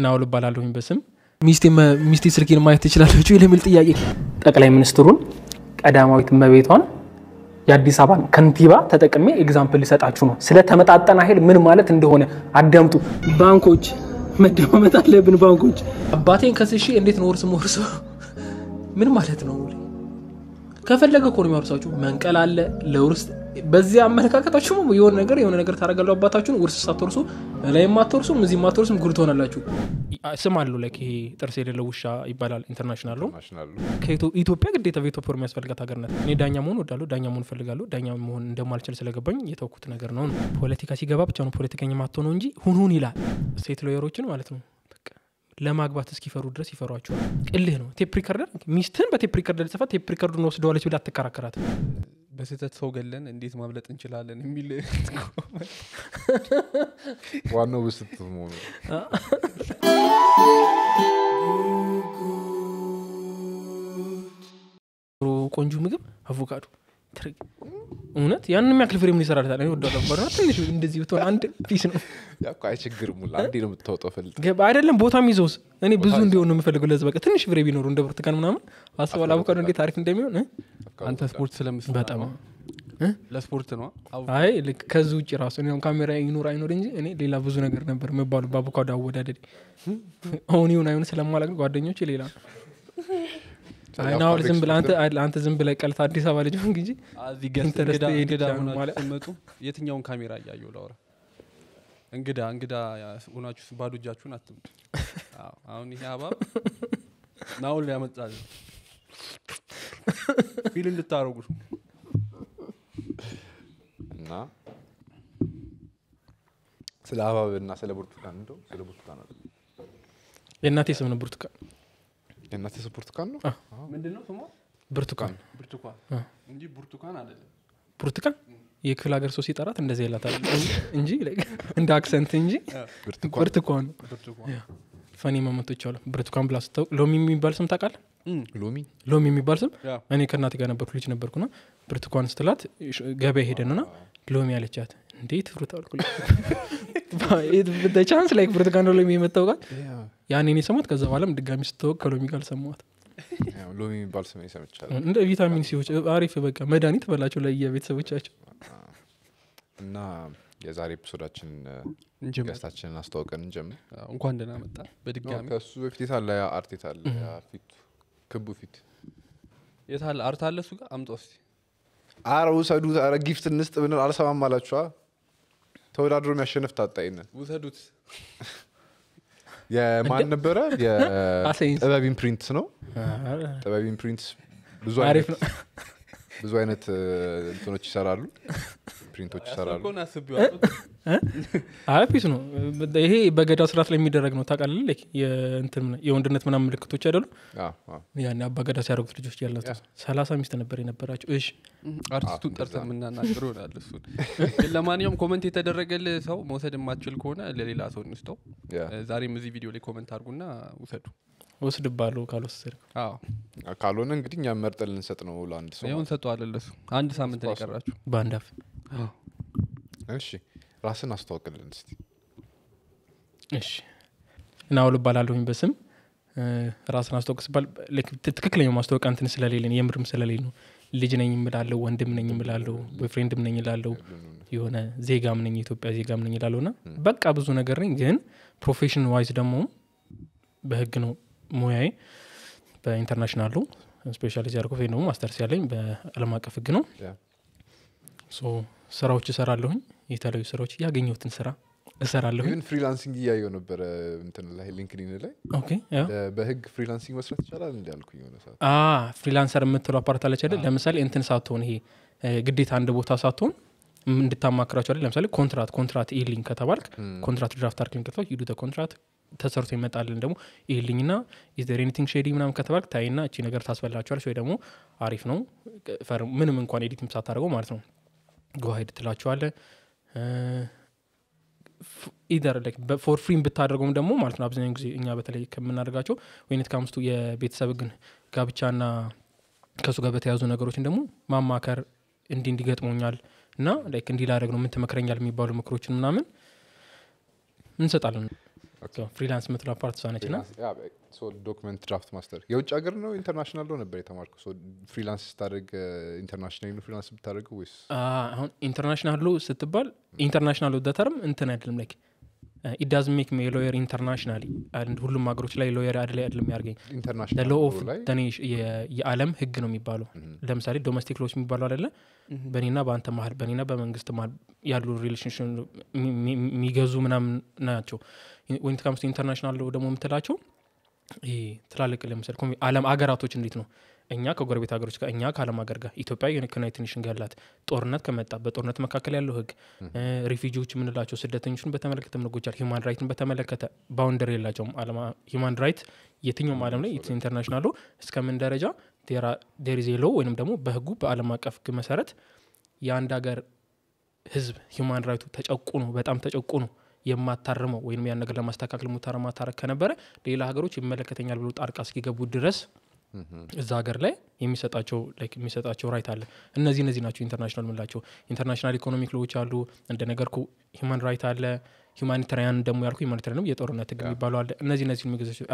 ናኦል እባላለሁኝ በስም ሚስቴ ስልኬን ማየት ትችላለች ለሚል ጥያቄ ጠቅላይ ሚኒስትሩን ቀዳማዊት እመቤቷን የአዲስ አበባን ከንቲባ ተጠቅሜ example ሊሰጣችሁ ነው። ስለ ተመጣጠነ ኃይል ምን ማለት እንደሆነ አዳምጡ። ባንኮች መደማመጥ አለብን። ባንኮች አባቴን ከስሼ እንዴት ነው እርስ ወርሰው ምን ማለት ነው? ከፈለገ እኮ ነው የሚያወርሳችሁ። መንቀል አለ ለውርስ በዚህ አመለካከታችሁ የሆነ ነገር የሆነ ነገር ታደርጋለሁ። አባታችሁን ውርስ ሳትወርሱ ላይ የማትወርሱም እዚህ የማትወርሱም ጉድ ትሆናላችሁ። ስም አለው ላይ ይሄ ጥርስ የሌለው ውሻ ይባላል። international ነው። ከኢትዮጵያ ግዴታ veto power የሚያስፈልጋት ሀገር ናት። እኔ ዳኛ መሆን ወዳለሁ፣ ዳኛ መሆን እፈልጋለሁ። ዳኛ መሆን እንደማልችል ስለገባኝ የተውኩት ነገር ነው ነው ፖለቲካ ሲገባ ብቻ ነው ፖለቲከኛ ማትሆነው እንጂ ሁንሁን ይላል። ሴት lawyer ኦችን ማለት ነው ለማግባት እስኪፈሩ ድረስ ይፈሯቸዋል። ቅልህ ነው። tape recorder ሚስትህን በ tape recorder ጽፋ tape record ኡን ወስደዋለች ብላ አትከራከራት። በስህተት ሰው ገለን እንዴት ማምለጥ እንችላለን የሚል ዋናው ብስት መሆኑ ቆንጆ ምግብ አቮካዶ እውነት? ያንን የሚያክል ፍሬ ምን ይሰራልታል? እኔ ወደዋለሁ። አቮካዶ ትንሽ እንደዚህ ብትሆን አንድ peace ነው። ያው አይችግርም። ሙላ አንዴ ነው የምታወጣው ፈልጥ። ገባ አይደለም። ቦታም ይዘውስ። እኔ ብዙ እንዲሆን ነው የምፈልገው። ለዚህ በቃ። ትንሽ ፍሬ ቢኖሩ እንደ ብርቱካን ምናምን። አስባል አቮካዶ እንዴት አሪፍ እንደሚሆን? እ? አንተ ስፖርት ስለምስል በጣም ለስፖርት ነው? አይ ልክ ከዚህ ውጭ ራሱ እኔ አሁን ካሜራ ይኑር አይኖር እንጂ እኔ ሌላ ብዙ ነገር ነበር የምባሉ በአቮካዶ አወዳደድ አሁን ይሁን አይሁን ስለማላቅ ጓደኞች ሌላ ነው። አይናውል ዝም ብለህ አንተ አንተ ዝም ብለህ ቀልት አዲስ አበባ ልጅ ሆንክ እንጂ ስትመጡ የትኛውን ካሜራ እያየው ላውራ? እንግዳ እንግዳ ሆናችሁ ባዶ እጃችሁን አትምጡ። አዎ፣ አሁን ይሄ አባብ ናውል ያመጣል feel እንድታረጉ እና ስለ አባብ እና ስለ ብርቱካን እንደው ስለ ብርቱካን አለ የእናቴ ስም ነው ብርቱካን የእናቴ ስም ብርቱካን ነው። ምንድን ነው ስሟ? ብርቱካን። ብርቱካን እንጂ ብርቱካን አይደለም። ብርቱካን? የክፍለ ሀገር ሰው ሲጠራት እንደዚህ ይላታል። እንጂ እንደ accent እንጂ ብርቱካን። funny moment ኦች አሉ። ብርቱካን ብላ ስታውቅ ሎሚ የሚባል ስም ታውቃለህ? ሎሚ? ሎሚ የሚባል ስም? እኔ ከእናቴ ጋር ነበርኩ ልጅ ነበርኩና ብርቱካን ስትላት ገበያ ሄደንና ሎሚ አለቻት። እንዴት fruit አልኩ chance ላይ ብርቱካን ነው ሎሚ የመጣው ቃል ያኔ እኔ ሰማት። ከዛ በኋላም ድጋሚ ስትወቅ ከሎሚ ጋር ሰማት። ሎሚ የሚባል ስም ሰምቻለሁ። እንደ vitamin C ዎች አሪፍ በቃ መድኃኒት በላቸው ለየቤተሰቦቻቸው። እና የዛሬ episode ኣችን እንጀምር። guest ኣችንን አስተዋውቀን እንጀምር። አዎ፣ እንኳን ደህና መጣ በድጋሚ ከእሱ በፊት የታለ ያ art የታለ ያ ፊቱ ክቡ ፊት የታለ art አለ እሱ ጋር አምጣው እስቲ አረ ውሰዱ አረ gift እንስጥ ብንል አልሰማም አላችኋ ተወዳድሮ የሚያሸንፍ ታጣይንን ውሰዱት የማን ነበረ? የጥበብ Imprints ነው? ጥበብ Imprints ብዙ አይነት እንትኖች ይሰራሉ print ኦች ይሰራሉ? peace ነው። ይሄ በገዳ ስርዓት ላይ የሚደረግ ነው ምና- የወንድነት ምናምን ምልክቶች አይደሉ? አዎ፣ አዎ። ያን አባ ገዳ ሲያደርጉት ልጆች ያላቸው ሰላሳ ሚስት ነበር የነበራቸው። እሺ። አርቲስቱን ነው። የምናናግረው ይሆናል እሱን። ለማንኛውም comment የተደረገልህ ሰው መውሰድ የማትችል ከሆነ ለሌላ ሰው እንስተው ዛሬም እዚህ ቪዲዮ ላይ comment አድርጉና ውሰዱ ወስድባለሁ ካልወሰድ አዎ። ካልሆነ እንግዲህ እኛም መርጠን ልንሰጥ ነው ለአንድ ሰው ይሁን ሰጠዋለን ለሱ አንድ ሳምንት ነው የቀራችሁ። በአንድ አፍ። እሺ ራስን አስተዋውቅልን እስቲ። እሺ። ናኦል እባላለሁኝ በስም። ራስን ልክ ት- ትክክለኛው ማስታወቂያ እንትን ስለሌለን የምርም ስለሌለ ነው። ልጅ ነኝ እምላለሁ ወንድም ነኝ እምላለሁ boyfriend ም ነኝ እላለሁ የሆነ ዜጋም ነኝ የኢትዮጵያ ዜጋም ነኝ እላለሁ። ና በቃ ብዙ ነገር ነኝ ግን profession wise ደግሞ በህግ ነው ሙያዬ በ international ኡ specialize ያደርገው ወይ ደግሞ ማስተርስ ያለኝ በአለም አቀፍ ህግ ነው። ስራዎች እሰራለሁኝ የተለያዩ ስራዎች ያገኘሁትን ስራ እሰራለሁኝ። ግን freelancing እያየው ነበረ እንትን ላይ LinkedIn ላይ። በህግ freelancing መስራት ይቻላል እንዲ ያልኩኝ የሆነ freelancer የምትለው part አለች አይደል? ለምሳሌ እንትን ሳትሆን ይሄ ግዴታ አንድ ቦታ ሳትሆን እንድታማክራቸው አይደል? ለምሳሌ ኮንትራት ኮንትራት እይልኝ ከተባልክ ኮንትራት ድራፍት አርክሊንግ ከተባልክ ይዱ ኮንትራት ተሰርቶ ይመጣልን ደግሞ ኢሊኝ ና ኢዘር ኤኒቲንግ ሼዲ ምናምን ከተባልክ ታይና እቺ ነገር ታስበላቸዋለች ወይ ደግሞ አሪፍ ነው። ምንም እንኳን ኤዲትም ሳታደርገው ማለት ነው። ጎሄድ ትላቸዋለ ኢደር ፎር ፍሪም ብታደርገውም ደግሞ ማለት ነው አብዛኛው ጊዜ እኛ በተለይ ከምናደርጋቸው ወይነት ካምስቱ የቤተሰብ ግን ጋብቻና ከእሱ ጋር በተያዙ ነገሮችን ደግሞ ማማከር እንዲህ እንዲገጥሞኛል እና ላይክ እንዲህ ላደረግ ነው ምን ትመክረኛል የሚባሉ ምክሮችን ምናምን እንሰጣለን ፍሪላንስ የምትለው ፓርት እሷ ነች ና ዶክመንት ድራፍት ማስተር። የውጭ ሀገር ነው ኢንተርናሽናል ነው ነበር የተማርኩ ፍሪላንስ ስታደርግ ኢንተርናሽናል ነው ፍሪላንስ የምታደርገው ወይስ? አሁን ኢንተርናሽናል ሎ ስትባል ኢንተርናሽናል ደተርም እንትን አይደለም ላይክ ኢዳዝ ሜክ ሜ ሎየር ኢንተርናሽናል ሁሉም ሀገሮች ላይ ሎየር አድ ላይ ያደርገኝ። ኢንተርናሽናል ሎ ኦፍ የዓለም ህግ ነው የሚባለው። ለምሳሌ domestic law ኦች የሚባለው አይደለ? በእኔና በአንተ መሀል በእኔና በመንግስት መሀል ያሉ relationship የሚገዙ ምናምን ናቸው when it comes international law ደግሞ የምትላቸው? ይሄ ትላልቅ ለምሳሌ ኮሚ- ዓለም አገራቶች እንዴት ነው? እኛ ከጎረቤት ሀገሮች ጋር እኛ ከዓለም ሀገር ጋር ኢትዮጵያ nation ጋር ያላት ጦርነት ከመጣ በጦርነት መካከል ያለው ህግ refugee ዎች የምንላቸው ስደተኞችን በተመለከተ ምንጎቻል human right ን በተመለከተ boundary የላቸውም። human right የትኛውም ዓለም ላይ international law እስከምን ደረጃ? there is a law ወይንም ደግሞ በህጉ በዓለም አቀፍ ህግ መሰረት የአንድ ሀገር ህዝብ human right ኡ ተጨቁኖ በጣም ተጨቁኖ የማታርመው ወይም ያን ነገር ለማስተካከል ሙታረ ማታረግ ከነበረ ሌላ ሀገሮች ይመለከተኛል ብሎ ጣልቃ እስኪገቡ ድረስ እዛ ሀገር ላይ የሚሰጣቸው like የሚሰጣቸው right አለ። እነዚህ እነዚህ ናቸው international ምንላቸው international economic law ዎች አሉ። እንደ ነገርኩ human right አለ። humanitarian ደግሞ ያልኩ humanitarian የጦርነት ህግ የሚባለው አለ። እነዚህ እነዚህ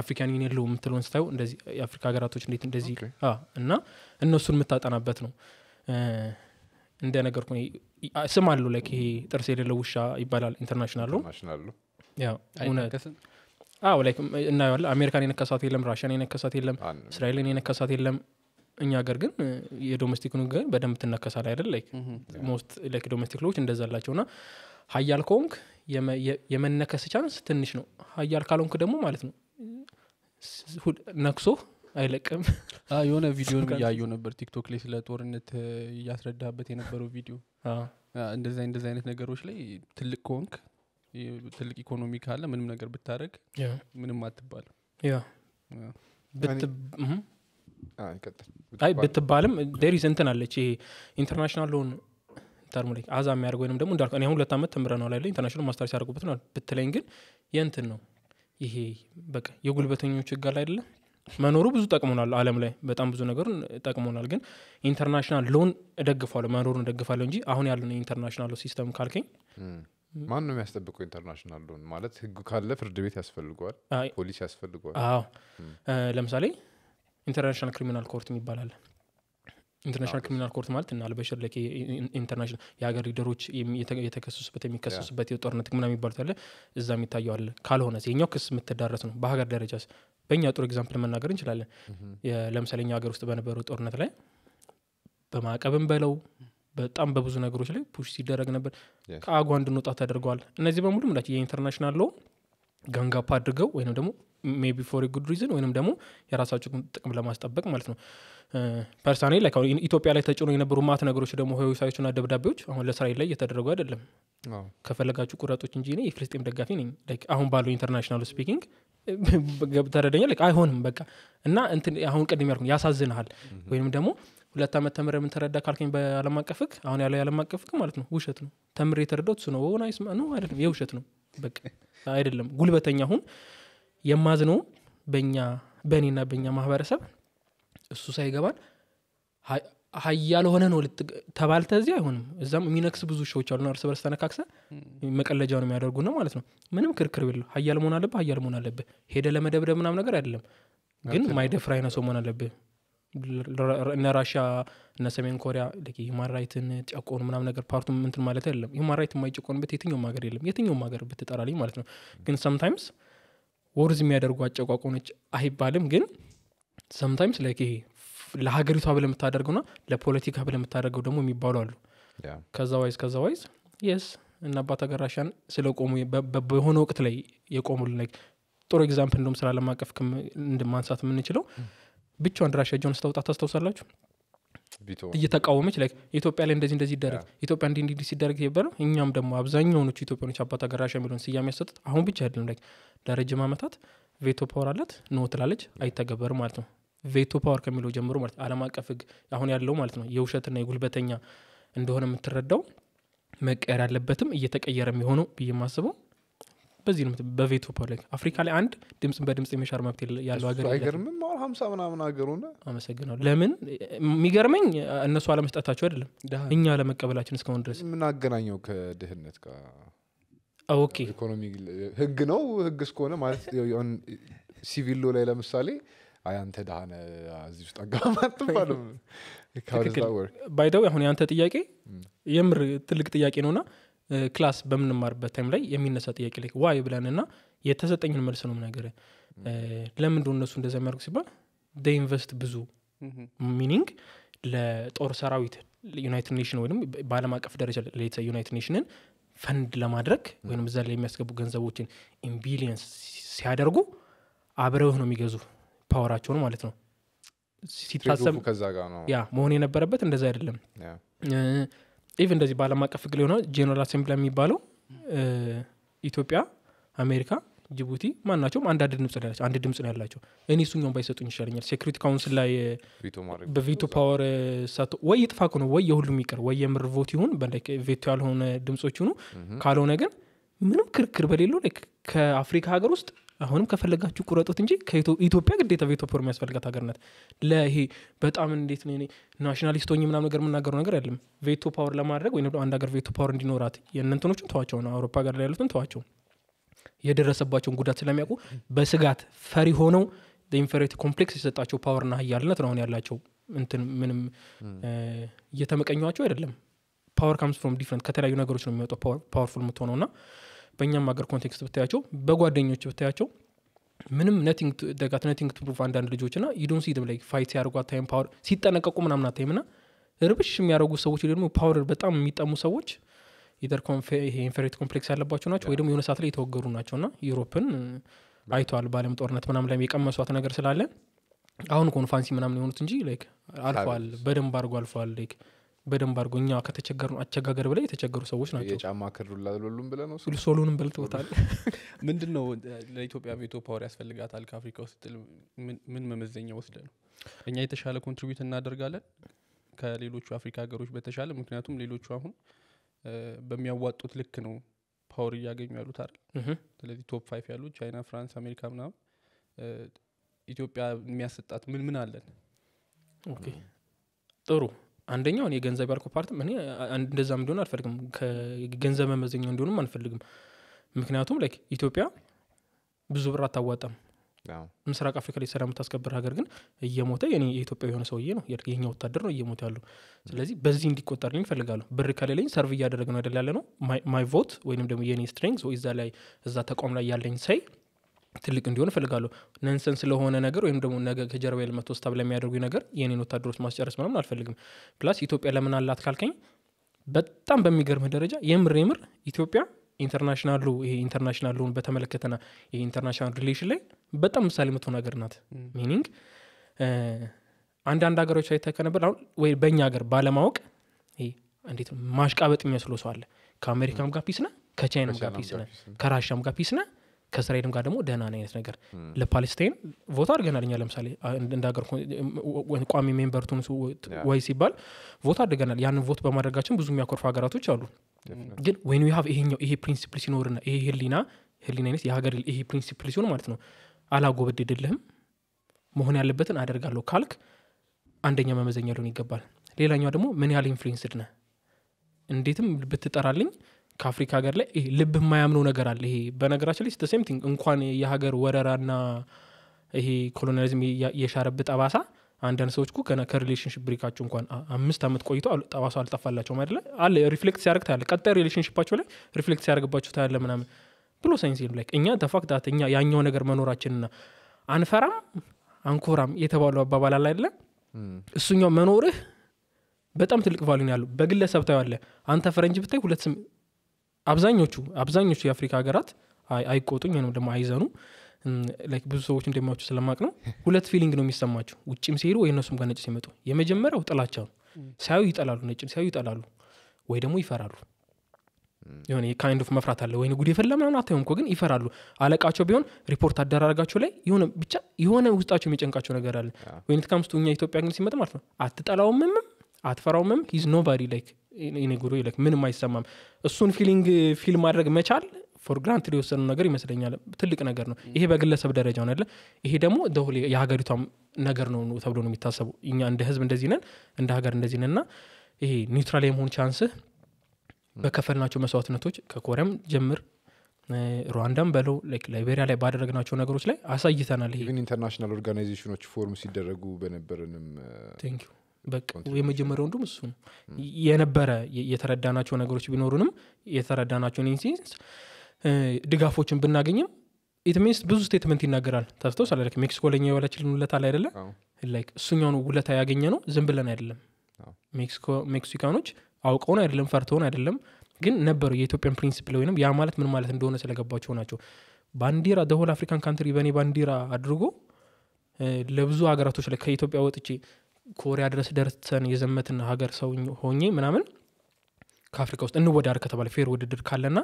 African Union law የምትለውን ስታዩ እንደዚህ የአፍሪካ ሀገራቶች እንዴት እንደዚህ እና እነሱን የምታጠናበት ነው እንደ ነገርኩ እኔ ስም አለው like ይሄ ጥርስ የሌለው ውሻ ይባላል international law international ነው ያው እውነት። አይጠቀስም አዎ like እናየዋለን። አሜሪካን የነከሳት የለም ራሽያን የነከሳት የለም እስራኤልን የነከሳት የለም። እኛ ሀገር ግን እ፣ የ domestic ግን በደንብ ትነከሳል አይደል? like most like domestic law ኦች እንደዛ አላቸው። ና ሀያል ከሆንክ የመነከስ chance ትንሽ ነው። ሀያል ካልሆንክ ደግሞ ማለት ነው። ነክሶህ አይለቅም። የሆነ ቪዲዮ እያየው ነበር ቲክቶክ ላይ ስለ ጦርነት እያስረዳበት የነበረው ቪዲዮ። አዎ። እንደዚ እንደዚህ አይነት ነገሮች ላይ ትልቅ ከሆንክ ትልቅ ኢኮኖሚ ካለ ምንም ነገር ብታደረግ ምንም አትባልም። አይ ብትባልም ዴሪስ እንትን አለች። ይሄ international law ን term ኡ ላይ አዛ የሚያደርግ ወይም ደግሞ እንዳልኩ እኔ አሁን ሁለት ዓመት ተምረ ነው ላይ international master ሲያደርጉበት ነው ብትለኝ ግን የእንትን ነው ይሄ በቃ የጉልበተኞች ህግ አለ አይደለም መኖሩ ብዙ ጠቅሞናል አለም ላይ በጣም ብዙ ነገር ጠቅሞናል። ግን international law ን እደግፋለሁ መኖሩን እደግፋለሁ እንጂ አሁን ያለን የ international system ካልከኝ ማን ነው የሚያስጠብቀው international law ን? ማለት ህግ ካለ ፍርድ ቤት ያስፈልገዋል ፖሊስ ያስፈልገዋል። አዎ። ለምሳሌ International Criminal Court የሚባል አለ International Criminal Court ማለት እና አልበሽር ላይ international የሀገር leader ኦች የተከሰሱበት የሚከሰሱበት የጦርነት ግምና የሚባሉት አለ። እዛ የሚታየው አለ። ካልሆነ የኛው ክስ የምትዳረስ ነው። በሀገር ደረጃስ? በእኛ ጥሩ example መናገር እንችላለን። ለምሳሌ እኛ ሀገር ውስጥ በነበረው ጦርነት ላይ በማዕቀብም በለው በጣም በብዙ ነገሮች ላይ push ሲደረግ ነበር. ከአጓ እንድንወጣ ተደርገዋል እነዚህ በሙሉ ምላቸው የኢንተርናሽናል ሎ ጋንጋፕ አድርገው ወይም ደግሞ ሜቢ ፎር ጉድ ሪዝን ወይም ደግሞ የራሳቸው ጥቅም ለማስጠበቅ ማለት ነው። ፐርሳኔ ላይ ኢትዮጵያ ላይ ተጭኖ የነበሩ ማት ነገሮች ደግሞ ዌብሳይቶችና ደብዳቤዎች አሁን ለእስራኤል ላይ እየተደረጉ አይደለም። ከፈለጋችሁ ቁረጦች እንጂ እኔ የፍልስጤም ደጋፊ ነኝ። አሁን ባለው ኢንተርናሽናል ስፒኪንግ ተረደኛ አይሆንም በቃ። እና እንትን አሁን ቅድም ያልኩ ያሳዝንሃል። ወይም ደግሞ ሁለት ዓመት ተምረ ምን ተረዳ ካልከኝ በአለም አቀፍ ህግ አሁን ያለው የዓለም አቀፍ ህግ ማለት ነው ውሸት ነው። ተምሬ የተረዳሁት እሱ ነው። ነው አይደለም። የውሸት ነው። በቃ አይደለም። ጉልበተኛ አሁን የማዝነው በእኛ በእኔና በእኛ ማህበረሰብ እሱ ሳይገባን ሀያል ሆነ ነው ተባልተ እዚህ አይሆንም። እዛም የሚነክስ ብዙ ሾዎች አሉና እርስ በርስ ተነካክሰ መቀለጃ ነው የሚያደርጉ ነው ማለት ነው። ምንም ክርክር የለው ሀያል መሆን አለብህ ሀያል መሆን አለብህ። ሄደ ለመደብደብ ምናም ነገር አይደለም። ግን ማይደፍር አይነት ሰው መሆን አለብህ። እነ ራሻ እነ ሰሜን ኮሪያ human right ን ጨቆኑ ምናም ነገር ፓርቱ ምንትን ማለት አይደለም። human right የማይጨቆንበት የትኛውም ሀገር የለም። የትኛውም ሀገር ብትጠራልኝ ማለት ነው። ግን sometimes worth የሚያደርጉ አጨቋቆኖች አይባልም። ግን sometimes like ይሄ ለሀገሪቷ ብለ የምታደርገውና ለፖለቲካ ብለ የምታደርገው ደግሞ የሚባሉ አሉ። ከዛ wise ከዛ wise yes እና አባት በ- በ- በሆነ ወቅት ላይ የቆሙልን like ጥሩ ኤግዛምፕል እንደም ስለ አለም አቀፍ ክም- እንድ- ማንሳት የምንችለው ብቻዋን ድራሻ እጇን ስታውጣ ታስታውሳላችሁ እየተቃወመች ላይ ኢትዮጵያ ላይ እንደዚህ እንደዚህ ይደረግ ኢትዮጵያ እንዲህ እንዲህ ሲደረግ የነበረ እኛም ደግሞ አብዛኛውኖቹ ኢትዮጵያኖች አባት ሀገራሻ የሚለውን ስያሜ ያሰጡት አሁን ብቻ አይደለም ላይ ለረጅም ዓመታት ቬቶ ፓወር አላት ኖ ትላለች አይተገበርም ማለት ነው። ቬቶ ፓወር ከሚለው ጀምሮ ማለት አለም አቀፍ ህግ አሁን ያለው ማለት ነው የውሸትና የጉልበተኛ እንደሆነ የምትረዳው መቀየር ያለበትም እየተቀየረ የሚሆነው ብዬ የማስበው በዚህ ነው በ veto ላይ አፍሪካ ላይ አንድ ድምፅን በድምፅ የመሻር መብት ያለው ሀገር አይገርምም? አሁን ሀምሳ ምናምን ሆነ አመሰግናለሁ። ለምን? የሚገርመኝ እነሱ አለመስጠታቸው አይደለም። እኛ ለመቀበላችን እስካሁን ድረስ። ምን አገናኘው ከድህነት ጋር? okay። ኢኮኖሚ ህግ ነው? ህግ እስከሆነ ማለት የሆን civil law ላይ ለምሳሌ አይ አንተ እዚህ ውስጥ አጋባም አትባልም? ባይደው አሁን የአንተ ጥያቄ የምር ትልቅ ጥያቄ ነውና ክላስ በምንማርበት ታይም ላይ የሚነሳ ጥያቄ ላይ ዋይ ብለን እና የተሰጠኝን መልስ ነው ነገር ለምንድ እነሱ እንደዛ የሚያደርጉ ሲባል ኢንቨስት ብዙ ሚኒንግ ለጦር ሰራዊት ዩናይትድ ኔሽን ወይም በአለም አቀፍ ደረጃ ዩናይትድ ኔሽንን ፈንድ ለማድረግ ወይም እዛ ላይ የሚያስገቡ ገንዘቦችን ኢንቢሊየንስ ሲያደርጉ አብረውህ ነው የሚገዙ power ኣቸውን ማለት ነው። ሲታሰብ ያ መሆን የነበረበት እንደዛ አይደለም ያ። even እንደዚህ በአለም አቀፍ ህግ ሊሆነ General Assembly የሚባለው ኢትዮጵያ አሜሪካ ጅቡቲ ማናቸውም አንድ ድምጽ ያላቸው አንድ ድምጽ ነው ያላቸው እኔ እሱኛውን ባይሰጡኝ ይሻለኛል Security Council ላይ በ veto power ሰጥቶ ወይ ይጥፋ ነው ወይ የሁሉም ይቅር ወይ የምር vote ይሁን veto ያልሆነ ድምጾች ይሁኑ ካልሆነ ግን ምንም ክርክር በሌለው ከአፍሪካ ሀገር ውስጥ አሁንም ከፈለጋችሁ ቁረጡት እንጂ ኢትዮጵያ ግዴታ veto power የሚያስፈልጋት ሀገር ናት። ለይሄ በጣም እንዴት nationalist ሆኜ ምናምን ነገር የምናገረው ነገር አይደለም veto power ለማድረግ ወይም አንድ ሀገር veto power እንዲኖራት የእነንትኖቹን ተዋቸው ነው። አውሮፓ ሀገር ላይ ያሉትን ተዋቸው። የደረሰባቸውን ጉዳት ስለሚያውቁ በስጋት ፈሪ ሆነው inferiority complex የሰጣቸው power ና ሀያልነት ነው አሁን ያላቸው እንትን ምንም እየተመቀኟቸው አይደለም። power comes from different ከተለያዩ ነገሮች ነው የሚወጣው powerful የምትሆነው እና በእኛም ሀገር context ብታያቸው በጓደኞች ብታያቸው ምንም nothing they got nothing to prove አንዳንድ ልጆች ና you don't see like fight ሲያደርጉ አታይም power ሲጠነቀቁ ምናምን አታይም ና ርብሽ የሚያደርጉ ሰዎች ደግሞ power በጣም የሚጠሙ ሰዎች either ይሄ inferiority complex ያለባቸው ናቸው ወይ ደግሞ የሆነ ሰዓት ላይ የተወገሩ ናቸው ና Europe ን አይተዋል በአለም ጦርነት ምናምን ላይ የቀመሷት ነገር ስላለ አሁን ኮን fancy ምናምን የሆኑት እንጂ like አልፈዋል በደንብ አድርጎ አልፈዋል like በደንብ አድርጎ እኛ ከተቸገሩ አቸጋገር በላይ የተቸገሩ ሰዎች ናቸው። የጫማ ክር ላሉም ብለ ነው? ሶሉንም በልተውታል ምንድን ነው ለኢትዮጵያ veto power ያስፈልጋታል ከአፍሪካ ውስጥ ምን- መመዘኛ ወስደ ነው? እኛ የተሻለ contribute እናደርጋለን ከሌሎቹ አፍሪካ ሀገሮች በተሻለ ምክንያቱም ሌሎቹ አሁን በሚያዋጡት ልክ ነው power እያገኙ ያሉት አይደል? ስለዚህ top five ያሉት ቻይና ፍራንስ አሜሪካ ምናምን ኢትዮጵያ የሚያሰጣት ምን ምን አለን? okay ጥሩ አንደኛው እኔ የገንዘብ ያልኩ part እኔ እንደዛም እንዲሆን አልፈልግም። ከገንዘብ መመዘኛው እንዲሆንም አንፈልግም። ምክንያቱም like ኢትዮጵያ ብዙ ብር አታዋጣም። ምስራቅ አፍሪካ ላይ ሰላም የምታስከብር ሀገር ግን እየሞተ የኢትዮጵያ የሆነ ሰውዬ ነው። የኛ ወታደር ነው እየሞተ ያለው። ስለዚህ በዚህ እንዲቆጠርልኝ እፈልጋለሁ። ብር ከሌለኝ serve እያደረግ ነው አይደል ያለ ነው my vote ወይንም ደግሞ የኔ ወይ እዛ ላይ እዛ ተቋም ላይ ያለኝ say ትልቅ እንዲሆን እፈልጋለሁ። nonsense ስለሆነ ነገር ወይም ደግሞ ነገ ከጀርባ ልመቶ stab ለሚያደርጉ ነገር የኔን ወታደሮች ማስጨረስ ምናምን አልፈልግም። plus ኢትዮጵያ ለምን አላት ካልከኝ በጣም በሚገርምህ ደረጃ የምር የምር ኢትዮጵያ international ኡ ይሄ international ኡን በተመለከተና ይሄ international relation ላይ በጣም ምሳሌ የምትሆን ሀገር ናት። meaning አንዳንድ ሀገሮች አይተህ ከነበር አሁን ወይ በእኛ ሀገር ባለማወቅ ይሄ እንዴት ማሽቃበጥ የሚመስለው ሰው አለ። ከአሜሪካም ጋር peace ከቻይናም ጋር peace ከራሻም ጋር peace ከእስራኤልም ጋር ደግሞ ደህና አይነት ነገር ለፓሌስታይን vote አድርገናል እኛ ለምሳሌ እንደ ሀገር ቋሚ member ትሁኑ ወይ ሲባል vote አድርገናል። ያንን vote በማድረጋችን ብዙ የሚያኮርፉ ሀገራቶች አሉ። ግን when have ይሄኛው ይሄ principle ሲኖርና ይሄ ህሊና ህሊና አይነት የሀገር ይሄ principle ሲሆን ማለት ነው አላጎበድድልህም መሆን ያለበትን አደርጋለሁ ካልክ አንደኛ መመዘኛ ሊሆን ይገባል። ሌላኛው ደግሞ ምን ያህል influenced ነህ? እንዴትም ብትጠራልኝ ከአፍሪካ ሀገር ላይ ልብ የማያምነው ነገር አለ። ይሄ በነገራችን ላይ same thing እንኳን የሀገር ወረራና ይሄ colonialism የ- የሻረብ ጠባሳ አንዳንድ ሰዎች እኮ ገና ከ relationship break ኣቸው እንኳን አምስት ዓመት ቆይቶ ጠባሳው አልጠፋላቸውም አይደለ? አለ reflect ሲያደርግ ታያለ ቀጣይ relationship ኣቸው ላይ reflect ሲያደርግባቸው ታያለ ምናምን ብሎ ሳይንስ ላይ እኛ ተፋክታት እኛ ያኛው ነገር መኖራችንና አንፈራም አንኮራም የተባለው አባባል አለ አይደለ? እሱኛው መኖርህ በጣም ትልቅ value ን ያለው። በግለሰብ ታየዋለ አንተ ፈረንጅ ብታይ ሁለት ስም አብዛኞቹ አብዛኞቹ የአፍሪካ ሀገራት አይ- አይቆጡኝ ወይም ደግሞ አይዘኑ። ብዙ ሰዎች እንደሚያቸው ስለማቅ ነው። ሁለት feeling ነው የሚሰማቸው ውጭም ሲሄዱ ወይ እነሱም ጋር ነጭ ሲመጡ። የመጀመሪያው ጥላቻ ነው። ሲያዩ ይጠላሉ ነጭን ሲያዩ ይጠላሉ ወይ ደግሞ ይፈራሉ። የሆነ የ kind of መፍራት አለ ወይ ጉድ የፈላ ምናምን አታዩም እኮ ግን ይፈራሉ። አለቃቸው ቢሆን ሪፖርት አደራረጋቸው ላይ የሆነ ብቻ የሆነ ውስጣቸው የሚጨንቃቸው ነገር አለ። when comes to እኛ ኢትዮጵያ ግን ሲመጣ ማለት ነው አትጠላውምም አትፈራውምም he's nobody like ጉሮ like ምንም አይሰማም። እሱን feeling feel ማድረግ መቻል for granted የወሰኑ ነገር ይመስለኛል። ትልቅ ነገር ነው። ይሄ በግለሰብ ደረጃ አይደለ? ይሄ ደግሞ the whole የሀገሪቷም ነገር ነው ተብሎ ነው የሚታሰቡ እኛ እንደ ህዝብ እንደዚህ ነን እንደ ሀገር እንደዚህ ነን እና ይሄ neutral የመሆን chance ህ በከፈልናቸው መስዋዕትነቶች ከኮሪያም ጀምር ሩዋንዳም በለው ላይቤሪያ ላይ ባደረግናቸው ነገሮች ላይ አሳይተናል ይሄ international organization ኦች form ሲደረጉ ዩ በቃ የመጀመሪያው እንዱም እሱ ነው። የነበረ የተረዳናቸው ነገሮች ቢኖሩንም የተረዳናቸውን in a sense ድጋፎችን ብናገኝም it means ብዙ statement ይናገራል ታስታውስ አለ ሜክሲኮ ለኛ የዋለችልን ውለታ ላይ like እሱኛውን ውለታ ያገኘ ነው ዝም ብለን አይደለም። ሜክሲካኖች አውቀውን አይደለም ፈርተውን አይደለም ግን ነበሩ የኢትዮጵያን principle ወይም ያ ማለት ምን ማለት እንደሆነ ስለገባቸው ናቸው። ባንዲራ the whole African country በእኔ ባንዲራ አድርጎ ለብዙ ሀገራቶች ላይ ከኢትዮጵያ ወጥቼ ኮሪያ ድረስ ደርሰን የዘመትን ሀገር ሰው ሆኜ ምናምን ከአፍሪካ ውስጥ እንወዳደር ከተባለ fair ውድድር ካለና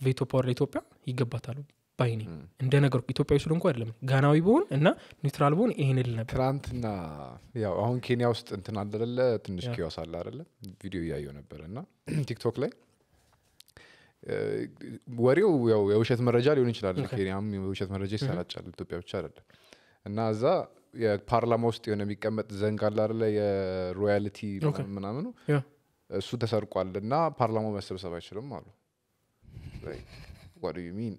veto power ለኢትዮጵያ ይገባታሉ ባይኔ እንደ ነገርኩ ኢትዮጵያዊ ስለሆንኩ አይደለም። ጋናዊ ብሆን እና neutral ብሆን ይሄን ል ነበር። ትናንትና ያው አሁን ኬንያ ውስጥ እንትን አለለ ትንሽ chaos አለ አደለ ቪዲዮ እያየው ነበር እና ቲክቶክ ላይ ወሬው ያው የውሸት መረጃ ሊሆን ይችላል። ኬንያም የውሸት መረጃ ይሰራጫል ኢትዮጵያ ብቻ አይደለም። እና እዛ የፓርላማ ውስጥ የሆነ የሚቀመጥ ዘንግ አለ የ royalty ምናምኑ? እሱ ተሰርቋል እና ፓርላማው መሰብሰብ አይችልም አሉ። what you mean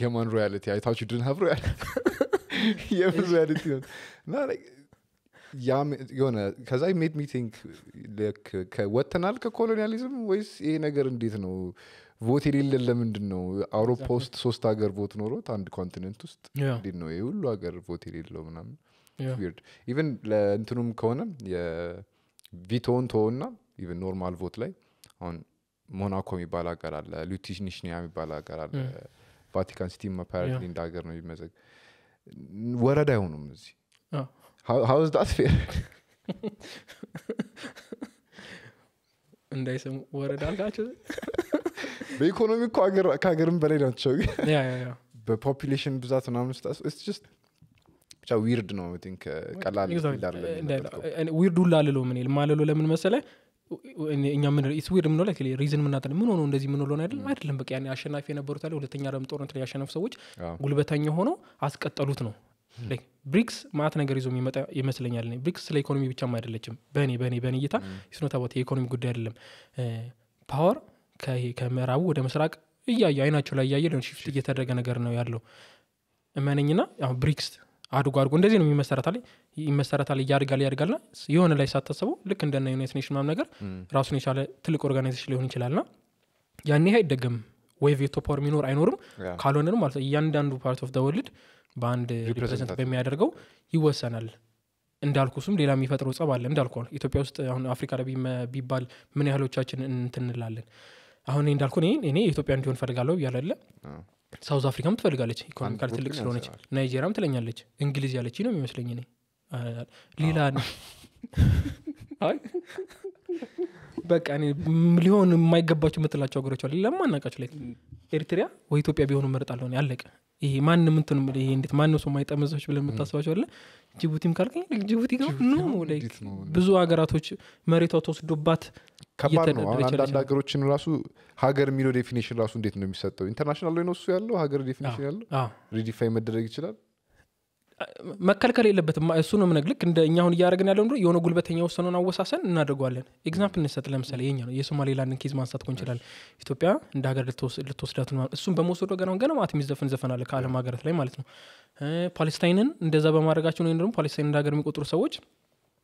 የማን royalty አይታችሁ don't have royalty የምን royalty ነው? እና የሆነ ከዛ mid meeting ወጥተናል ከ colonialism ወይስ ይሄ ነገር እንዴት ነው vote የሌለን ለምንድን ነው አውሮፓ ውስጥ ሶስት ሀገር vote ኖሮት አንድ continent ውስጥ እንዴት ነው? ይህ ሁሉ ሀገር vote የሌለው ምናምን? weird even ለእንትኑም ከሆነ የ veto ን ቶና even normal vote ላይ አሁን ሞናኮ የሚባል ሀገር አለ ሉቲሽኒሽኒያ የሚባል ሀገር አለ ቫቲካን ሲቲም apparently እንደ ሀገር ነው የሚመዘግ። ወረዳ አይሆኑም እዚህ። how's that fair እንዳይሰሙ ወረዳ አልካቸው በኢኮኖሚ እኮ ሀገር- ከሀገርም በላይ ናቸው። በ population ብዛት ምናምን ስታስ ብቻ weird ነው thing ቀላል ዊርድ ሁላ አልለው ምን ማለሎ ለምን መሰለ እኛ ምን ዊርድ ላይ ሪዝን ምናጠ ምን ሆኖ እንደዚህ ምን ሆነ አይደለም አይደለም በቃ ያኔ አሸናፊ የነበሩት አለ ሁለተኛ ዓለም ጦርነት ላይ ያሸነፉ ሰዎች ጉልበተኛ ሆነው አስቀጠሉት ነው። ብሪክስ ማት ነገር ይዞ የሚመጣ ይመስለኛል ብሪክስ ስለ ኢኮኖሚ ብቻም አይደለችም። በእኔ በእኔ በእኔ እይታ ስኖታቦት የኢኮኖሚ ጉዳይ አይደለም። ፓወር ከምዕራቡ ወደ ምስራቅ እያየ አይናቸው ላይ እያየ ሊሆን ሽፍት እየተደረገ ነገር ነው ያለው። እመነኝና አሁን ብሪክስ አድጎ አድጎ እንደዚህ ነው የሚመሰረታል። ይመሰረታል እያድጋል ያድጋልና የሆነ ላይ ሳታስበው ልክ እንደነ United Nation ምናምን ነገር ራሱን የቻለ ትልቅ organization ሊሆን ይችላልና ያኔ አይደገምም ወይ veto power የሚኖር አይኖርም። Yeah። ካልሆነንም ማለት ነው እያንዳንዱ part of world በአንድ represent በሚያደርገው ይወሰናል። እንዳልኩ እሱም ሌላ የሚፈጥረው ጸብ አለ። እንዳልኩ ኢትዮጵያ ውስጥ አሁን አፍሪካ ላይ ቢባል ምን ያህሎቻችን እንትን እንላለን አሁን እንዳልኩ እኔ ኢትዮጵያ እንዲሆን ፈልጋለሁ አዎ። ሳውዝ አፍሪካም ትፈልጋለች ኢኮኖሚካል ትልቅ ስለሆነች። ናይጄሪያም ትለኛለች እንግሊዝ ያለች ነው የሚመስለኝ እኔ። ሌላ አይ በቃ ሊሆን የማይገባቸው የምትላቸው ሀገሮች አሉ። ለማናቃቸው ላይ ኤሪትሪያ ወይ ኢትዮጵያ ቢሆኑ እመርጣለሁ እኔ። አለቀ። ይሄ ማንም እንትን ይሄ እንዴት ማንም ሰው የማይጠመዘች ብለን የምታስባቸው አለ ጅቡቲም ካልከኝ ጅቡቲ ነው? ብዙ ሀገራቶች መሬቷ ተወስዶባት ከባድ ነው። አንዳንድ ሀገሮችን ራሱ ሀገር የሚለው definition ራሱ እንዴት ነው የሚሰጠው? international ላይ ነው እሱ ያለው? ሀገር definition ያለው? redefine መደረግ ይችላል? መከልከል የለበትም። እሱ ነው ምነግ ልክ እንደ እኛ አሁን እያደረግን ያለው እንደ የሆነ ጉልበተኛ ወሰነውን አወሳሰን እናደርገዋለን። example እንሰጥ። ለምሳሌ የኛ ነው። የሶማሌላንድን case ማንሳት ኮ እንችላለን። ኢትዮጵያ እንደ ሀገር ልትወስ- ልትወስዳት እሱም በመውሰዶ ገና ገና ማት የሚዘፈን ዘፈን አለ ከአለም ሀገራት ላይ ማለት ነው። ፓሌስታይንን እንደዛ በማድረጋቸው ወይም ደግሞ ፓሌስታይን እንደ ሀገር የሚቆጥሩ ሰዎች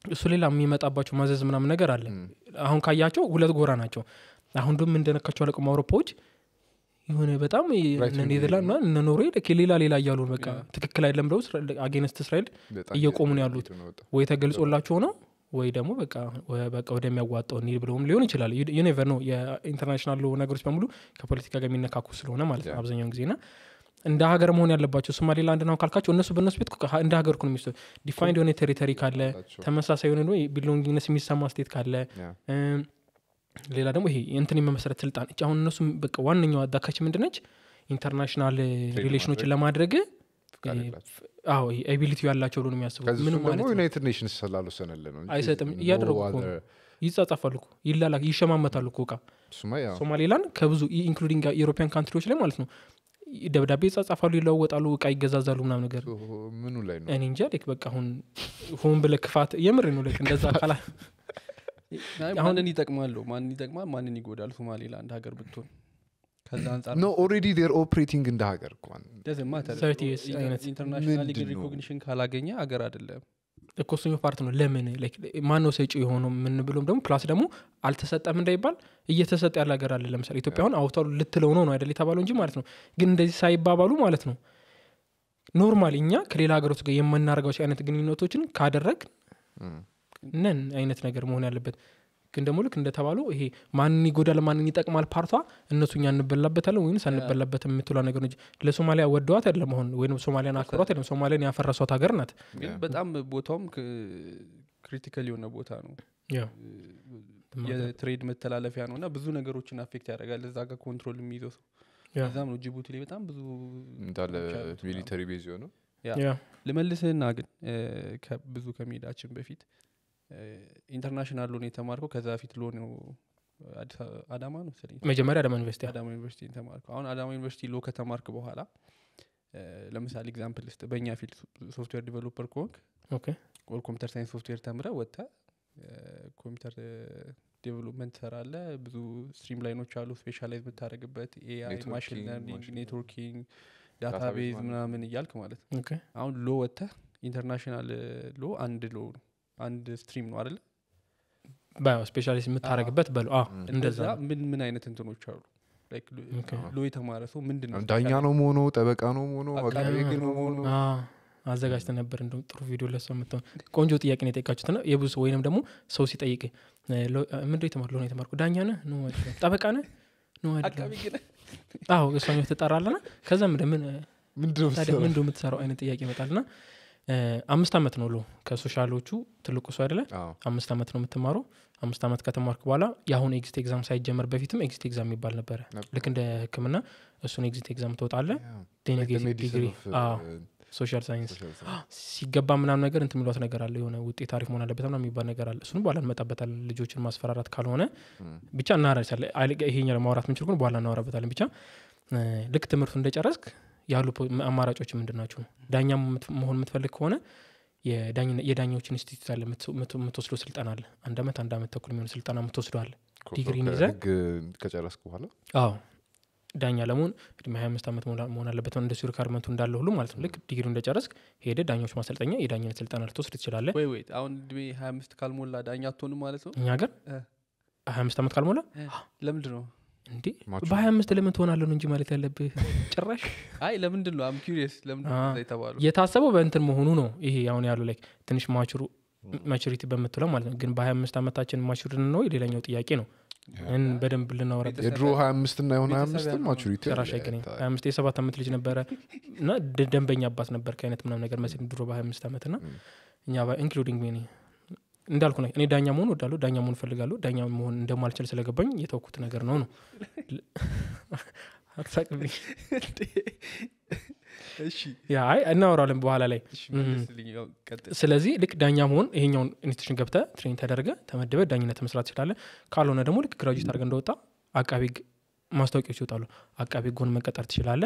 እሱ ሌላ የሚመጣባቸው ማዘዝ ምናምን ነገር አለ። አሁን ካያቸው ሁለት ጎራ ናቸው። አሁን ደግሞ እንደነካቸው አለቅም አውሮፓዎች የሆነ በጣም ኔዘርላንድ እነ ኖርዌይ ሌላ ሌላ እያሉ በቃ ትክክል አይደለም ብለው against እስራኤል እየቆሙ ነው ያሉት። ወይ ተገልጾላቸው ነው ወይ ደግሞ በቃ ወደሚያዋጣው እንሂድ ብለውም ሊሆን ይችላል። you never know የ international ነገሮች በሙሉ ከፖለቲካ ጋር የሚነካኩ ስለሆነ ማለት ነው አብዛኛውን ጊዜ ና እንደ ሀገር መሆን ያለባቸው ሶማሌላንድ ነው ካልካቸው እነሱ በእነሱ ቤት እንደ ሀገር ነው የሚወስዱት defined የሆነ territory ካለ ተመሳሳይ የሆነ belongingness የሚሰማ state ካለ ሌላ ደግሞ ይሄ እንትን የመመሰረት ስልጣን እች አሁን እነሱም በቃ ዋነኛው አዳካች ምንድነች international relation ኦችን ለማድረግ አዎ ability ያላቸው ብሎ ነው የሚያስቡት። United Nations ነው አይሰጥም። እያደረጉ ይጻጻፋሉ ይላላ ይሸማመታሉ እኮ እቃ። ሶማሌላንድ ከብዙ including የ European country ዎች ላይ ማለት ነው ደብዳቤ ይጻጻፋሉ ይለዋወጣሉ እቃ ይገዛዛሉ ምናምን ነገር። ምኑ ላይ ነው? እኔ እንጃ ልክ በቃ አሁን ሆን ብለ ክፋት የምር ነው ልክ እንደዛ አሁን- ማንን ይጠቅማሉ? ማንን ይጠቅማል? ማንን ይጎዳል? ሶማሌላንድ ሀገር ብትሆን። ከዛ አንጻር ኖ ኦልሬዲ ዴር ኦፕሬቲንግ እንደ ሀገር እንኳን doesn't matter። 30 years inter- አይነት international ምንድን ነው? recognition ካላገኘ አገር አይደለም እሱኛው part ነው። ለምን? ማን ነው ሰጪ የሆነው? የምንብሎም ደግሞ plus ደግሞ አልተሰጠም እንዳይባል እየተሰጠ ያለ ሀገር አለ። ለምሳሌ ኢትዮጵያ አሁን አውታሉ ልትለው ነው ነው አይደል የተባለው እንጂ ማለት ነው። ግን እንደዚህ ሳይባባሉ ማለት ነው። normal እኛ ከሌላ ሀገሮች ጋር የምናደርጋቸው አይነት ግንኙነቶችን ካደረግ ነን አይነት ነገር መሆን ያለበት ግን ደግሞ ልክ እንደተባሉ ይሄ ማንን ይጎዳል ማንን ይጠቅማል ፓርቷ እነሱ እኛ እንበላበታለን ወይም ሳንበላበት የምትሏ ነገር ነው እንጂ ለሶማሊያ ወደዋት አይደለም አሁን ወይም ሶማሊያን አክብሯት አይደለም። ሶማሊያን ያፈረሷት ሀገር ናት። ግን በጣም ቦታውም critical የሆነ ቦታ ነው። ያው የ trade መተላለፊያ ነው እና ብዙ ነገሮችን affect ያደርጋል። እዛ ጋር control የሚይዘው ሰው እዛም ነው ጅቡቲ ላይ በጣም ብዙ እንዳለ military base የሆነው? ልመልስህና ግን ብዙ ከመሄዳችን በፊት international law ን የተማርከው ከዛ በፊት law ን ነው አዲስ አበባ- አዳማ ነው መሰለኝ። መጀመሪያ አዳማ ዩኒቨርሲቲ አዳማ ዩኒቨርሲቲ የተማርከው አሁን አዳማ ዩኒቨርሲቲ law ከተማርክ በኋላ ለምሳሌ example ስጥ በእኛ field software developer ከሆንክ okay። Or computer science software ተምረ ወጥተ computer development ትሰራለ ብዙ stream line ኦች አሉ። specialize የምታደረግበት AI machine networking፣ learning networking database ምናምን እያልክ ማለት ነው። Okay። አሁን law ወጥተ international law አንድ law ነው አንድ stream ነው አደለ ባዮ specialize የምታደረግበት በሉ። አዎ እንደዛ ነው። ምን ምን አይነት እንትኖች አሉ? Like law- የተማረ ሰው ምንድን ነው ዳኛ ነው መሆኖ ጠበቃ ነው ነው ነው አዎ፣ አዘጋጅተ ነበር። እንደውም ጥሩ ቪዲዮ ለሰው የምትሆን ቆንጆ ጥያቄ ነው የጠየቃችሁት ና የብዙ ሰው ወይንም ደግሞ ሰው ሲጠይቅ ምንድ የተማር ለሆነ የተማርኩ። ዳኛ ነህ? ነው ጠበቃ ነህ? ነው አዎ እሷኛው ትጠራለና ከዛ ምን ምንድን ነው ታዲያ የምትሰራው? ምንድ የምትሰራው? አይነት ጥያቄ ይመጣል ና አምስት አመት ነው law ከ social ኦቹ ትልቁ ሰው አይደለ? አምስት አመት ነው የምትማረው። አምስት አመት ከተማርክ በኋላ የአሁን exit exam ሳይጀመር በፊትም exit exam የሚባል ነበረ። ልክ እንደ ህክምና እሱን exit exam ትወጣለ ዲግሪ social science. ሲገባ ምናምን ነገር እንትን የሚሏት ነገር አለ። የሆነ ውጤት አሪፍ መሆን አለበት ምናምን የሚባል ነገር አለ። እሱንም በኋላ እንመጣበታለን። ልጆችን ማስፈራራት ካልሆነ ብቻ እናረሳለን ይሄኛ ለማውራት ምንችል በኋላ እናወራበታለን። ብቻ ልክ ትምህርቱ እንደጨረስክ ያሉ አማራጮች ምንድን ናቸው? ነው ዳኛ መሆን የምትፈልግ ከሆነ የዳኝነ- የዳኛዎች ኢንስቲትዩት አለ። የምትስ- የምት- የምትወስደው ስልጠና አለ። አንድ አመት አንድ አመት ተኩል የሚሆን ስልጠና የምትወስደው አለ። ዲግሪን ይዘህ ከጨረስክ በኋላ? አዎ። ዳኛ ለመሆን እድሜ ሀያ አምስት ዓመት መሆን አለበት። እንደሱ requirement ኡ እንዳለ ሁሉ ማለት ነው። ልክ ዲግሪ እንደጨረስክ ሄደ ዳኞች ማሰልጠኛ የዳኝነት ስልጠና ልትወስድ ትችላለህ። ወይ ወይ አሁን እድሜ ሀያ አምስት ካልሞላ ዳኛ አትሆንም ማለት ነው? እኛ ሀገር? ሀያ አምስት ዓመት ካልሞላ? ለምንድን ነው እንዴ? በሀያ አምስት ለምን ትሆናለህ ነው እንጂ ማለት ያለብህ? ጭራሽ አይ ለምንድን ነው እንደዛ የተባሉ የታሰበው በእንትን መሆኑ ነው ይሄ አሁን ያሉ ላይ ትንሽ mature maturity በምትለው ማለት ነው። ግን በሀያ አምስት ዓመታችን mature ነው የሌላኛው ጥያቄ ነው። ን በደንብ ልናወራበት የድሮ ሀያ አምስት እና የሆነ ሀያ አምስት ቤተሰብ maturity ጭራሽ አይገናኝ ሀያ አምስት የሰባት ዓመት ልጅ ነበረ እና ደንበኛ አባት ነበር ከአይነት ምናምን ነገር መሰለኝ ድሮ በሀያ አምስት ዓመት ና እኛ including me እንዳልኩ ነው እኔ ዳኛ መሆን ወዳለሁ ዳኛ መሆን እፈልጋለሁ። ዳኛ መሆን እንደማልችል ስለገባኝ የተውኩት ነገር ነው ነው። አትሳቅብኝ አይ እናወራለን በኋላ ላይ። ስለዚህ ልክ ዳኛ መሆን ይሄኛውን institution ገብተ train ተደረገ ተመደበ ዳኝነት መስራት ትችላለ ካልሆነ ደግሞ ልክ graduate አድርገ እንደወጣ አቃቢ ማስታወቂያዎች ይወጣሉ። አቃቢ ሆን መቀጠር ትችላለ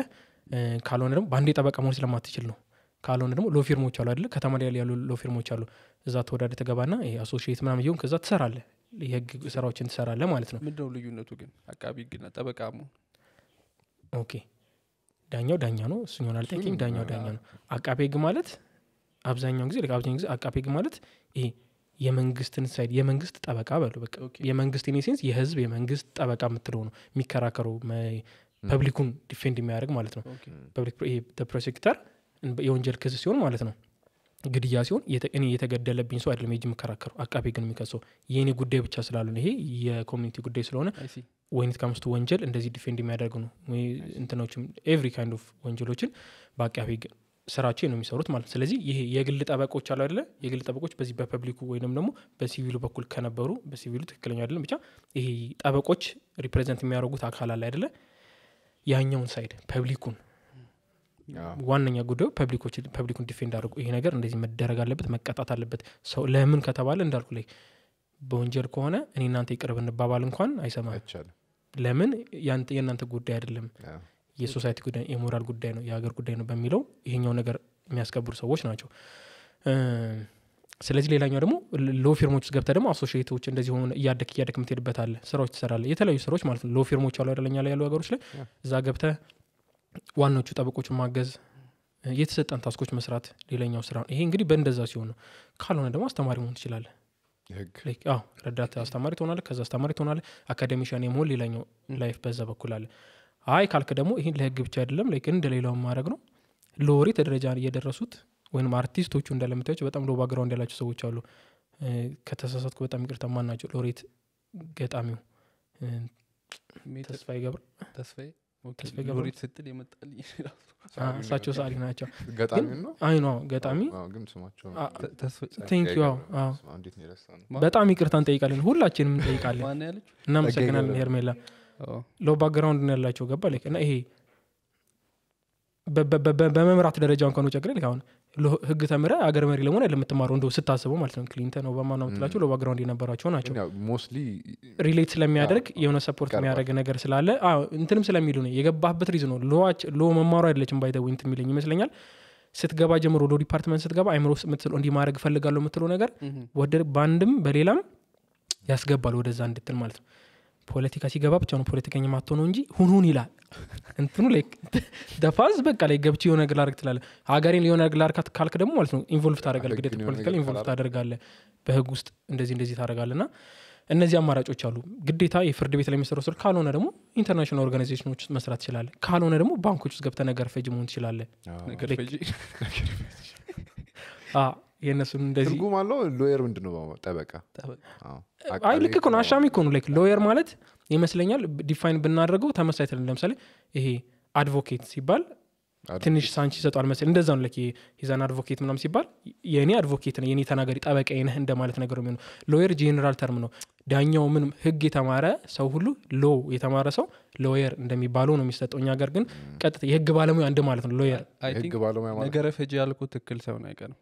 ካልሆነ ደግሞ በአንዴ ጠበቃ መሆን ስለማትችል ነው ካልሆነ ደግሞ law firm ኦች አሉ አይደለ? ከተማ ላይ ያሉ law firm ኦች አሉ። እዛ ተወዳደ ተገባና associate ምናምን እየሆን ከዛ ትሰራለ የህግ ስራዎችን ትሰራለ ማለት ነው። ምንድነው ልዩነቱ ግን? አቃቢ ህግና ጠበቃ መሆን። Okay። ዳኛው ዳኛ ነው እሱ ይሆናል ጠቂም ዳኛው ዳኛ ነው። አቃቤ ህግ ማለት አብዛኛውን ጊዜ አብዛኛው ጊዜ አቃቤ ህግ ማለት ይሄ የመንግስትን side የመንግስት ጠበቃ በሉ የመንግስት in a sense የህዝብ የመንግስት ጠበቃ የምትለው ነው። የሚከራከረው public ኡን defend የሚያደርግ ማለት ነው። prosecutor የወንጀል ክስ ሲሆን ማለት ነው። ግድያ ሲሆን እኔ የተገደለብኝ ሰው አይደለም የእጅ የምከራከረው አቃቤ ግን የሚከሰው የእኔ ጉዳይ ብቻ ስላልሆነ ይሄ የ community ጉዳይ ስለሆነ ወይነት ካምስቱ ወንጀል እንደዚህ defend የሚያደርግ ነው። እንትኖችም every kind of ወንጀሎችን በአቃቢ ህግ ስራቸው ነው የሚሰሩት ማለት ነው። ስለዚህ ይሄ የግል ጠበቆች አሉ አይደለ? የግል ጠበቆች በዚህ በ public ኡ ወይንም ደግሞ በሲቪሉ በኩል ከነበሩ በሲቪሉ ትክክለኛ አይደለም ብቻ ይሄ ጠበቆች represent የሚያደርጉት አካል አለ አይደለ? ያኛውን side public ኡን ዋነኛ ጉዳዩ public ኡን defend አድርጉ ይሄ ነገር እንደዚህ መደረግ አለበት መቀጣት አለበት። ሰው ለምን ከተባለ እንዳልኩ ላይ በወንጀል ከሆነ እኔ እናንተ ይቅር ብንባባል እንኳን አይሰማም። ለምን? የእናንተ ጉዳይ አይደለም። የ society ጉዳይ የሞራል ጉዳይ ነው የሀገር ጉዳይ ነው በሚለው ይሄኛው ነገር የሚያስከብሩ ሰዎች ናቸው። ስለዚህ ሌላኛው ደግሞ law firm ኦች ውስጥ ገብተህ ደግሞ associate ኦች እንደዚህ ሆኑ እያደክ እያደክ የምትሄድበት አለ ስራዎች ትሰራለህ የተለያዩ ስራዎች ማለት ነው። law firm ኦች አሉ አይደለኛ ላይ ያሉ ሀገሮች ላይ እዛ ገብተህ ዋናዎቹ ጠበቆችን ማገዝ የተሰጠን task ኦች መስራት ሌላኛው ስራ ነው። ይሄ እንግዲህ በእንደዛ ሲሆን ነው። ካልሆነ ደግሞ አስተማሪ መሆን አዎ ረዳት አስተማሪ ትሆናለህ ከዛ አስተማሪ ትሆናለህ academician የመሆን ሌላኛው life በዛ በኩል አለ። አይ ካልክ ደግሞ ይህን ለህግ ብቻ አይደለም like እንደ ሌላውን ማድረግ ነው። ሎሬት ደረጃ እየደረሱት ወይም አርቲስቶቹ እንዳለምታያቸው በጣም law background ያላቸው ሰዎች አሉ። ከተሳሳትኩ በጣም ይቅርታ ማን ናቸው? ሎሬት ገጣሚው። ተስፋዬ ገብረ ተስፋዬ ሎሬት ስትል የመጣልኝ እሳቸው ሰዓሊ ናቸው። አይ ነው። ገጣሚ በጣም ይቅርታ እንጠይቃለን። ሁላችንም እንጠይቃለን። እናመሰግናለን ሄርሜላ። law background ነው ያላቸው። ገባ እና ይሄ በመምራት ደረጃ እንኳን ውጭ ሀገር አሁን ህግ ተምረ አገር መሪ ለመሆን አይደለም የምትማረው። እንደው ስታስበው ማለት ነው ክሊንተን ኦባማ ነው የምትላቸው law background የነበራቸው ናቸው። ሪሌት ስለሚያደርግ የሆነ ሰፖርት የሚያደርግ ነገር ስላለ እንትንም ስለሚሉ ነው። የገባህበት ሪዝ ነው። ሎዋች ሎ መማሩ አይደለችም ባይተው እንትን የሚለኝ ይመስለኛል። ስትገባ ጀምሮ ሎ ዲፓርትመንት ስትገባ አይምሮ ውስጥ የምትለው እንዲህ ማድረግ እፈልጋለሁ የምትለው ነገር ወደ በአንድም በሌላም ያስገባል ወደዛ እንድትል ማለት ነው ፖለቲካ ሲገባ ብቻ ነው ፖለቲከኛ ማትሆነው እንጂ ሁን ሁን ይላል። እንትኑ ደፋዝ በቃ ላይ ገብቼ የሆነ ነገር ላደርግ ትላለህ። ሀገሬን የሆነ ነገር ላደርግ ካልክ ደግሞ ማለት ነው ኢንቮልቭ ታደርጋለህ ህግን ግዴታ ፖለቲካል ኢንቮልቭ ታደርጋለህ። በህግ ውስጥ እንደዚህ እንደዚህ ታደርጋለህ እና እነዚህ አማራጮች አሉ። ግዴታ የፍርድ ቤት ላይ የሚሰሩ ስር ካልሆነ ደግሞ international organization ኦች ውስጥ መስራት ትችላለህ። ካልሆነ ደግሞ ባንኮች ውስጥ ገብተህ ነገረ ፈጅ መሆን አ፣ የእነሱን እንደዚህ ትርጉም አለው? lawyer ምንድን ነው ጠበቃ። አይ ልክ እኮ ነው አሻሚ እኮ ነው። like lawyer ማለት ይመስለኛል define ብናደርገው ተመሳሳይ ትል ለምሳሌ ይሄ advocate ሲባል ትንሽ ሳንች ይሰጠዋል መሰለኝ። እንደዛ ነው he's an advocate ምናም ሲባል የእኔ advocate ነው የኔ ተናጋሪ ጠበቃ ነህ እንደማለት ነገር ነው የሚሆነው። lawyer general term ነው። ዳኛው ምንም ህግ የተማረ ሰው ሁሉ law የተማረ ሰው lawyer እንደሚባለው ነው የሚሰጠው። እኛ ሀገር ግን ቀጥታ የህግ ባለሙያ እንደ ማለት ነው lawyer። ነገረ ፈጂ ያልኩት ትክክል አይቀርም።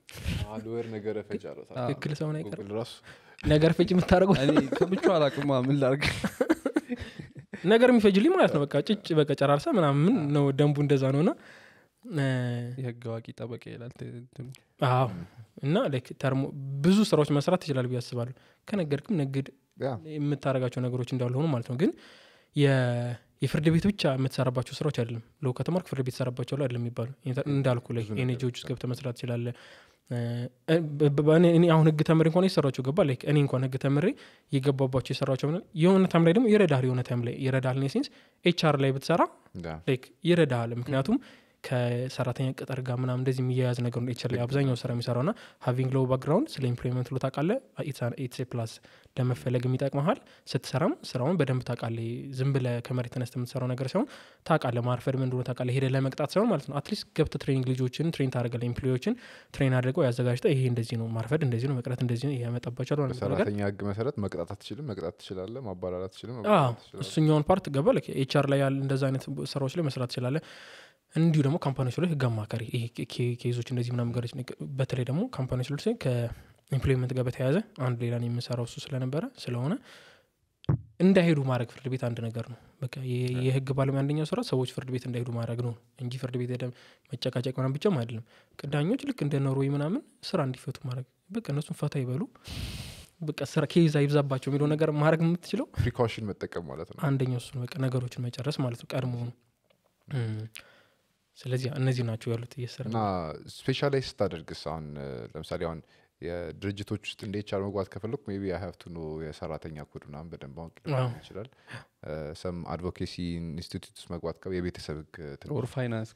ፈጅ አለው ታዲያ። ትክክል ሰውን አይቀር ጉግል ራሱ ነገር ፍጭ የምታደርገው እኔ ከብቹ አላቅማ ምን ላርግ ነገር የሚፈጅልኝ ማለት ነው። በቃ ጭጭ በቃ ጨራርሰ ምናምን ነው ደንቡ እንደዛ ነው እና የህግ አዋቂ ጠበቃ ይላል አዎ። እና like ተምሮ ብዙ ስራዎች መስራት ትችላል ብዬ አስባለሁ። ከነገድክም ንግድ ያ የምታደርጋቸው ነገሮች እንዳሉ ሆኑ ማለት ነው። ግን የ- የፍርድ ቤት ብቻ የምትሰራባቸው ስራዎች አይደለም። law ከተማርክ ፍርድ ቤት ትሰራባቸው ላይ አይደለም የሚባሉ እንዳልኩ ላይ NGO ዎች ውስጥ ገብተ መስራት ትችላለ እኔ አሁን ህግ ተምሬ እንኳን የሰራቸው ገባ like እኔ እንኳን ህግ ተምሬ የገባባቸው የሰራቸው የሆነ time ላይ ደግሞ ይረዳል የሆነ time ላይ ይረዳል since HR ላይ ብትሰራ like ይረዳሃል። ምክንያቱም ከሰራተኛ ቅጠር ጋር ምናምን እንደዚህ የሚያያዝ ነገር ነው HR ላይ አብዛኛው ስራ የሚሰራው and having law background ስለ employment law ታቃለ it's plus ለመፈለግ የሚጠቅመሃል ስትሰራም ስራውን በደንብ ታቃለ ዝም ብለ ከመሬት ተነስተ የምትሰራው ነገር ሳይሆን ታቃለ ማርፈድ ምን እንደሆነ ታቃለ ሄደ ለመቅጣት ሳይሆን ማለት ነው። at least ገብተ training ልጆችን train ታደረገለ employee ኦችን train አድርገው ያዘጋጅተ ይሄ እንደዚህ ነው ማርፈድ እንደዚህ ነው መቅጣት እንደዚህ ነው ያመጣባቸዋል ማለት በሰራተኛ ህግ መሰረት መቅጣት አትችልም። መቅጣት ትችላለ ማባላል አትችልም። ትችላለህ። እሱኛውን part ገባ HR ላይ ያለ እንደዛ አይነት ስራዎች ላይ መስራት ትችላለ እንዲሁ ደግሞ company ዎች ላይ ህግ አማካሪ ይሄ case ኦች እንደዚህ ምናምን ነገሮች በተለይ ደግሞ company ዎች ላይ ከ employment ጋር በተያያዘ አንድ ሌላ ነው የምሰራው እሱ ስለነበረ ስለሆነ እንዳይሄዱ ማድረግ ፍርድ ቤት አንድ ነገር ነው። በቃ የህግ ባለሙያ አንደኛው ስራ ሰዎች ፍርድ ቤት እንዳይሄዱ ማድረግ ነው እንጂ ፍርድ ቤት ሄደ መጨቃጨቅ ምናምን ብቻም አይደለም። ቅዳኞች ልክ እንደ ኖርዌይ ምናምን ስራ እንዲፈቱ ማድረግ በቃ እነሱን ፈታ ይበሉ። በቃ ስራ case አይብዛባቸው የሚለው ነገር ማድረግ የምትችለው precaution መጠቀም ማለት ነው። አንደኛው እሱ ነው። በቃ ነገሮችን መጨረስ ማለት ነው። ቀድሞ ነው ስለዚህ እነዚህ ናቸው ያሉት እየሰራ እና specialize ስታደርግስ አሁን ለምሳሌ አሁን የድርጅቶች ውስጥ እንደ HR መግባት ከፈለኩ maybe have to know የሰራተኛ ኮድ ምናምን በደንብ አሁን ይችላል። some advocacy institute ውስጥ መግባት ከ የቤተሰብ ህግ ትምህርት or finance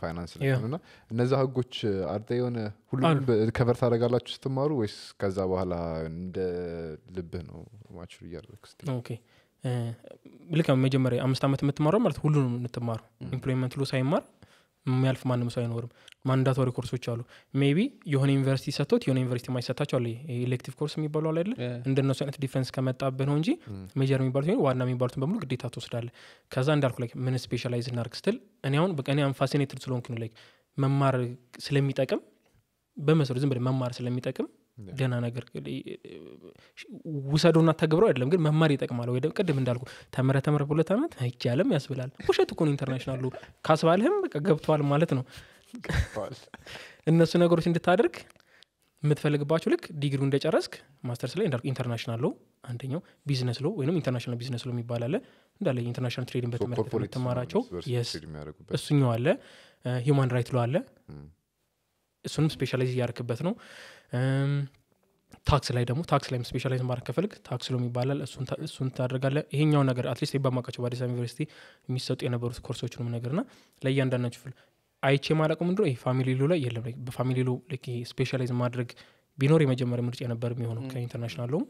finance እና እነዛ ህጎች አርጠ የሆነ ሁሉም cover ታደረጋላችሁ ስትማሩ ወይስ ከዛ በኋላ እንደ ልብህ ነው ማችሩ እያደረግ Okay። ልክ መጀመሪያ አምስት ዓመት የምትማረው ማለት ሁሉንም የምትማረው employment law ሳይማር የሚያልፍ ማንም ሰው አይኖርም። mandatory ኮርሶች አሉ። maybe የሆነ ዩኒቨርሲቲ ሰጥቶት የሆነ ዩኒቨርሲቲ ማይሰጣቸው አለ elective course የሚባሉ አለ አይደለ? እንደነሱ አይነት difference ከመጣብህ ነው እንጂ major የሚባሉት ወይም ዋና የሚባሉትን በሙሉ ግዴታ ትወስዳለ ከዛ እንዳልኩ ላይ ምን specialize እናርግ ስትል እኔ አሁን በቃ እኔ fascinated ስለሆንኩ ነው like መማር ስለሚጠቅም በመሰሩ ዝም ብለህ መማር ስለሚጠቅም ደህና ነገር ውሰዶና ተግብረው አይደለም ግን መማር ይጠቅማል። ወይ ቅድም እንዳልኩ ተምረ ተምረ በሁለት ዓመት አይቻልም ያስብላል። ውሸት እኮ ነው international law ካስባልህም ገብተዋል ማለት ነው። እነሱ ነገሮች እንድታደርግ የምትፈልግባቸው ልክ ዲግሪው እንደጨረስክ ማስተርስ ላይ እንዳልኩ international law አንደኛው business law ወይም international business law የሚባል አለ። እንዳለ international trade ን በተመለከተ የምትማራቸው እሱኛው አለ። human right law አለ። እሱንም specialize እያደረክበት ነው tax ላይ ደግሞ tax ላይ specialize ማድረግ ከፈልግ tax law ይባላል። እሱን ታደርጋለ ይሄኛውን ነገር at least በማውቃቸው በአዲስ አበባ ዩኒቨርሲቲ የሚሰጡ የነበሩት ኮርሶችንም ነገር ና ለእያንዳንዳቸው ፍል አይቼ ማለቀው ምንድነው? ይሄ family law ላይ የለም። በ family law specialize ማድረግ ቢኖር የመጀመሪያ ምርጫ የነበር የሚሆነው ከ international law ም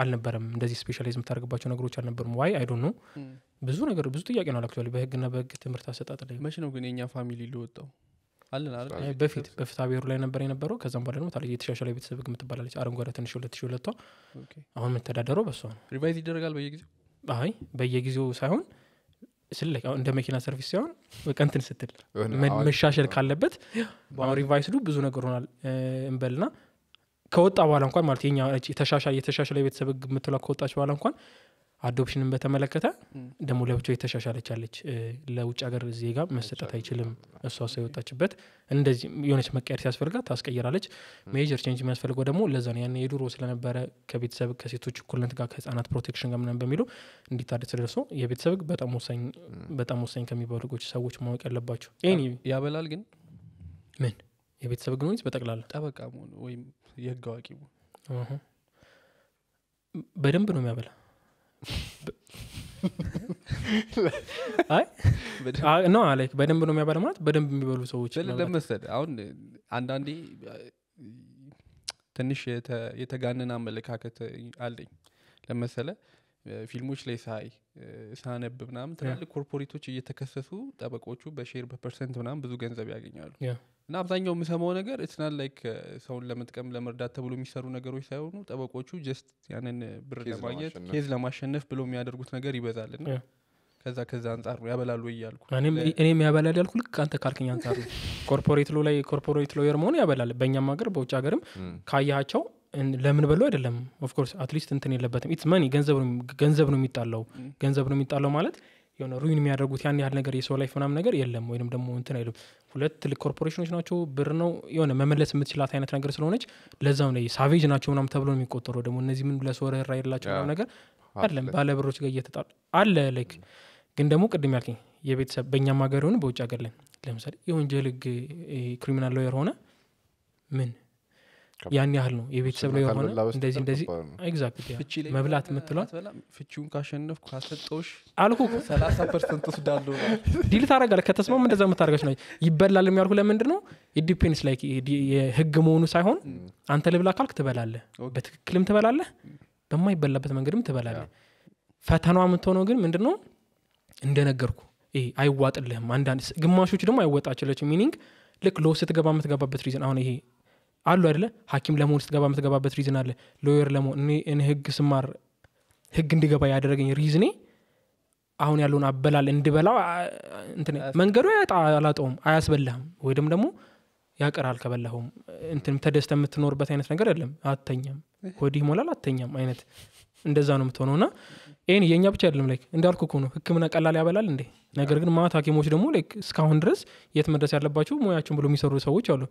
አልነበረም። እንደዚህ specialize የምታደርግባቸው ነገሮች አልነበሩም። Why? I don't know። ብዙ ነገር ብዙ ጥያቄ ነው አላክቹዋሊ በህግና በህግ ትምህርት አሰጣጥ ላይ መቼ ነው ግን የኛ family law የወጣው አለን በፊት በፍትሐ ብሔሩ ላይ ነበር የነበረው። ከዛም በኋላ ደግሞ ታዲያ የተሻሻለ ቤተሰብ ህግ የምትባላለች አረንጓዴ ትንሽ ሁለት ሺ ሁለቷ አሁን የምተዳደረው በሷ ነው። revise ይደረጋል በየጊዜው? አይ በየጊዜው ሳይሆን ስለ እንደ መኪና service ሲሆን በቃ እንትን ስትል መሻሻል ካለበት አሁን revised ኡ ብዙ ነገር ሆናል እንበልና ከወጣ በኋላ እንኳን ማለት የተሻሻለ የቤተሰብ ህግ የምትለው ከወጣች በኋላ እንኳን adoption ን በተመለከተ ደግሞ ለብቻው የተሻሻለች አለች ለውጭ ሀገር ዜጋ መሰጠት አይችልም እሷ እሷ የወጣችበት። እንደዚህ የሆነች መቀየር ሲያስፈልጋት ታስቀይራለች። major change የሚያስፈልገው ደግሞ ለዛ ነው። ያን የድሮ ስለነበረ ከቤተሰብ ከሴቶች እኩልነት ጋር ከህጻናት protection ጋር ምናምን በሚለው እንዲታደስ ተደርሶ የቤተሰብ በጣም ወሳኝ በጣም ወሳኝ ከሚባሉ ህጎች ሰዎች ማወቅ ያለባቸው። ያበላል ግን? ምን? የቤተሰብ ወይስ በጠቅላላ? ጠበቃ መሆን ወይም የህግ አዋቂ መሆን? በደንብ ነው የሚያበላ no like በደንብ ነው የሚያበላ ማለት በደንብ የሚበሉ ሰዎች ለምሳሌ አሁን አንዳንዴ ትንሽ የተ- የተጋነነ አመለካከት አለኝ። ለምሳሌ ፊልሞች ላይ ሳይ ሳነብ ምናምን ትላልቅ corporate ኦች እየተከሰሱ ጠበቆቹ በ share በ percent ምናምን ብዙ ገንዘብ ያገኛሉ እና አብዛኛው የምሰማው ነገር it's not like ሰውን ለመጥቀም ለመርዳት ተብሎ የሚሰሩ ነገሮች ሳይሆኑ ጠበቆቹ just ያንን ብር ለማግኘት ለማሸነፍ። case ለማሸነፍ ብሎ የሚያደርጉት ነገር ይበዛል እና ከዛ ከዛ አንጻር ነው ያበላሉ እያልኩ እኔም ያበላል ያልኩ ልክ አንተ ካልከኝ አንጻር ነው። corporate law ላይ corporate lawyer መሆኑ ያበላል። በእኛም ሀገር በውጭ ሀገርም ካያቸው ለምን በሉ አይደለም። of course at least እንትን የለበትም። it's money ገንዘብ ነው ገንዘብ ነው የሚጣለው። ገንዘብ ነው የሚጣለው ማለት የሆነ ruin የሚያደርጉት ያን ያህል ነገር የሰው life ምናምን ነገር የለም ወይንም ደግሞ እንትን አይሉም። ሁለት ትልቅ ኮርፖሬሽኖች ናቸው ብር ነው የሆነ መመለስ የምትችላት አይነት ነገር ስለሆነች ለዛም ነው savage ናቸው ምናምን ተብሎ ነው የሚቆጠረው ደግሞ እነዚህ ምን ለሰው ርህራሄ የላቸው ምናምን ነገር አይደለም ባለ ብሮች ጋር እየተጣሉ አለ like ግን ደግሞ ቅድም ያልከኝ የቤተሰብ በእኛም ሀገር ሆነ በውጭ ሀገር ላይ ለምሳሌ የወንጀል ህግ criminal lawyer ሆነ ምን ያን ያህል ነው የቤተሰብ ሙስና lawyer ሆነ ካልበላ በስተቀር እንደዚህ እንደዚህ exact ላይ መብላት አትበላም። ፍቺውን ካሸነፍኩ ካሰጠውሽ አልኩ እኮ ሰላሳ percent ወስዳለሁ deal ታደርጋለህ። ከተስማም እንደዛ የምታደርገች ነው ይበላል የሚያልኩ ለምንድን ነው it depends ላይ የህግ መሆኑ ሳይሆን አንተ ልብላ ካልክ ትበላለህ። Okay። በትክክልም ትበላለህ በማይበላበት መንገድም ትበላለህ። ፈተናዋ የምትሆነው ግን ምንድን ነው እንደነገርኩ አይዋጥልህም። አንዳንድ ስ- ግማሾች ደግሞ አይወጣችለች meaning ልክ law ስትገባ የምትገባበት reason አሁን ይሄ አሉ አይደለ? ሀኪም ለመሆን ስትገባ የምትገባበት reason አለ። lawyer ለመሆን እኔ ህግ ስማር ህግ እንዲገባ ያደረገኝ reason ኤ አሁን ያለውን አበላል እንድበላው መንገዱ አላጠውም አያስበላህም። ወይም ደግሞ ያቀራል ከበላኸውም። እንትን ተደስተ የምትኖርበት አይነት ነገር የለም። አተኛም ወዲህ ይሞላል አተኛም አይነት እንደዛ ነው የምትሆነው። እና ይህን የእኛ ብቻ አይደለም። ላይክ እንዳልኩ ነው። ህክምና ቀላል ያበላል እንዴ ነገር ግን ማት ሀኪሞች ደግሞ ላይክ እስካሁን ድረስ የት መድረስ ያለባቸው ሙያቸውን ብሎ የሚሰሩ ሰዎች አሉ።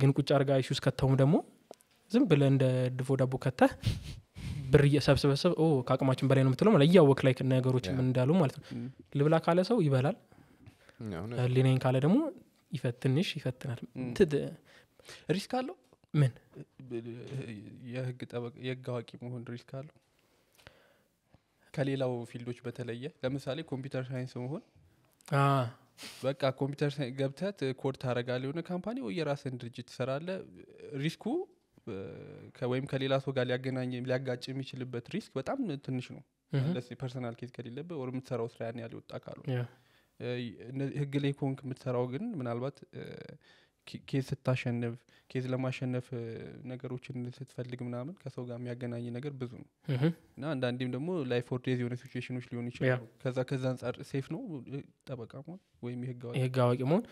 ግን ቁጭ አርጋ ኢሹስ ከተውም ደግሞ ዝም ብለ እንደ ድፎ ዳቦ ከተህ ብር እየሰብስበሰብ ከአቅማችን በላይ ነው የምትለው ማለት እያወቅ ላይ ነገሮች ምን እንዳሉ ማለት ነው። ልብላ ካለ ሰው ይበላል። ህሊናዬን ካለ ደግሞ ትንሽ ይፈትናል። risk አለው? ምን? የህግ አዋቂ መሆን risk አለው? ከሌላው field ኦች በተለየ ለምሳሌ computer science መሆን በቃ ኮምፒውተር ገብተት ኮድ ታደረጋለ የሆነ company ወይ የራስን ድርጅት ትሰራለ risk ኡ ወይም ከሌላ ሰው ጋር ሊያገናኝ ሊያጋጭ የሚችልበት risk በጣም ትንሽ ነው። personal case ከሌለበት ወር የምትሰራው ስራ ያን ያህል የወጣ ካሉ ህግ ላይ ኮንክ የምትሰራው ግን ምናልባት case ስታሸንፍ case ለማሸነፍ ነገሮችን ስትፈልግ ምናምን ከሰው ጋር የሚያገናኝ ነገር ብዙ ነው። እና አንዳንዴም ደግሞ life or death የሆነ ሲቹዌሽኖች ሊሆኑ ይችላሉ። ከዛ ከዛ አንጻር safe ነው ጠበቃ መሆን ወይም የህግ አዋቂ? መሆን?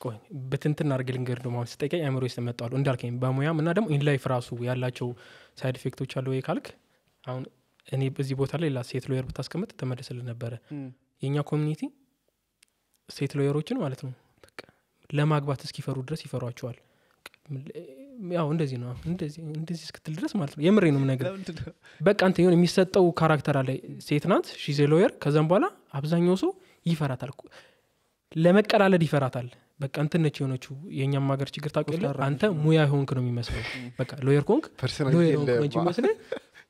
ቆይ ብትንትን አድርግ ልንገር ደሞ አሁን ስጠይቀኝ አእምሮ ውስጥ መጣሉ እንዳልከኝ በሙያም እና ደግሞ in life ራሱ ያላቸው side effect ኦች አሉ ወይ ካልክ? አሁን እኔ በዚህ ቦታ ላይ ሌላ ሴት lawyer ብታስቀምጥ ተመለስልን ነበረ። የእኛ community ሴት lawyer ኦችን ማለት ነው ለማግባት እስኪፈሩ ድረስ ይፈሯቸዋል። ያው እንደዚህ ነው። እንደዚህ እንደዚህ እስክትል ድረስ ማለት ነው። የምሬ ነው የምነግርህ። በቃ አንተ የሆነ የሚሰጠው character አለ። ሴት ናት she's a lawyer ከዛም በኋላ አብዛኛው ሰው ይፈራታል ለመቀላለድ ይፈራታል። በቃ እንትን ነች የሆነችው። የእኛም ሀገር ችግር ታውቂያለህ አንተ ሙያ ሆንክ ነው የሚመስለው። በቃ lawyer ሆንክ lawyer ሆንክ ነው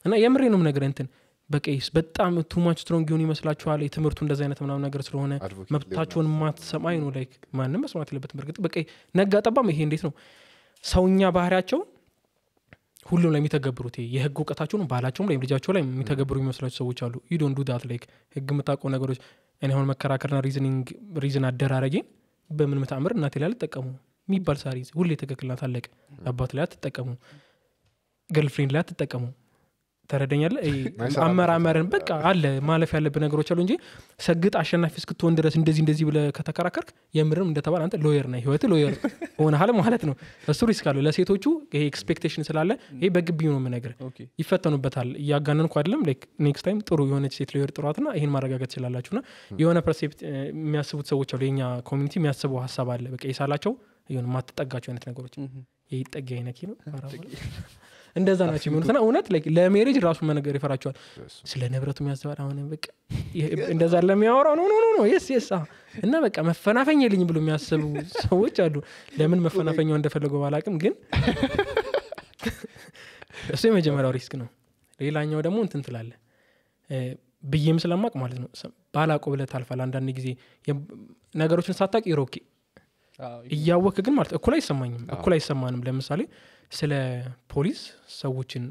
እና የምሬ ነው የምነግርህ እንትን በቃ yes በጣም too much strong ይሆን ይመስላችኋል? የትምህርቱ እንደዚህ አይነት ምናምን ነገር ስለሆነ መብታቸውን ማትሰማኝ ነው like ማንም መስማት የለበትም። በርግጥ በቃ ነጋ ጠባም ይሄ እንዴት ነው? ሰውኛ ባህሪያቸው ሁሉም ላይ የሚተገብሩት የህግ እውቀታቸውን ባህላቸውም ላይ ልጃቸው ላይ የሚተገብሩ የሚመስላቸው ሰዎች አሉ። you don't do that like ህግ የምታውቀው ነገሮች። እኔ አሁን መከራከርና reasoning reason አደራረጌን በምን ምታምር እናቴ ላይ አልጠቀሙ የሚባል ሳሪዝ ሁሌ ትክክል ናት አለቀ። አባት ላይ አትጠቀሙ። girlfriend ላይ አትጠቀሙ ተረደኛለ አመራመርን በቃ አለ ማለፍ ያለብህ ነገሮች አሉ እንጂ ሰግጥ አሸናፊ እስክትሆን ድረስ እንደዚህ እንደዚህ ብለ ከተከራከርክ የምርም እንደተባለ አንተ lawyer ነ ህይወት lawyer ሆነሃል ማለት ነው። እሱ risk አለው። ለሴቶቹ ይሄ expectation ስላለ ይሄ በግቢ ነው የምነግር ይፈተኑበታል። እያጋነንኩ አይደለም። next time ጥሩ የሆነች ሴት lawyer ጥሯትና ይህን ማረጋገጥ ትችላላችሁ። ና የሆነ percept የሚያስቡት ሰዎች አሉ። የኛ community የሚያስበው ሀሳብ አለ። በቃ የሳላቸው የሆነ ማትጠጋቸው አይነት ነገሮች። ይህ ጠጊ አይነኪ ነው እንደዛ ናቸው የሚሆኑትና እውነት ለ marriage ራሱ መነገር ይፈራቸዋል። ስለ ንብረቱ የሚያስባል አሁን በቃ እንደዛ ለሚያወራው ነው no yes yes እና በቃ መፈናፈኛ የልኝ ብሎ የሚያስቡ ሰዎች አሉ። ለምን መፈናፈኛው እንደፈለገው ባላቅም ግን እሱ የመጀመሪያው risk ነው። ሌላኛው ደግሞ እንትን ትላለ ብዬም ስለማቅ ማለት ነው። ባላቆ ብለህ ታልፋል አንዳንድ ጊዜ ነገሮችን ሳታቅ ይሮኬ እያወክ ግን ማለት እኩል አይሰማኝም። እኩል አይሰማንም። ለምሳሌ ስለ ፖሊስ ሰዎችን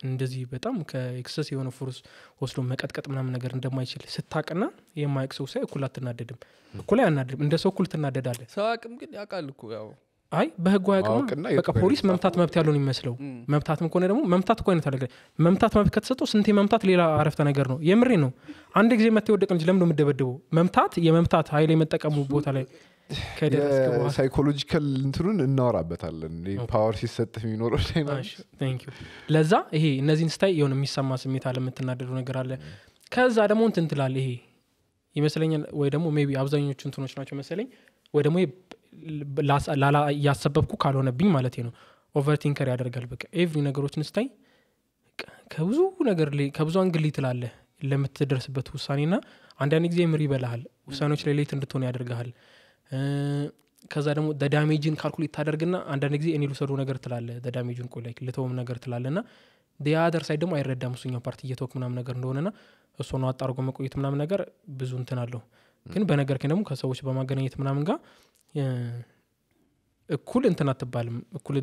እንደዚህ በጣም ከኤክሰስ የሆነ force ወስዶ መቀጥቀጥ ምናምን ነገር እንደማይችል ስታቅና የማያቅ ሰው ሳይ እኩል አትናደድም። እኩል አያናድድም። እንደ ሰው እኩል ትናደዳለ ሰው አቅም ግን ያውቃል ያው አይ በህጉ በቃ ጋር ፖሊስ? መምታት መብት ያለውን የሚመስለው። መምታትም ከሆነ ደግሞ መምታት እኮ አይነት አለ መምታት መብት ከተሰጠው ስንቴ መምታት ሌላ አረፍተ ነገር ነው። የምሬ ነው። አንድ ጊዜ መታ የወደቀ ልጅ ለምንድነው የምደበድበው መምታት የመምታት ሀይል የመጠቀሙ ቦታ ላይ psychological እንትኑን እናወራበታለን። power ሲሰጥህ የሚኖረው dynamics thank you ለዛ ይሄ እነዚህን ስታይ የሆነ የሚሰማ ስሜት አለ የምትናደዱ ነገር አለ። ከዛ ደግሞ እንትን ትላለ ይሄ ይመስለኛል። ወይ ደግሞ maybe አብዛኞቹ እንትኖች ናቸው መሰለኝ። ወይ ደግሞ ላላ እያሰበብኩ ካልሆነብኝ ማለት ነው። overthinker ያደርጋል በቃ every ነገሮችን ስታይ ከብዙ ነገር ከብዙ angle ትላለህ ለምትደርስበት ውሳኔና አንዳንድ ጊዜ ምር ይበልሃል ውሳኔዎች ላይ late እንድትሆን ያደርግሃል። ከዛ ደግሞ damage ን calculate ታደርግና አንዳንድ ጊዜ እኔ ልውሰዱ ነገር ትላለ damage ን ቆይ ልተውም ነገር ትላለ ና the other side ደግሞ አይረዳም እሱኛው ፓርቲ እየተወክ ምናምን ነገር እንደሆነና እሱ ነው አጣርጎ መቆየት ምናምን ነገር ብዙ እንትን አለው። ግን በነገር ደግሞ ከሰዎች በማገናኘት ምናምን ጋር እኩል እንትን አትባልም። እኩል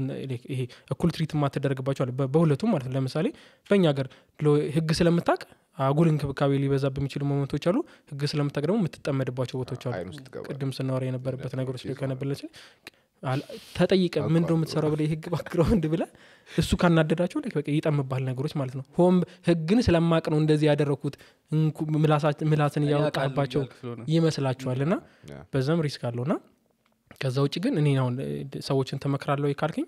ይሄ እኩል treat ማትደረግባቸዋል በሁለቱም ማለት ነው። ለምሳሌ በእኛ ሀገር ህግ ስለምታቅ አጉል እንክብካቤ ሊበዛ በሚችሉ moment ኦች አሉ። ህግ ስለምታቅ ደግሞ የምትጠመድባቸው ቦታዎች አሉ። ቅድም ስናወራ የነበረበት ነገሮች ላይ ከነበለች ተጠይቀ ምንድነው የምትሰራው ብለ የህግ background ብለ እሱ ካናደዳቸው ይጠምባል ነገሮች ማለት ነው። ሆም ህግን ስለማቅ ነው እንደዚህ ምላሳ- ምላስን እያወጣባቸው ይመስላችኋል። ና yeah። በዛም risk አለው ከዛ ውጭ ግን እኔ አሁን ሰዎችን ተመክራለሁ ካልከኝ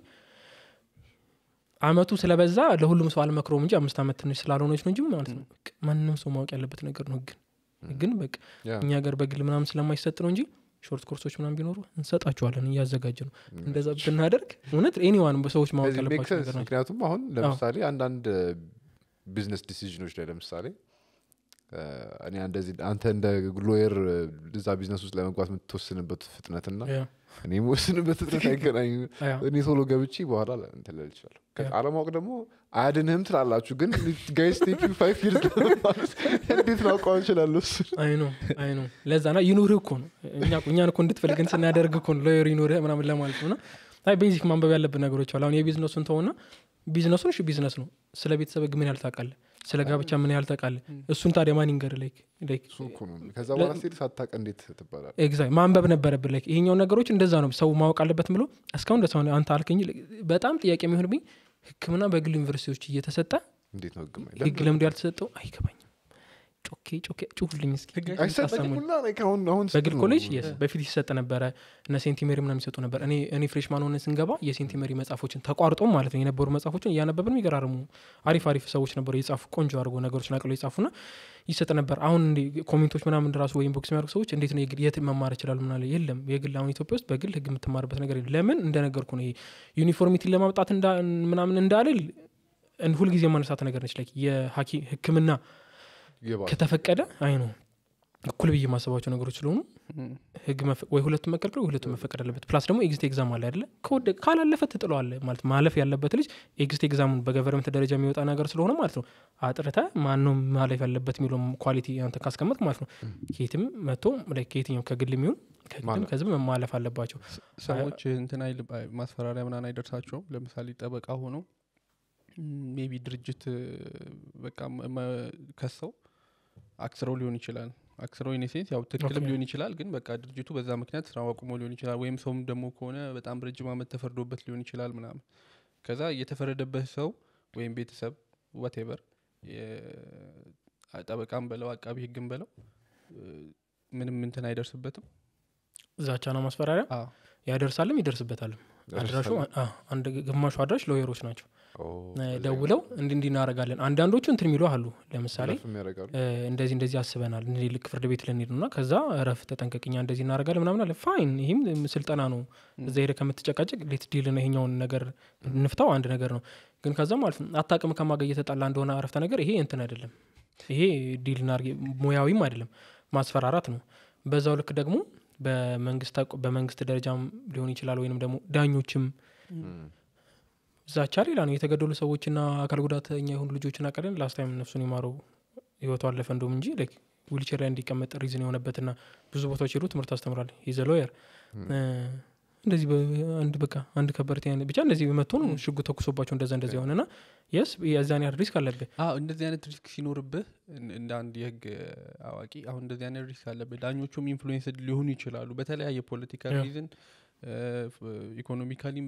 አመቱ ስለበዛ ለሁሉም ሰው አልመክረውም እንጂ አምስት ዓመት ትንሽ ስላልሆነች ነው እንጂ ማለት ነው። ማንም ሰው ማወቅ ያለበት ነገር ነው ህግን ህግን በቃ እኛ ሀገር በግል ምናምን ስለማይሰጥ ነው እንጂ short course ኦች ምናምን ቢኖሩ እንሰጣቸዋለን እያዘጋጀ ነው። እንደዛ ብናደርግ እውነት anyone በሰዎች ማወቅ ያለባቸው sense። ነገር ናቸው ምክንያቱም አሁን ለምሳሌ አንዳንድ business decision ኦች ላይ ለምሳሌ እኔ እንደዚህ አንተ እንደ lawyer እዛ ቢዝነስ ውስጥ ለመግባት የምትወስንበት ፍጥነትና እኔ የምወስንበት ፍጥነት አይገናኙ እኔ ቶሎ ገብቼ በኋላ እንትን ልል እችላለሁ አለማወቅ ደግሞ አያድንህም ትላላችሁ ግን guys take five years እንዴት ላውቀው እንችላለሁ እሱ አይ ነው አይ ነው ለዛ ና ይኑርህ እኮ ነው። እኛ እኛን እኮ እንድትፈልግን ስናደርግ እኮ ነው lawyer ይኑርህ ምናምን ለማለት ነው። ና አይ basic ማንበብ ያለብን ነገሮች አሉ። አሁን የቢዝነሱን ተውና ቢዝነሱን እሺ ቢዝነስ ነው። ስለ ቤተሰብ ህግ ምን ያህል ታውቃለህ ስለ ጋብቻ ምን ያህል ታውቃለህ? እሱን ታዲያ ማን ይንገር like ማንበብ ነበረብን like ይሄኛውን ነገሮች እንደዛ ነው። ሰው ማወቅ አለበት ብሎ እስካሁን ደስ አንተ አልከኝ። በጣም ጥያቄ የሚሆንብኝ ህክምና በግል ዩኒቨርሲቲዎች እየተሰጠ ህግ ለምዶ ያልተሰጠው አይገባኝም ጮኬ ጮኬ ጩሁልኝ እስኪ። አይሰጠኝም አሰሙኝ። ሁላ like አሁን አሁን በግል ስትል ኮሌጅ? በፊት ይሰጥ ነበረ። እነ St. Mary ምናምን ይሰጡ ነበር። እኔ እኔ freshman ሆነን ስንገባ የ St. Mary መጽሐፎችን ተቋርጦ ማለት ነው የነበሩ መጽሐፎችን እያነበብን የሚገራርሙ አሪፍ አሪፍ ሰዎች ነበሩ የጻፉ። ቆንጆ አድርጎ ነገሮችን አቅሎ የጻፉና ይሰጥ ነበር። አሁን እንዲ comment ኦች ምናምን ራሱ ወይም ቦክስ የሚያደርጉ ሰዎች እንዴት ነው የግል የት መማር ይችላሉ ምናለ የለም የግል አሁን ኢትዮጵያ ውስጥ በግል ህግ የምትማርበት ነገር የለም። ለምን? እንደነገርኩ ነው። ይሄ uniformity ን ለማምጣት እንዳ- ምናምን እንዳልል እን- ሁልጊዜ ማነሳት ነገር ነች። ላይ የሀኪም ህክምና ከተፈቀደ አይ ነው እኩል ብዬ የማሰባቸው ነገሮች ስለሆኑ ህግ መፈ- ወይ ሁለቱም መከልከል ወይ ሁለቱም መፈቀድ አለበት። plus ደግሞ exit exam አለ አይደለ? ከወደ ካላለፈ ትጥለዋለ ማለት ማለፍ ያለበት ልጅ exit exam ኡን በ government ደረጃ የሚወጣ ነገር ስለሆነ ማለት ነው። አጥርተ ማነው ማለፍ ያለበት የሚለው quality አንተ ካስቀመጥ ማለት ነው። ከየትም መጥቶ ከየትኛው ከግል የሚሆን ከግልም ማለፍ። ከህዝብ ማለፍ አለባቸው። ሰዎች እንትን ማስፈራሪያ ምናምን አይደርሳቸውም። ለምሳሌ ጠበቃ ሆነው maybe ድርጅት በቃ ከሰው አክስረው ሊሆን ይችላል። አክስረው in a sense ያው ትክክልም ሊሆን ይችላል ግን በቃ ድርጅቱ በዛ ምክንያት ስራው አቁሞ ሊሆን ይችላል ወይም ሰውም ደግሞ ከሆነ በጣም ረጅም አመት ተፈርዶበት ሊሆን ይችላል ምናምን። ከዛ የተፈረደበት ሰው ወይም ቤተሰብ whatever ጠበቃም በለው አቃቢ ህግም በለው ምንም እንትን አይደርስበትም። ዛቻና ማስፈራሪያ? አዎ። ያደርሳልም ይደርስበታልም። አድራሹ አንድ ግማሹ አድራሽ ሎየሮች ናቸው ደውለው እንዲ እንዲ እናደርጋለን። አንዳንዶቹ እንትን የሚሉ አሉ። ለምሳሌ እንደዚህ እንደዚህ አስበናል። ልክ ፍርድ ቤት ልንሄድ ነው እና ከዛ ረፍ ተጠንቀቅኛ እንደዚህ እናደርጋለን ምናምን አለ። ፋይን ይህም ስልጠና ነው። እዛ ሄደ ከምትጨቃጨቅ ሌት ዲል ነው። ይሄኛውን ነገር ንፍታው አንድ ነገር ነው። ግን ከዛ ማለት ነው አታቅም ከማገ እየተጣላ እንደሆነ አረፍተ ነገር ይሄ እንትን አይደለም። ይሄ ዲል ሙያዊም አይደለም። ማስፈራራት ነው። በዛው ልክ ደግሞ በመንግስት ደረጃም ሊሆን ይችላል ወይንም ደግሞ ዳኞችም ዛቻ ሌላ ነው የተገደሉ ሰዎችና አካል ጉዳተኛ የሆኑ ልጆችን አቀደን last time ነፍሱን የማረው ህይወቱ አለፈ እንደውም እንጂ like wheelchair ላይ እንዲቀመጥ reason የሆነበትና ብዙ ቦታዎች ሄዱ ትምህርት አስተምራል ይዘ lawyer። እንደዚህ በአንድ በቃ አንድ ከበርቴ አይነት ብቻ እንደዚህ መጥቶ ነው ሽጉጥ ተኩሶባቸው እንደዛ እንደዚ የሆነና የስ የዛን ያህል risk አለብህ። አዎ እንደዚህ አይነት risk ሲኖርብህ እን- እንደ አንድ የህግ አዋቂ አሁን እንደዚህ አይነት risk አለብህ። ዳኞቹም influenced ሊሆኑ ይችላሉ በተለያየ political reason። economically ም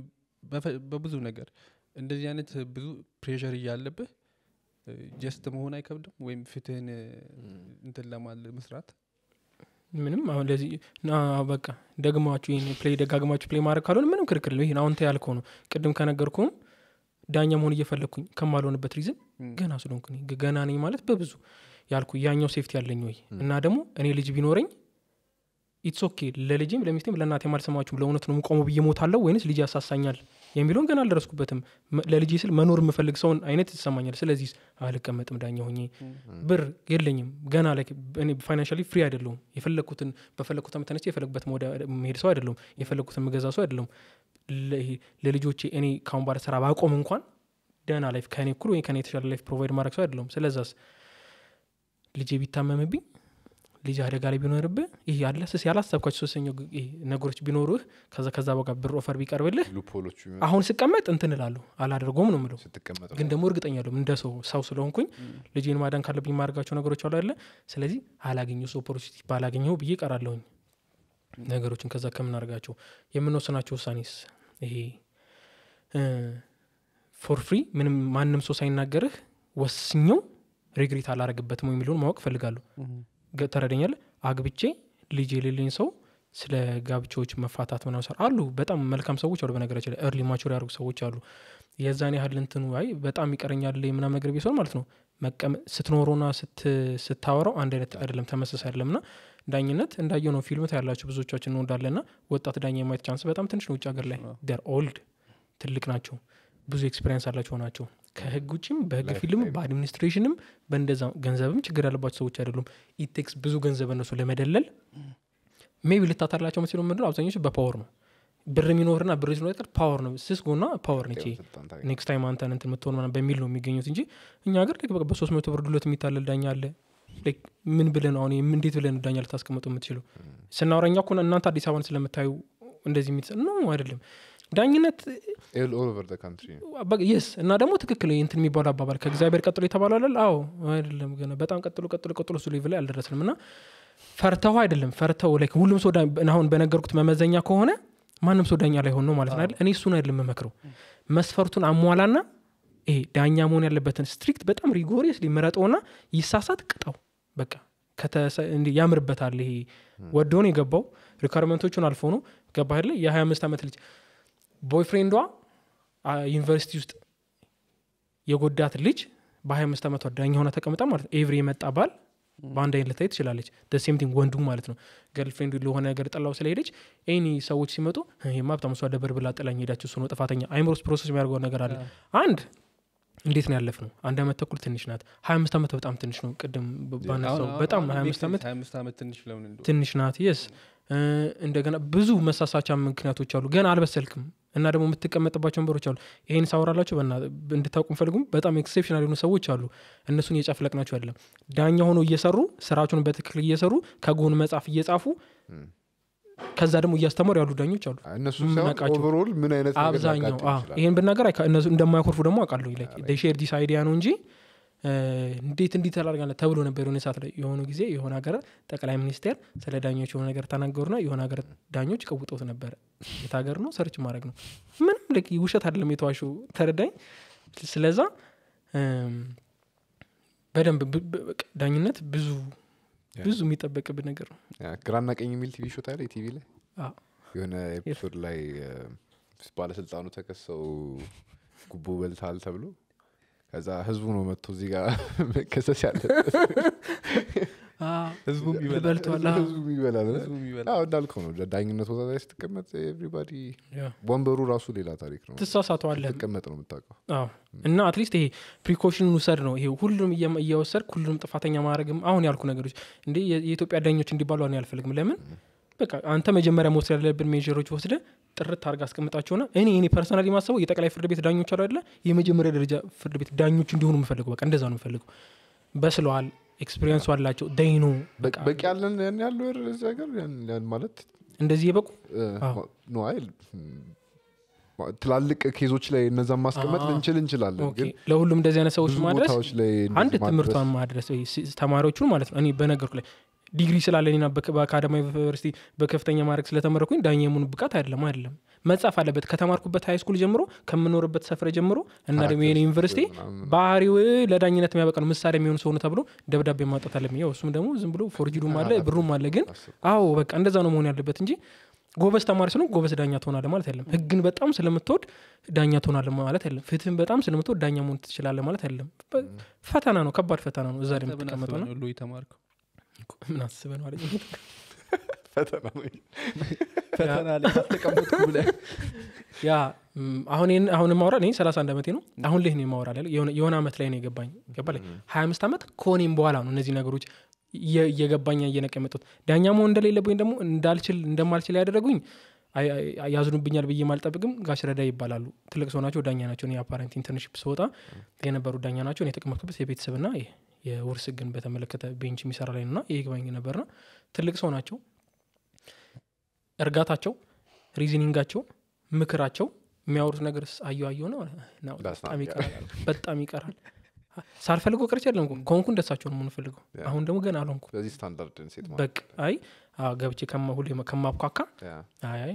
በብዙ ነገር። እንደዚህ አይነት ብዙ pressure እያለብህ just መሆን አይከብድም ወይም ፍትህን እንትን ለማለ መስራት? ምንም አሁን ለዚህ ና በቃ ደግማችሁ ይህን play ደጋግማችሁ play ማድረግ ካልሆነ ምንም ክርክር ነው ይህን አሁን ተ ያልከው ነው። ቅድም ከነገርኩም ዳኛ መሆን እየፈለግኩኝ ከማልሆንበት reason ገና ስለሆንኩኝ ገና ነኝ ማለት በብዙ ያልኩ ያኛው safety ያለኝ ወይ? እና ደግሞ እኔ ልጅ ቢኖረኝ it's okay ለልጅም ለሚስቴም ለእናቴም አልሰማችሁም። ለእውነት ነው የምቆመው ብዬ ሞታለሁ ወይንስ ልጅ ያሳሳኛል? የሚለውን ገና አልደረስኩበትም። ለልጄ ስል መኖር የምፈልግ ሰውን አይነት ይሰማኛል። ስለዚህ አልቀመጥም ዳኛ ሆኜ። ብር የለኝም። ገና financially free አይደለሁም። የፈለግኩትን በፈለግኩት ዓመት ተነስቼ መሄድ ሰው አይደለሁም። የፈለግኩትን ምገዛ ሰው አይደለሁም። ለልጆቼ እኔ ካሁን ባለ ስራ ባቆም እንኳን ደህና life ከእኔ እኩል ወይ ከእኔ የተሻለ life provide ማድረግ ሰው አይደለሁም። ስለዛስ ልጄ ቢታመምብኝ ልጅ አደጋ ላይ ቢኖርብህ ይህ ያለ ስስ ያላሰብኳቸው ሶስተኛው ነገሮች ቢኖሩህ ከዛ ከዛ በጋ ብር offer ቢቀርብልህ አሁን ስቀመጥ እንትን እላለሁ አላደርገውም ነው ምለው ግን ደግሞ እርግጠኛ አይደለሁም እንደ ሰው ሰው ስለሆንኩኝ ልጄን ማዳን ካለብኝ የማደርጋቸው ነገሮች አሉ አለ ስለዚህ አላገኘው opportunity ባላገኘው ብዬ ቀራለሁኝ ነገሮችን ከዛ ከምናደርጋቸው የምንወስናቸው ውሳኔስ? ይሄ for free ምንም ማንም ሰው ሳይናገርህ ወስኘው regret አላረግበትም የሚለውን ማወቅ እፈልጋለሁ ተረደኛለህ አግብቼ ልጅ የሌለኝ ሰው ስለ ጋብቻዎች መፋታት ምናምን ሰር አሉ። በጣም መልካም ሰዎች አሉ በነገራችን ላይ early mature ያደርጉ ሰዎች አሉ። የዛን ያህል እንትኑ አይ በጣም ይቀረኛል ምናምን ነገር ቢሰሆን ማለት ነው። መቀመ- ስትኖረውና ስት- ስታወራው አንድ አይነት አይደለም ተመሳሳይ አይደለም። ና ዳኝነት እንዳየው ነው ፊልም ያላቸው ብዙዎቻችን እንወዳለን። ና ወጣት ዳኛ የማየት chance በጣም ትንሽ ነው ውጭ ሀገር ላይ። they're old ትልቅ ናቸው። ብዙ experience አላቸው ናቸው ከህግ ውጭም በህግ ፊልም. በ administration ም በእንደዛ ገንዘብም ችግር ያለባቸው ሰዎች አይደሉም። it takes ብዙ ገንዘብ እነሱ ለመደለል maybe ልታታላቸው መስሎ ምንድን ነው አብዛኞቹ በ power ነው። ብር የሚኖርና ብር ሲኖር power ነው። ስስ ጎና power ነች። next time አንተን እንትን ምናምን በሚል ነው የሚገኙት እንጂ እኛ ሀገር በሶስት መቶ ብር ድሎት የሚታለል ዳኛ አለ። ምን ብለን አሁን እንዴት ብለን ዳኛ ልታስቀምጡ የምትችሉ ስናወራኛ እናንተ አዲስ አበባን ስለምታዩ እንደዚህ የሚት no አይደለም ዳኝነት የስ እና ደግሞ ትክክል እንትን የሚባሉ አባባል ከእግዚአብሔር ቀጥሎ የተባሉ አለ አዎ አይደለም ገና በጣም ቀጥሎ ቀጥሎ ቀጥሎ እሱ level ላይ አልደረስንም። እና ፈርተው አይደለም ፈርተው ላይ ሁሉም ሰው አሁን በነገርኩት መመዘኛ ከሆነ ማንም ሰው ዳኛ ላይ ሆን ነው ማለት ነው አይደል? እኔ እሱን አይደለም የምመክረው። መስፈርቱን አሟላና ይሄ ዳኛ መሆን ያለበትን strict በጣም rigorous ሊመረጠውና ይሳሳት ቅጣው በቃ ያምርበታል። ይሄ ወዶ ነው የገባው requirement ኦቹን አልፎ ነው። ገባ አይደለ የ25 ዓመት ልጅ boyfriend ዷ ዩኒቨርሲቲ ውስጥ የጎዳት ልጅ በ25 ዓመቷ ዳኛ ሆና ተቀምጣ ማለት ነው። every የመጣ ባል በአንድ አይነት ልታይ ትችላለች። same thing ወንዱ ማለት ነው። girlfriend ለሆነ ነገር ጥላው ስለሄደች any ሰዎች ሲመጡ ይሄማ በጣም እሷ ደበር ብላ ጥላኝ ሄዳችሁ ነው ጥፋተኛ አይምሮስ process የሚያደርገው ነገር አለ። አንድ እንዴት ነው ያለፍ ነው አንድ ዓመት ተኩል ትንሽ ናት። ሀያ አምስት ዓመት በጣም ትንሽ ነው። ቅድም ባነሳው በጣም ሀያ አምስት ዓመት አምስት ትንሽ ናት። yes እንደገና ብዙ መሳሳቻ ምክንያቶች አሉ። ገና አልበሰልክም እና ደግሞ የምትቀመጥባቸው ወንበሮች አሉ። ይህን ሳወራላቸው በና እንድታውቁ ፈልጉም በጣም exceptional የሆኑ ሰዎች አሉ። እነሱን እየጨፍለቅናቸው አይደለም። ዳኛ ሆኖ እየሰሩ ስራቸውን በትክክል እየሰሩ ከጎን መጽሐፍ እየጻፉ ከዛ ደግሞ እያስተማሩ ያሉ ዳኞች አሉ። አብዛኛው? ይሄን ብናገር እንደማያኮርፉ ደግሞ አውቃለሁ። share this idea ነው እንጂ እንዴት እንዲህ ተብሎ ነበር የሆነ ሰዓት ላይ የሆኑ ጊዜ የሆነ ሀገር ጠቅላይ ሚኒስቴር ስለ ዳኞች የሆነ ነገር ተናገሩና የሆነ ሀገር ዳኞች ቀውጠውት ነበረ የት ሀገር ነው? search ማድረግ ነው። ምንም ልክ ውሸት አይደለም የተዋሹ ተረዳኝ ስለዛ በደንብ ዳኝነት ብዙ ብዙ የሚጠበቅብን ነገር ነው። ግራና ቀኝ የሚል TV show ታ ላይ ቲቪ ላይ? አዎ። የሆነ episode ላይ ባለስልጣኑ ተከሰው ጉቦ በልታል ተብሎ? ከዛ ህዝቡ ነው መጥቶ እዚህ ጋር መከሰስ ያለበት ህዝቡም ይበላል። እንዳልከው ነው። ዳኝነት ቦታ ላይ ስትቀመጥ everybody ወንበሩ ራሱ ሌላ ታሪክ ነው። ትሳሳተዋለህ። ስትቀመጥ ነው የምታውቀው። አዎ። እና at least ይሄ precaution ውሰድ ነው። ይሄ ሁሉም እየ- እየወሰድክ ሁሉንም ጥፋተኛ ማድረግም አሁን ያልኩ ነገሮች እንዴ የ- የኢትዮጵያ ዳኞች እንዲባሉ እኔ አልፈልግም። ለምን? በቃ አንተ መጀመሪያ መውሰድ ያለብን measure ኦች ወስደ ጥርት አድርጋ አስቀምጣቸውና እኔ እኔ personally ማሰበው የጠቅላይ ፍርድ ቤት ዳኞች አሉ አይደለ? የመጀመሪያ ደረጃ ፍርድ ቤት ዳኞች እንዲሆኑ የምፈልገው በቃ እንደዛ ነው የምፈልገው። በስለዋል experience ኡ አላቸው። ደይኖ በቂ ያለን ያን እዚህ ሀገር? ማለት እንደዚህ የበቁ? ትላልቅ case ኦች ላይ እነዛን ማስቀመጥ ልንችል እንችላለን ግን ለሁሉም እንደዚህ አይነት ሰዎች ማድረስ አንድ ትምህርቷን ማድረስ ተማሪዎቹን ማለት ነው። እኔ በነገርኩ ላይ ዲግሪ ስላለኝና በአዳማ ዩኒቨርሲቲ በከፍተኛ ማዕረግ ስለተመረቅኩኝ ዳኛ ብቃት አይደለም አይደለም። መጻፍ አለበት። ከተማርኩበት high school ጀምሮ ከምኖርበት ሰፈር ጀምሮ እና ደግሞ ዩኒቨርሲቲ ባህሪው ለዳኝነት የሚያበቃ ነው። ምሳሌ የሚሆን ሰው ነው ተብሎ ደብዳቤ ማውጣት አለብኝ። ያው እሱም ደግሞ ዝም ብሎ ፎርጅዱም አለ ብሩም አለ። ግን አዎ በቃ እንደዛ ነው መሆን ያለበት እንጂ ጎበዝ ተማሪ ስለሆንክ ጎበዝ ዳኛ ትሆናለ ማለት አይደለም። ህግን በጣም ስለምትወድ ዳኛ ትሆናለ ማለት አይደለም። ፍትህን በጣም ስለምትወድ ዳኛ መሆን ትችላለ ማለት አይደለም። ፈተና ነው ከባድ ፈተና ነው እዛ ላይ የምትቀመጠው ነው ምን አስበህ ነው አለኝ ፈተና ነው ፈተና ላይ ተቀመጥኩ ብለህ። ያ አሁን ማውራ እኔ ሰላሳ አንድ ዓመቴ ነው። አሁን የማወራ ያለው የሆነ- ዓመት ላይ ነው የገባኝ። ገባ ላይ ሀያ አምስት ዓመት ከሆኔም በኋላ ነው እነዚህ ነገሮች እየ- እየገባኝ እየነቀ የመጡት ዳኛ መሆን እንደሌለብኝ ደግሞ እንዳልችል እንደማልችል ያደረጉኝ ያዝኑብኛል ብዬ አልጠብቅም ጋሽ ረዳ ይባላሉ። ትልቅ ሰው ናቸው ዳኛ ናቸው። apparent internship ስወጣ የነበሩ ዳኛ ናቸው። እኔ የተቀመጥኩበት የቤተሰብና የውርስ ህግን በተመለከተ bench የሚሰራ ላይ ነውና ይግባኝ ነበርና ትልቅ ሰው ናቸው። እርጋታቸው reasoning ኣቸው ምክራቸው የሚያወሩት ነገር አየሁ አየሁ ነው። በጣም ይቀራል በጣም ይቀራል። ሳልፈልገው ቀርቼ አይደለም ከሆንኩ እንደሳቸው ነው የምንፈልገው. አሁን ደግሞ ገና አልሆንኩ ስለዚህ standard set በቃ አይ ገብቼ ሁሌ ከማብኳካ አይ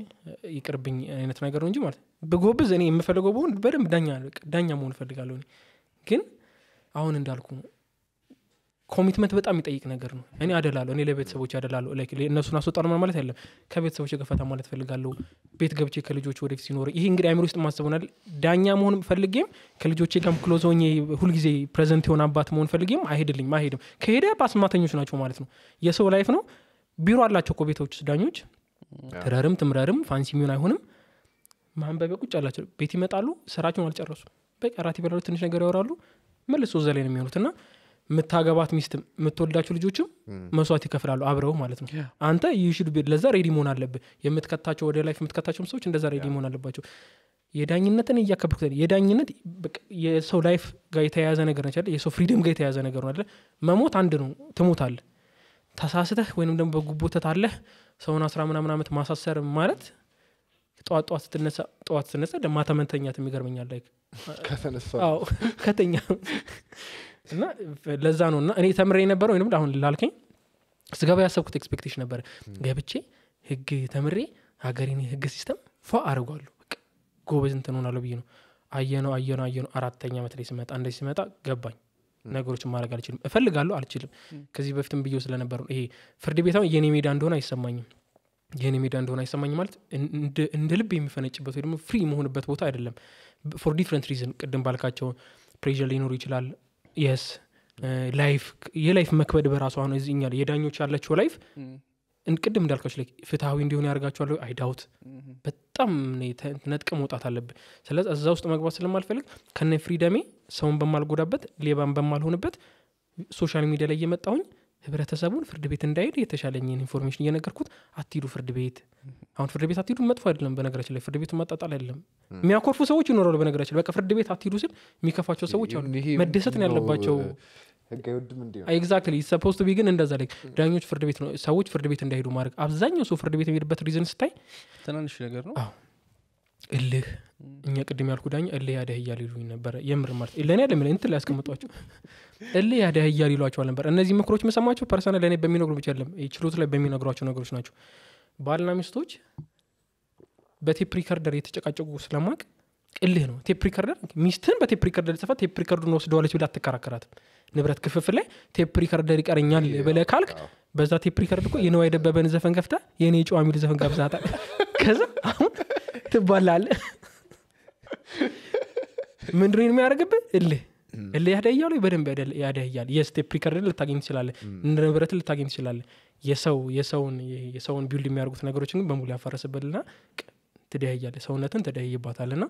ይቅርብኝ አይነት ነገር ነው እንጂ ማለት በጎብዝ እኔ የምፈልገው በሆን በደንብ ዳኛ ዳኛ መሆን እፈልጋለሁ ግን አሁን እንዳልኩ ነው commitment በጣም የሚጠይቅ ነገር ነው። እኔ አደላለሁ እኔ ለቤተሰቦች አደላለሁ እነሱን አስወጣሉ ማለት አይደለም። ከቤተሰቦች ገፈታ ማለት ፈልጋለሁ ቤት ገብቼ ከልጆች ወደፊት ሲኖር ይሄ እንግዲህ አይምሮ ውስጥ ማሰቡናል ዳኛ መሆን ፈልጌም ከልጆቼ ጋር ክሎዝ ሁልጊዜ ፕሬዘንት የሆነ አባት መሆን ፈልጌም አይሄድልኝም አይሄድም። ከሄደ በአስማተኞች ናቸው ማለት ነው። የሰው ላይፍ ነው። ቢሮ አላቸው እኮ ቤቶች ዳኞች። ትረርም ትምረርም ፋንሲ የሚሆን አይሆንም። ማንበቢያ ቁጭ አላቸው። ቤት ይመጣሉ ስራቸውን አልጨረሱ በቃ ራት ይበላሉ ትንሽ ነገር ያወራሉ። መልሶ እዛ ነው የሚሆኑት እና የምታገባት ሚስትም የምትወልዳቸው ልጆችም መስዋዕት ይከፍላሉ አብረው ማለት ነው። አንተ you should ለዛ ready መሆን አለብህ። የምትከታቸው ወደ life የምትከታቸውም ሰዎች እንደዛ ready መሆን አለባቸው። የዳኝነትን እያከበርኩ የዳኝነት የሰው life ጋር የተያያዘ ነገር ነች? የሰው freedom ጋር የተያያዘ ነገር ነው መሞት አንድ ነው። ትሞታለህ። ተሳስተህ ወይንም ደግሞ በጉቦ ተታለህ ሰውን አስራ ምናምን ዓመት ማሳሰር ማለት ጠዋት ጠዋት ስትነሳ ጠዋት ስትነሳ ለማታ መንተኛት የሚገርመኛል ላይ ከተነሳ ከተኛ እና ለዛ ነው እና እኔ ተምሬ የነበረው ወይም አሁን ላልከኝ ስገባ ያሰብኩት expectation ነበረ ገብቼ ህግ ተምሬ ሀገሬን የህግ system ፏ አድርጓለሁ በቃ ጎበዝ እንትን ብዬ ነው። አየነው አየነው አየነው አራተኛ ዓመት ላይ ስመጣ እንደዚህ ሲመጣ ገባኝ። ነገሮችን ማድረግ አልችልም። እፈልጋለሁ አልችልም። ከዚህ በፊትም ብዬው ስለነበር ነው። ይሄ ፍርድ ቤት የኔ ሜዳ እንደሆነ አይሰማኝም። የኔ ሜዳ እንደሆነ አይሰማኝም ማለት እንደ- ልብ የሚፈነጭበት ወይ ደግሞ free የመሆንበት ቦታ አይደለም። for different reason ቅድም ባልካቸው pressure ሊኖሩ ይችላል yes life የ life መክበድ በራሱ አሁን ላይ የዳኞች ያላቸው life ቅድም እንዳልካቸው ላይ ፍትሐዊ እንዲሆን ያደርጋቸዋል አይዳውት በጣም ነጥቀ መውጣት አለብን። ስለዚህ እዛ ውስጥ መግባት ስለማልፈልግ ከነ freedom ኤ ሰውን በማልጎዳበት ሌባን በማልሆንበት social media ላይ እየመጣሁኝ ህብረተሰቡን ፍርድ ቤት እንዳይሄድ የተሻለኝን information እየነገርኩት አትሂዱ ፍርድ ቤት። አሁን ፍርድ ቤት አትሂዱ መጥፎ አይደለም በነገራችን ላይ ፍርድ ቤቱ ማጣጣል አይደለም። የሚያኮርፉ ሰዎች ይኖራሉ በነገራችን ላይ በቃ ፍርድ ቤት አትሂዱ ስል የሚከፋቸው ሰዎች አሉ። ይሄ መደሰት ነው? ያለባቸው exactly supposed to be ግን እንደዛ ላይ ዳኞች ፍርድ ቤት ነው ሰዎች ፍርድ ቤት እንዳይሄዱ ማድረግ አብዛኛው ሰው ፍርድ ቤት የሚሄድበት reason ስታይ ትናንሽ ነገር ነው? አዎ። እልህ እኛ ቅድም ያልኩ ዳኛ እልህ ያደህያል ይሉኝ ነበረ የምር ማለት ለእኔ ያለ እንትን ላይ ያስቀምጧቸው እልህ ያደህያል ይሏቸዋል ነበር። እነዚህ ምክሮች መሰማቸው personal ለእኔ በሚነግሩ ብቻ ይሄ ችሎት ላይ በሚነግሯቸው ነገሮች ናቸው። ባልና ሚስቶች በ tape recorder የተጨቃጨቁ ስለማቅ እልህ ነው። tape recorder ሚስትህን በ tape recorder ጽፋት tape record ኡን ወስደዋለች ብላ አትከራከራትም። ንብረት ክፍፍል ላይ tape recorder ይቀረኛል ብለህ ካልክ በዛ tape record እኮ የነዋ የደበበን ዘፈን ከፍታ የኔ ጨዋ የሚል ዘፈን ጋብዛታል ከዛ አሁን ትባላለ ምንድን የሚያደርግብህ? እልህ እልህ ያደህያሉ በደንብ ያደ- ያደህያል። የ tape record ልታገኝ ትችላለህ። ንብረትን ልታገኝ ትችላለህ። የሰው የሰውን የሰውን build የሚያደርጉት ነገሮችን ግን በሙሉ ያፈረስበልና ትደህያለ ሰውነትን ትደህይባታልና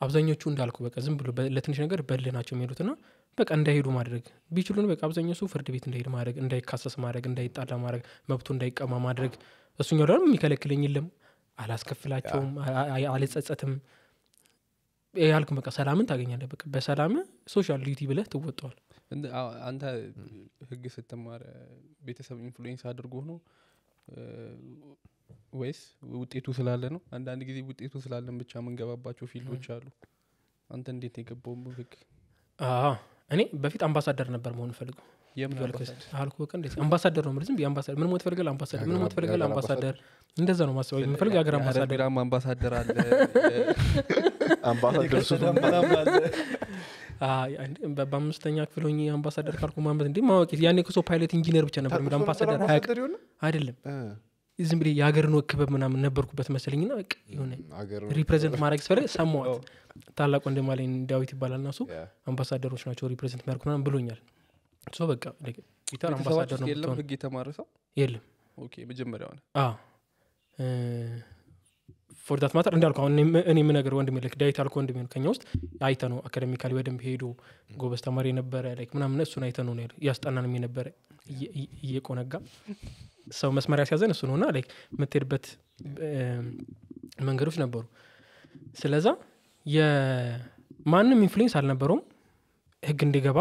አብዛኞቹ እንዳልኩ በቃ ዝም ብሎ በ- ለትንሽ ነገር በእልህ ናቸው የሚሄዱትና በቃ እንዳይሄዱ ማድረግ ቢችሉን በቃ አብዛኛው ሰው ፍርድ ቤት እንዳይሄድ ማድረግ እንዳይካሰስ ማድረግ እንዳይጣላ ማድረግ መብቱ እንዳይቀማ ማድረግ። እሱኛው ደግሞ የሚከለክለኝ የለም። አላስከፍላቸውም አልጸጸትም ያልክ በቃ ሰላምን ታገኛለህ። በቃ በሰላም social duty ብለህ ትወጠዋል አንተ ህግ ስትማር ቤተሰብ influence አድርጎ ነው? ወይስ ውጤቱ ስላለ ነው? አንዳንድ ጊዜ ውጤቱ ስላለን ብቻ የምንገባባቸው field ኦች አሉ። አንተ እንዴት የገባው ህግ? እኔ በፊት አምባሳደር ነበር መሆን ፈልገው? አልኩ በቃ እንዴት አምባሳደር ነው ዝም አምባሳደር መሆን እፈልጋለሁ አምባሳደር መሆን እፈልጋለሁ አምባሳደር። እንደዛ ነው ማስበው የምፈልግ የሀገር አምባሳደር። አምባሳደር አለ አምባሳደር በአምስተኛ ክፍል ሆኜ አምባሳደር ካልኩ ማንበት እንዴ ማወቅ ያኔ እኮ ሰው ፓይለት ኢንጂነር ብቻ ነበር አምባሳደር አይደለም። ዝም ብዬ የሀገርን ወክበብ ምናምን ነበርኩበት መሰለኝና በቃ የሆነ represent ማድረግ ስፈልግ ሰማዋት ታላቅ ወንድም አለኝ ዳዊት ይባላል እና እሱ አምባሳደሮች ናቸው represent የሚያደርጉ ምናምን ብሎኛል። so በቃ ፒተር አምባሳደር ነው የለም ህግ የተማረ ሰው? የለም። መጀመሪያ ሆነ for that matter እንዳልኩ አሁን እኔ- የምነግር ወንድም ልክ ዳዊት አልኩ ወንድም ነው ከኛ ውስጥ አይተ ነው academically በደንብ ሄዶ ጎበዝ ተማሪ የነበረ like ምናምን እሱን አይተ ነው ያስጠናንም የነበረ እየ- እየ- እየቆነጋ ሰው መስመር ያስያዘን እሱ ነው እና like የምትሄድበት መንገዶች ነበሩ። ስለዛ የማንም influence አልነበረውም። ህግ እንዲገባ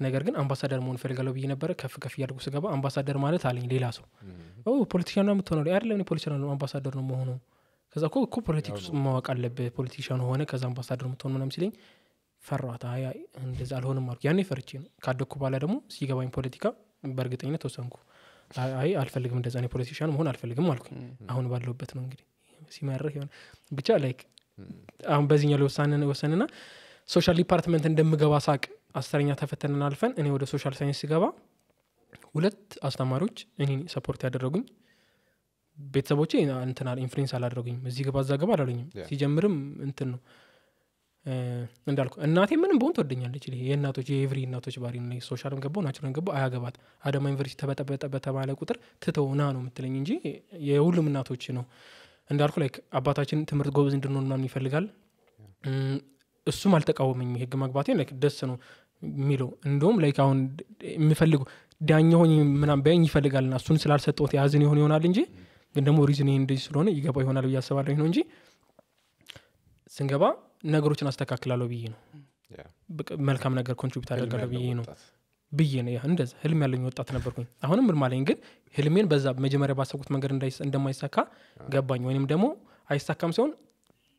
ነገር ግን አምባሳደር መሆን ፈልጋለሁ ብዬ ነበረ። ከፍ ከፍ እያደርጉ ስገባ አምባሳደር ማለት አለኝ ሌላ ሰው። politician ነው የምትሆነው? አይደለም ነው አምባሳደር ነው መሆኑ ከዛ እኮ እኮ politics ማወቅ አለብህ። politician ሆነ ከዛ አምባሳደር የምትሆን ምናም ሲለኝ ፈሯት አይ እንደዛ አልሆንም አልኩ። ያኔ ፈርቼ ነው። ካደግኩ በኋላ ደግሞ ሲገባኝ ፖለቲካ በእርግጠኝነት ተወሰንኩ። አይ አልፈልግም እንደዛ እኔ politician መሆን አልፈልግም አልኩኝ። አሁን ባለሁበት ነው እንግዲህ ሲመርህ የሆነ ብቻ like አሁን በዚህኛው ላይ ወሰንና social department እንደምገባ ሳቅ አስረኛ ተፈተንን አልፈን እኔ ወደ social science ስገባ ሁለት አስተማሪዎች እኔን support ያደረጉኝ ቤተሰቦቼ እንትና influence አላደረጉኝም። እዚህ ገባ እዛ ገባ አላሉኝም. ሲጀምርም እንትን ነው። እንዳልኩ እናቴ ምንም በሆን ትወደኛለች። ይሄ የእናቶች የ every እናቶች ባህሪ ነው። social ም ገባው natural ገባው አያገባት። አዳማ ዩኒቨርሲቲ ተበጠበጠ በተባለ ቁጥር ትተህ ና ነው የምትለኝ እንጂ የሁሉም እናቶች ነው። እንዳልኩ like አባታችን ትምህርት ጎበዝ እንድንሆን ምናምን ይፈልጋል። እሱም አልተቃወመኝ የህግ መግባቴ like ደስ ነው የሚለው። እንደውም like አሁን የሚፈልጉ ዳኛ ሆኝ ምናም ቢያኝ ይፈልጋልና እሱን ስላልሰጠት የያዝን ይሆን ይሆናል እንጂ ግን ደግሞ reason ይህ እንደዚህ ስለሆነ ይገባ ይሆናል ብዬ አስባለሁ ነው እንጂ ስንገባ ነገሮችን አስተካክላለሁ ብዬ ነው። በቃ መልካም ነገር contribute አደርጋለሁ ብዬ ነው ብዬ ነው እንደዛ ህልም ያለኝ ወጣት ነበርኩኝ። አሁንም ህልም አለኝ ግን ህልሜን በዛ መጀመሪያ ባሰብኩት መንገድ እንደማይሳካ ገባኝ። ወይንም ደግሞ አይሳካም ሲሆን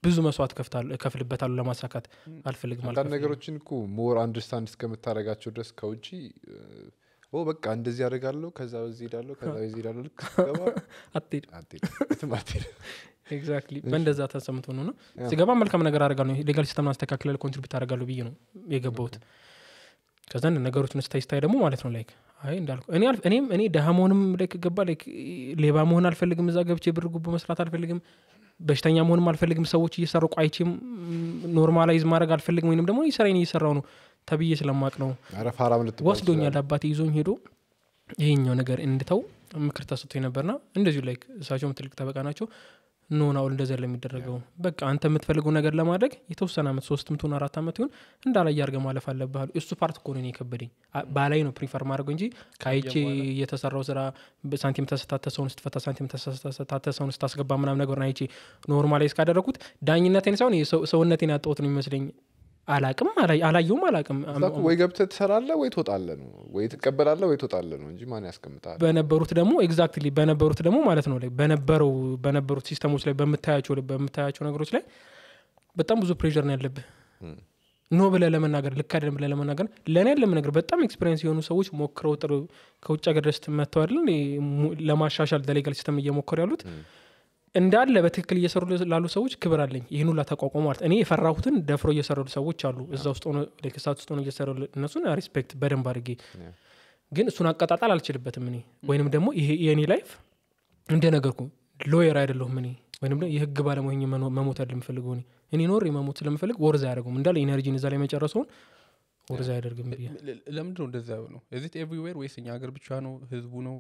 ብዙ መስዋዕት እከፍልበታለሁ ለማሳካት አልፈልግም አንዳንድ ነገሮችን more understand እስከምታደረጋቸው ድረስ ከውጭ በቃ እንደዚህ ያደርጋለሁ ከዛ በዚህ ሄዳለሁ ከዛ በዚህ ሄዳለሁ ልክ አትሄድም። exactly በእንደዛ ተሰምቶ ነው። ነው ስገባ መልካም ነገር አደርጋለሁ። legal system አስተካክለ contribute አደርጋለሁ ብዬ ነው የገባሁት። ከዛ ነገሮችን ስታይ ስታይ ደግሞ ማለት ነው like አይ እንዳልኩ እኔም እኔ ደሃ መሆንም like ገባ like ሌባ መሆን አልፈልግም እዛ ገብቼ ብር ጉቦ መስራት አልፈልግም በሽተኛ መሆንም አልፈልግም ሰዎች እየሰሩ ቋይቼም normalize ማድረግ አልፈልግም ወይንም ደግሞ ስራዬን እየሰራው ነው ተብዬ ስለማቅ ነው ወስዶኛል። አባቴ ይዞኝ ሄዶ ይሄኛው ነገር እንድተው ምክር ተሰጥቶ ነበርና እንደዚሁ ላይ እሳቸውም ትልቅ ጠበቃ ናቸው። ኖን አውል እንደዚያ ለሚደረገው በቃ አንተ የምትፈልገው ነገር ለማድረግ የተወሰነ አመት ሶስት ምትሆን አራት አመት ይሆን እንዳላይ አድርገህ ማለፍ አለብህ። እሱ part እኮ ነው የከበደኝ። ባላይ ነው prefer ማድረገው እንጂ ከአይቼ የተሰራው ስራ ሳንቲም ተሰታተሰውን ስትፈታ ሳንቲም ተሰታተሰውን ስታስገባ ምናም ነገር አይቼ normalize ካደረጉት ዳኝነቴን ሳይሆን የሰው- ሰውነቴን ያጣሁት ነው የሚመስለኝ አላቅም አላየውም አላቅም። ወይ ገብተህ ትሰራለህ ወይ ትወጣለህ ነው። ወይ ትቀበላለህ ወይ ትወጣለህ ነው እንጂ ማን ያስቀምጣል በነበሩት ደግሞ exactly በነበሩት ደግሞ ማለት ነው like በነበረው በነበሩት system ኦች ላይ በምታያቸው በምታያቸው ነገሮች ላይ በጣም ብዙ pressure ነው ያለብህ። no ብለህ ለመናገር ልክ አይደለም ብለህ ለመናገር ለእኔ ያለም ነገር በጣም experience የሆኑ ሰዎች ሞክረው ጥሩ ከውጭ ሀገር ድረስ ሙ- ለማሻሻል legal system እየሞከሩ ያሉት እንዳለ በትክክል እየሰሩ ላሉ ሰዎች ክብር አለኝ። ይህን ሁላ ተቋቁሞ ማለት እኔ የፈራሁትን ደፍሮ እየሰሩ ሰዎች አሉ። እዛ ውስጥ ሆነ ክሳት ውስጥ ሆነ እየሰሩ እነሱን respect በደንብ አድርጌ ግን እሱን አቀጣጣል አልችልበትም እኔ። ወይንም ደግሞ ይሄ የእኔ life እንደነገርኩ lawyer አይደለሁም እኔ። ወይም ደግሞ የህግ ባለሙያ መሞት የምፈልገው እኔ። እኔ ኖሬ መሞት ስለምፈልግ worth አያደርገውም። እንዳለ energy ን እዛ ላይ መጨረሰውን worth አያደርግም ብዬ ለምንድን ነው እንደዛ ነው እዚት everywhere ወይስ እኛ ሀገር ብቻ ነው? ህዝቡ ነው?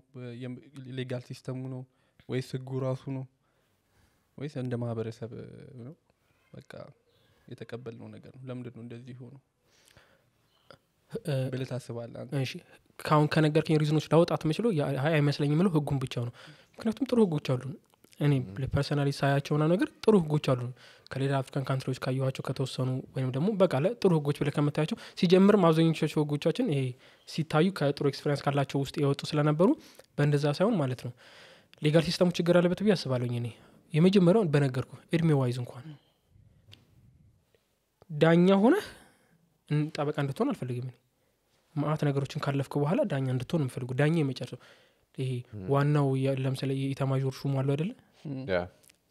legal system ኡ ነው? ወይስ ህጉ ራሱ ነው ወይስ እንደ ማህበረሰብ ነው? በቃ የተቀበልነው ነገር ነው። ለምንድን ነው እንደዚህ ሆኑ አንተ? እሺ ከአሁን ከነገርከኝ reason ኖች ላወጣት የምችለው ያ- አይ አይመስለኝ የምለው ህጉን ብቻ ነው። ምክንያቱም ጥሩ ህጎች አሉ እኔ personally ሳያቸውና ነገር ጥሩ ህጎች አሉ ከሌላ African country ዎች ካየኋቸው ከተወሰኑ ወይም ደግሞ በቃ ለ- ጥሩ ህጎች ብለህ ከምታያቸው ሲጀምርም አብዛኞቻቸው ህጎቻችን ይሄ ሲታዩ ከጥሩ experience ካላቸው ውስጥ የወጡ ስለነበሩ በእንደዛ ሳይሆን ማለት ነው። legal system ኡ ችግር አለበት ብዬ አስባለሁኝ እኔ የመጀመሪያውን በነገርኩ እድሜ wise እንኳን ዳኛ ሆነህ እን- ጠበቃ እንድትሆን አልፈልግም እኔ። ማአት ነገሮችን ካለፍክ በኋላ ዳኛ እንድትሆን የምፈልጉ ዳኛ የመጨረሰው ይሄ ዋናው ለምሳሌ የኢታማዦር ሹሙ አለው አይደለ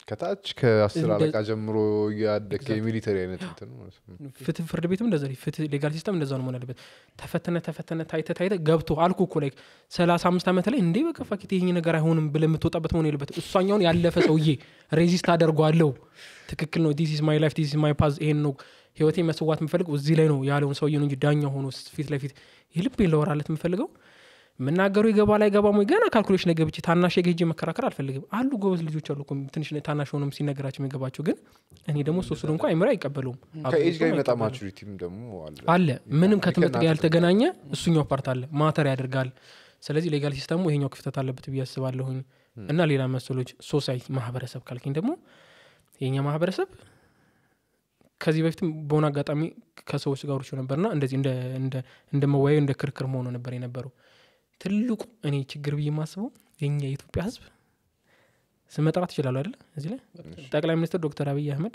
ከታች ከአስር አለቃ ጀምሮ እያደገ የሚሊተሪ አይነት ፍትህ ፍርድ ቤትም እንደዛ ፍትህ ሌጋል ሲስተም እንደዛ ነው መሆን አለበት ተፈተነ ተፈተነ ታይተ ታይተ ገብቶ አልኩ እኮ ላይ ሰላሳ አምስት ዓመት ላይ እንዴ በቃ ፋኪት ነገር አይሆንም ብለህ የምትወጣበት መሆን የለበት። እሷኛውን ያለፈ ሰውዬ ሬዚስት አደርጓለሁ ትክክል ነው። ዲስ ማይ ላይፍ ዲስ ማይ ፓዝ ይሄን ነው። ህይወቴ መስዋዕት የምፈልገው እዚህ ላይ ነው ያለውን ሰውዬ ነው እንጂ ዳኛ ሆኖ ፊት ለፊት የልቤን ለወራለት የምፈልገው የምናገሩ ይገባ ላይ ገባ ወይ? ገና ካልኩሌሽን ገብቼ ታናሽ ሄጄ መከራከር አልፈልግም። አሉ ጎበዝ ልጆች አሉ ትንሽ ታናሽ ሆኖም ሲነገራቸው የሚገባቸው ግን እኔ ደግሞ ሶስቱን እንኳ አይምሮ አይቀበለውም። ከኤጅ ጋር ይመጣ ማቹሪቲም ደግሞ አለ። አለ። ምንም ከትምህርት ጋር ያልተገናኘ እሱኛው ፓርት አለ። ማተር ያደርጋል። ስለዚህ ሌጋል ሲስተሙ ይሄኛው ክፍተት አለበት ብዬ አስባለሁኝ። እና ሌላ መሰሎች ሶሳይቲ ማህበረሰብ ካልከኝ ደግሞ የኛ ማህበረሰብ ከዚህ በፊትም በሆነ አጋጣሚ ከሰዎች ጋር ርሾ ነበርና እንደዚህ እንደ እንደ እንደ መወያዩ እንደ ክርክር መሆኑ ነበር የነበረው ትልቁ እኔ ችግር ብዬ የማስበው የኛ የኢትዮጵያ ህዝብ ስም መጥራት ይችላሉ አይደለ እዚህ ላይ ጠቅላይ ሚኒስትር ዶክተር አብይ አህመድ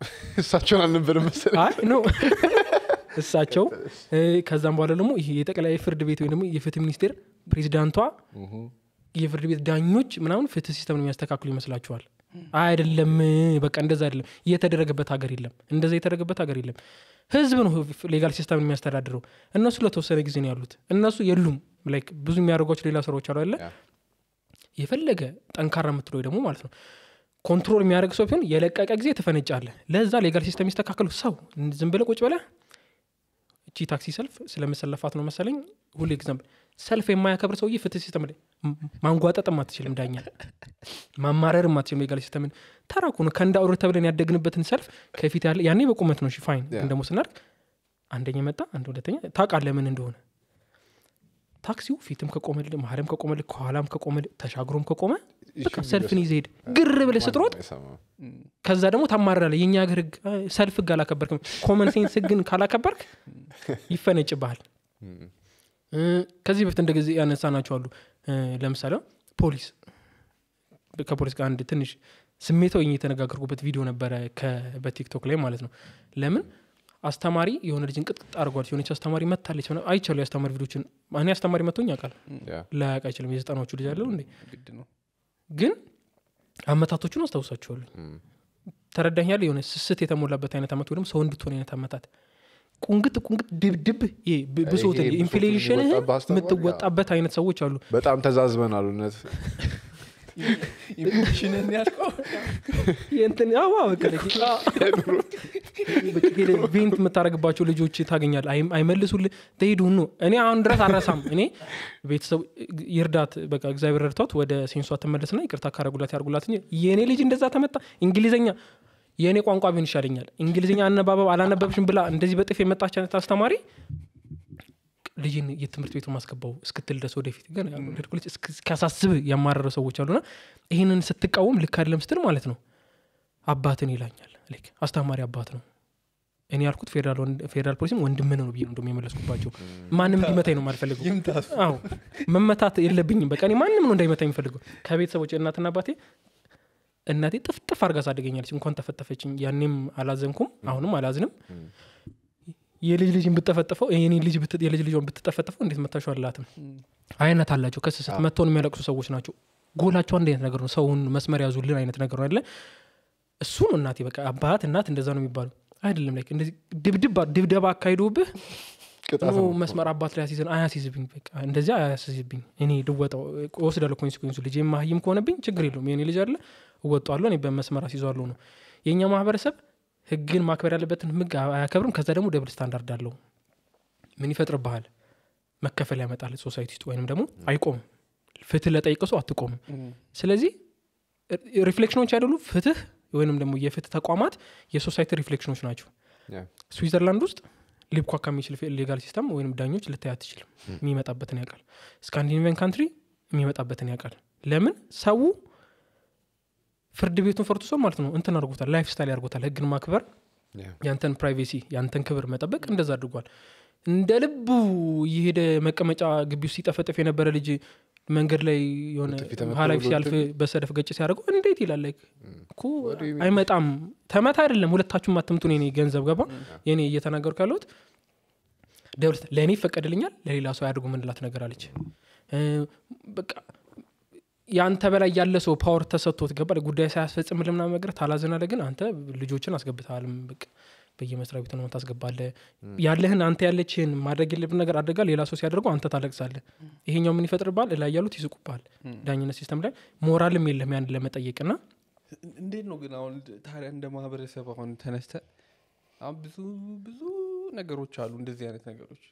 እሳቸውን አልነበረ መሰለኝ። እሳቸው ከዛም በኋላ ደግሞ ይሄ የጠቅላይ ፍርድ ቤት ወይም ደግሞ የፍትህ ሚኒስቴር ፕሬዚዳንቷ የፍርድ ቤት ዳኞች ምናምን ፍትህ system የሚያስተካክሉ ይመስላችኋል? አይደለም። በቃ እንደዛ አይደለም። የተደረገበት ሀገር የለም። እንደዛ የተደረገበት ሀገር የለም። ህዝብ ነው legal system የሚያስተዳድረው። እነሱ ለተወሰነ ጊዜ ነው ያሉት። እነሱ የሉም like ብዙ የሚያደርጓቸው ሌላ ስራዎች አሉ yeah። የፈለገ ጠንካራ የምትለው ደግሞ ማለት ነው። control የሚያደርግ ሰው ቢሆን የለቀቀ ጊዜ ትፈነጫለህ። ለዛ legal system የሚስተካከሉ ሰው ዝም ብለህ ቁጭ ብለህ እቺ ታክሲ ሰልፍ ስለመሰለፋት ነው መሰለኝ። ሁሉ ኤግዛምፕል ሰልፍ የማያከብር ሰውዬ ፍትህ ሲስተም ላይ ማንጓጠጥም አትችልም ዳኛ። ማማረርም አትችልም ሌጋል ሲስተምን። ተራ ነው ከእንደ አውር ተብለን ያደግንበትን ሰልፍ ከፊት ያለ ያኔ በቁመት ነው ፋይን ያ። ግን ደግሞ ስናድግ አንደኛ መጣ አንድ ሁለተኛ ታውቃለህ ምን እንደሆነ ታክሲው ፊትም ከቆመል መሀልም ከቆመል ከኋላም ከቆመል ተሻግሮም ከቆመ በቃ ሰልፍን ይዘህ ሄድ ግር ብለህ ስትሮጥ ከዛ ደግሞ ታማራለህ የእኛ ሀገር ህግ ሰልፍ ህግ አላከበርክም common sense ህግን ካላከበርክ ይፈነጭብሃል። እ፣ ከዚህ በፊት እንደ ጊዜ ያነሳ ናቸው አሉ ለምሳሌ ፖሊስ ከፖሊስ ጋር አንድ ትንሽ ስሜታዊ የተነጋገርኩበት ቪዲዮ ነበረ ከ- በቲክቶክ ላይ ማለት ነው። ለምን አስተማሪ የሆነ ልጅን ቅጥቅጥ አድርጓል። የሆነች አስተማሪ መታለች አይቻሉ የአስተማሪ ቪዲዮችን እኔ አስተማሪ መቶኝ ያውቃል። ላያውቅ አይችልም። የዘጠናዎቹ ልጅ አለው እንዴ? ግን አመታቶቹን አስታውሳቸዋለሁ። ተረዳኛል የሆነ ስስት የተሞላበት አይነት አመት ወይ ደግሞ ሰው እንድትሆን አይነት አመታት። ቁንግጥ ቁንግጥ ድብድብ ይሄ ብ- ብሶትን ይሄ ብሶትን inflation ህን የምትወጣበት አይነት ሰዎች አሉ። በጣም ተዛዝበናል እውነት ኢንፌክሽንን ያልከው? የእንትን vent የምታደርግባቸው ልጆች ታገኛል አይመልሱልህ። ተሄዱ ኑ። እኔ አሁን ድረስ አረሳም እኔ ቤተሰብ ይርዳት። በቃ እግዚአብሔር ረድቷት ወደ ሴንሷ ትመለስና ይቅርታ ካረጉላት ያርጉላት የእኔ ልጅ እንደዛ ተመጣ። እንግሊዝኛ የእኔ ቋንቋ ቢሆን ይሻለኛል። እንግሊዝኛ አነባበብ አላነበብሽም ብላ እንደዚህ በጥፍ የመጣች አይነት አስተማሪ ልጅን የትምህርት ቤቱ ማስገባው እስክትል ድረስ ወደፊት ግን ያው ወለድኩ ልጅ እስክ- እስኪያሳስብ ያማረረ ሰዎች አሉና ይህንን ስትቃወም ልክ አይደለም ስትል ማለት ነው። አባትን ይላኛል ልክ አስተማሪ አባት ነው። እኔ ያልኩት ፌዴራል ፖሊስም ወንድምህ ነው ብዬ ነው የመለስኩባቸው። ማንም እንዲመታኝ ነው አዎ መመታት የለብኝም በቃ ማንም ነው እንዳይመታ የሚፈልገው ከቤተሰቦች እናትና አባቴ እናቴ ጥፍጥፍ አርጋ ሳደገኛለች እንኳን ተፈተፈችኝ ያኔም አላዘንኩም አሁንም አላዝንም የልጅ ልጅን ብጠፈጠፈው የኔ ልጅ የልጅ ልጇን ብትጠፈጥፈው እንዴት መታሸው አላትም? አይነት አላቸው። ከስስት መጥተውን የሚያለቅሱ ሰዎች ናቸው። ጎላቸው አንድ አይነት ነገር ነው። ሰውን መስመር ያዙልን አይነት ነገር ነው አይደለ? እሱ ነው እናቴ በቃ አባት እናት እንደዛ ነው የሚባሉ አይደለም ላይ እንደዚህ ድብድብ ድብደባ አካሂዶብህ መስመር አባት ላይ ያሲዘን አያሲዝብኝ በቃ እንደዚያ አያሲዝብኝ እኔ ልወጣው ወስዳለሁ ኮንሲኩንሱ ልጅ ማህይም ከሆነብኝ ችግር የለውም። የኔ ልጅ አለ እወጣዋለሁ እኔ በመስመር አስይዘዋለሁ ነው። የእኛ ማህበረሰብ ህግን ማክበር ያለበትን ህግ አያከብርም። ከዛ ደግሞ ደብል ስታንዳርድ አለው። ምን ይፈጥርብሃል? መከፈል ያመጣል ሶሳይቲ ውስጥ ወይንም ደግሞ አይቆምም። ፍትህ ለጠይቀ ሰው አትቆምም። ስለዚህ reflection ኖች አይደሉ? ፍትህ ወይንም ደግሞ የፍትህ ተቋማት የ society reflection ኖች ናቸው። ስዊዘርላንድ ውስጥ ሊብኳካ የሚችል legal system ወይም ዳኞች ልታይ አትችልም። የሚመጣበትን ያውቃል። Scandinavian country የሚመጣበትን ያውቃል። ለምን? ሰው ፍርድ ቤቱን ፈርቶ ሰው ማለት ነው እንትን አድርጎታል lifestyle ያድርጎታል ህግን ማክበር ያንተን privacy ያንተን ክብር መጠበቅ እንደዛ አድርጓል። እንደ ልቡ የሄደ መቀመጫ ግቢ ውስጥ ሲጠፈጠፍ የነበረ ልጅ መንገድ ላይ የሆነ ሀላፊ ሲያልፍ በሰደፍ ገጭ ሲያደርገው እንዴት ይላል? like እኮ? አይመጣም ተመታ አይደለም ሁለታችሁም አትምቱን የኔ ገንዘብ ገባ? የኔ እየተናገርኩ ያለሁት ደብልት ለእኔ ይፈቀድልኛል ለሌላ ሰው አያድርጉ ምንላት ነገር አለች። በቃ የአንተ በላይ ያለ ሰው ፓወር ተሰጥቶት ገባ ጉዳይ ሳያስፈጽም ልምና ነገር ታላዝናለ ግን አንተ ልጆችን አስገብተሃልም በቃ በየመስሪያ ቤቱ ነው ታስገባለ ያለህን አንተ ያለችህን ማድረግ የለብን ነገር አድርጋ ሌላ ሰው ሲያደርገው አንተ ታለቅሳለ ይሄኛው ምን ይፈጥርባል ላይ ያሉት ይስቁባል ዳኝነት ሲስተም ላይ ሞራልም የለም ያን ለመጠየቅ ና እንዴት ነው ግን አሁን ታዲያ እንደ ማህበረሰብ አሁን ተነስተ አሁን ብዙ ብዙ ነገሮች አሉ። እንደዚህ አይነት ነገሮች።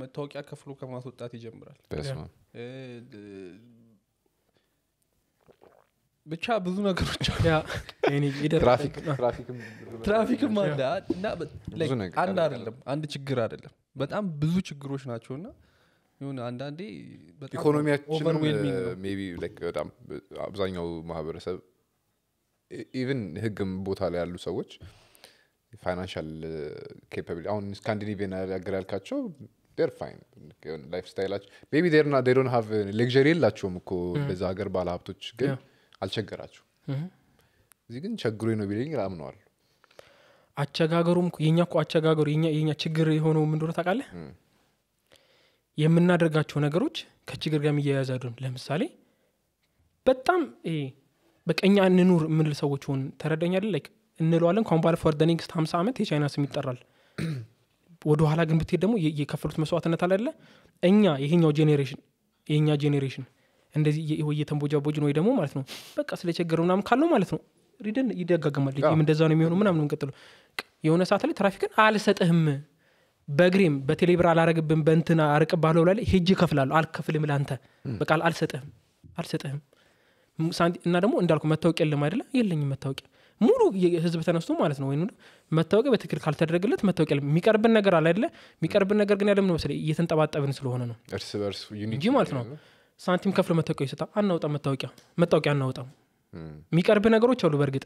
መታወቂያ ከፍሎ ከማስወጣት ይጀምራል ብቻ ብዙ ነገሮች ትራፊክም አለ። እና አንድ አይደለም አንድ ችግር አይደለም። በጣም ብዙ ችግሮች ናቸው እና የሆነ አንዳንዴ ነው። ሜቢ በጣም አብዛኛው ማህበረሰብ even ህግም ቦታ ላይ ያሉ ሰዎች financial capability አሁን ስካንዲኔቪያን ሀገር ያልካቸው ር fine lifestyle ኣቸው maybe they're they don't have luxury የላቸውም እኮ በዛ ሀገር ባለ ሀብቶች ግን እህ። እዚህ ግን ቸግሮ ነው ቢለኝ አምነዋል አቸጋገሩም የኛ እኮ አቸጋገሩ የኛ- ችግር የሆነው ምን እንደሆነ ታውቃለህ? የምናደርጋቸው ነገሮች ከችግር ጋር የሚያያዝ አይደሉም። ለምሳሌ በጣም እኛ እንኑር የምንል ሰዎች ሆን ተረዳኝ አይደል? like እንለዋለን። ባለ for next ሀምሳ ዓመት የቻይና ስም ይጠራል። ወደ ኋላ ግን ብትሄድ ደግሞ የከፈሉት መስዋዕትነት አይደለ? እኛ ይሄኛው generation የእኛ generation እንደዚህ እየተንቦጃቦጅን ወይ ደግሞ ማለት ነው። በቃ ስለቸገረው ምናምን ካለው ማለት ነው። ሪደን ይደጋገማል። ይህም እንደዛ ነው የሚሆነው ምናምን እንቀጥሉ የሆነ ሰዓት ላይ ትራፊክን አልሰጥህም። በእግሬም በቴሌብር አላረግብን በእንትን አርቅባለሁ ላይ ሄጅ እከፍላለሁ። አልከፍልም ለአንተ በቃ አልሰጥህም አልሰጥህም። እና ደግሞ እንዳልኩ መታወቂያ የለም አይደለ? የለኝም መታወቂያ። ሙሉ የህዝብ ተነስቶ ማለት ነው። ወይ መታወቂያ በትክክል ካልተደረገለት መታወቂያ የሚቀርብን ነገር አለ አይደለ? የሚቀርብን ነገር ግን ያለምን መሰለኝ እየተንጠባጠብን ስለሆነ ነው። እርስ እንጂ ማለት ነው ሳንቲም ከፍሎ መታወቂያ ይሰጣ አናውጣም መታወቂያ መታወቂያ አናውጣም የሚቀርብ ነገሮች አሉ በእርግጥ።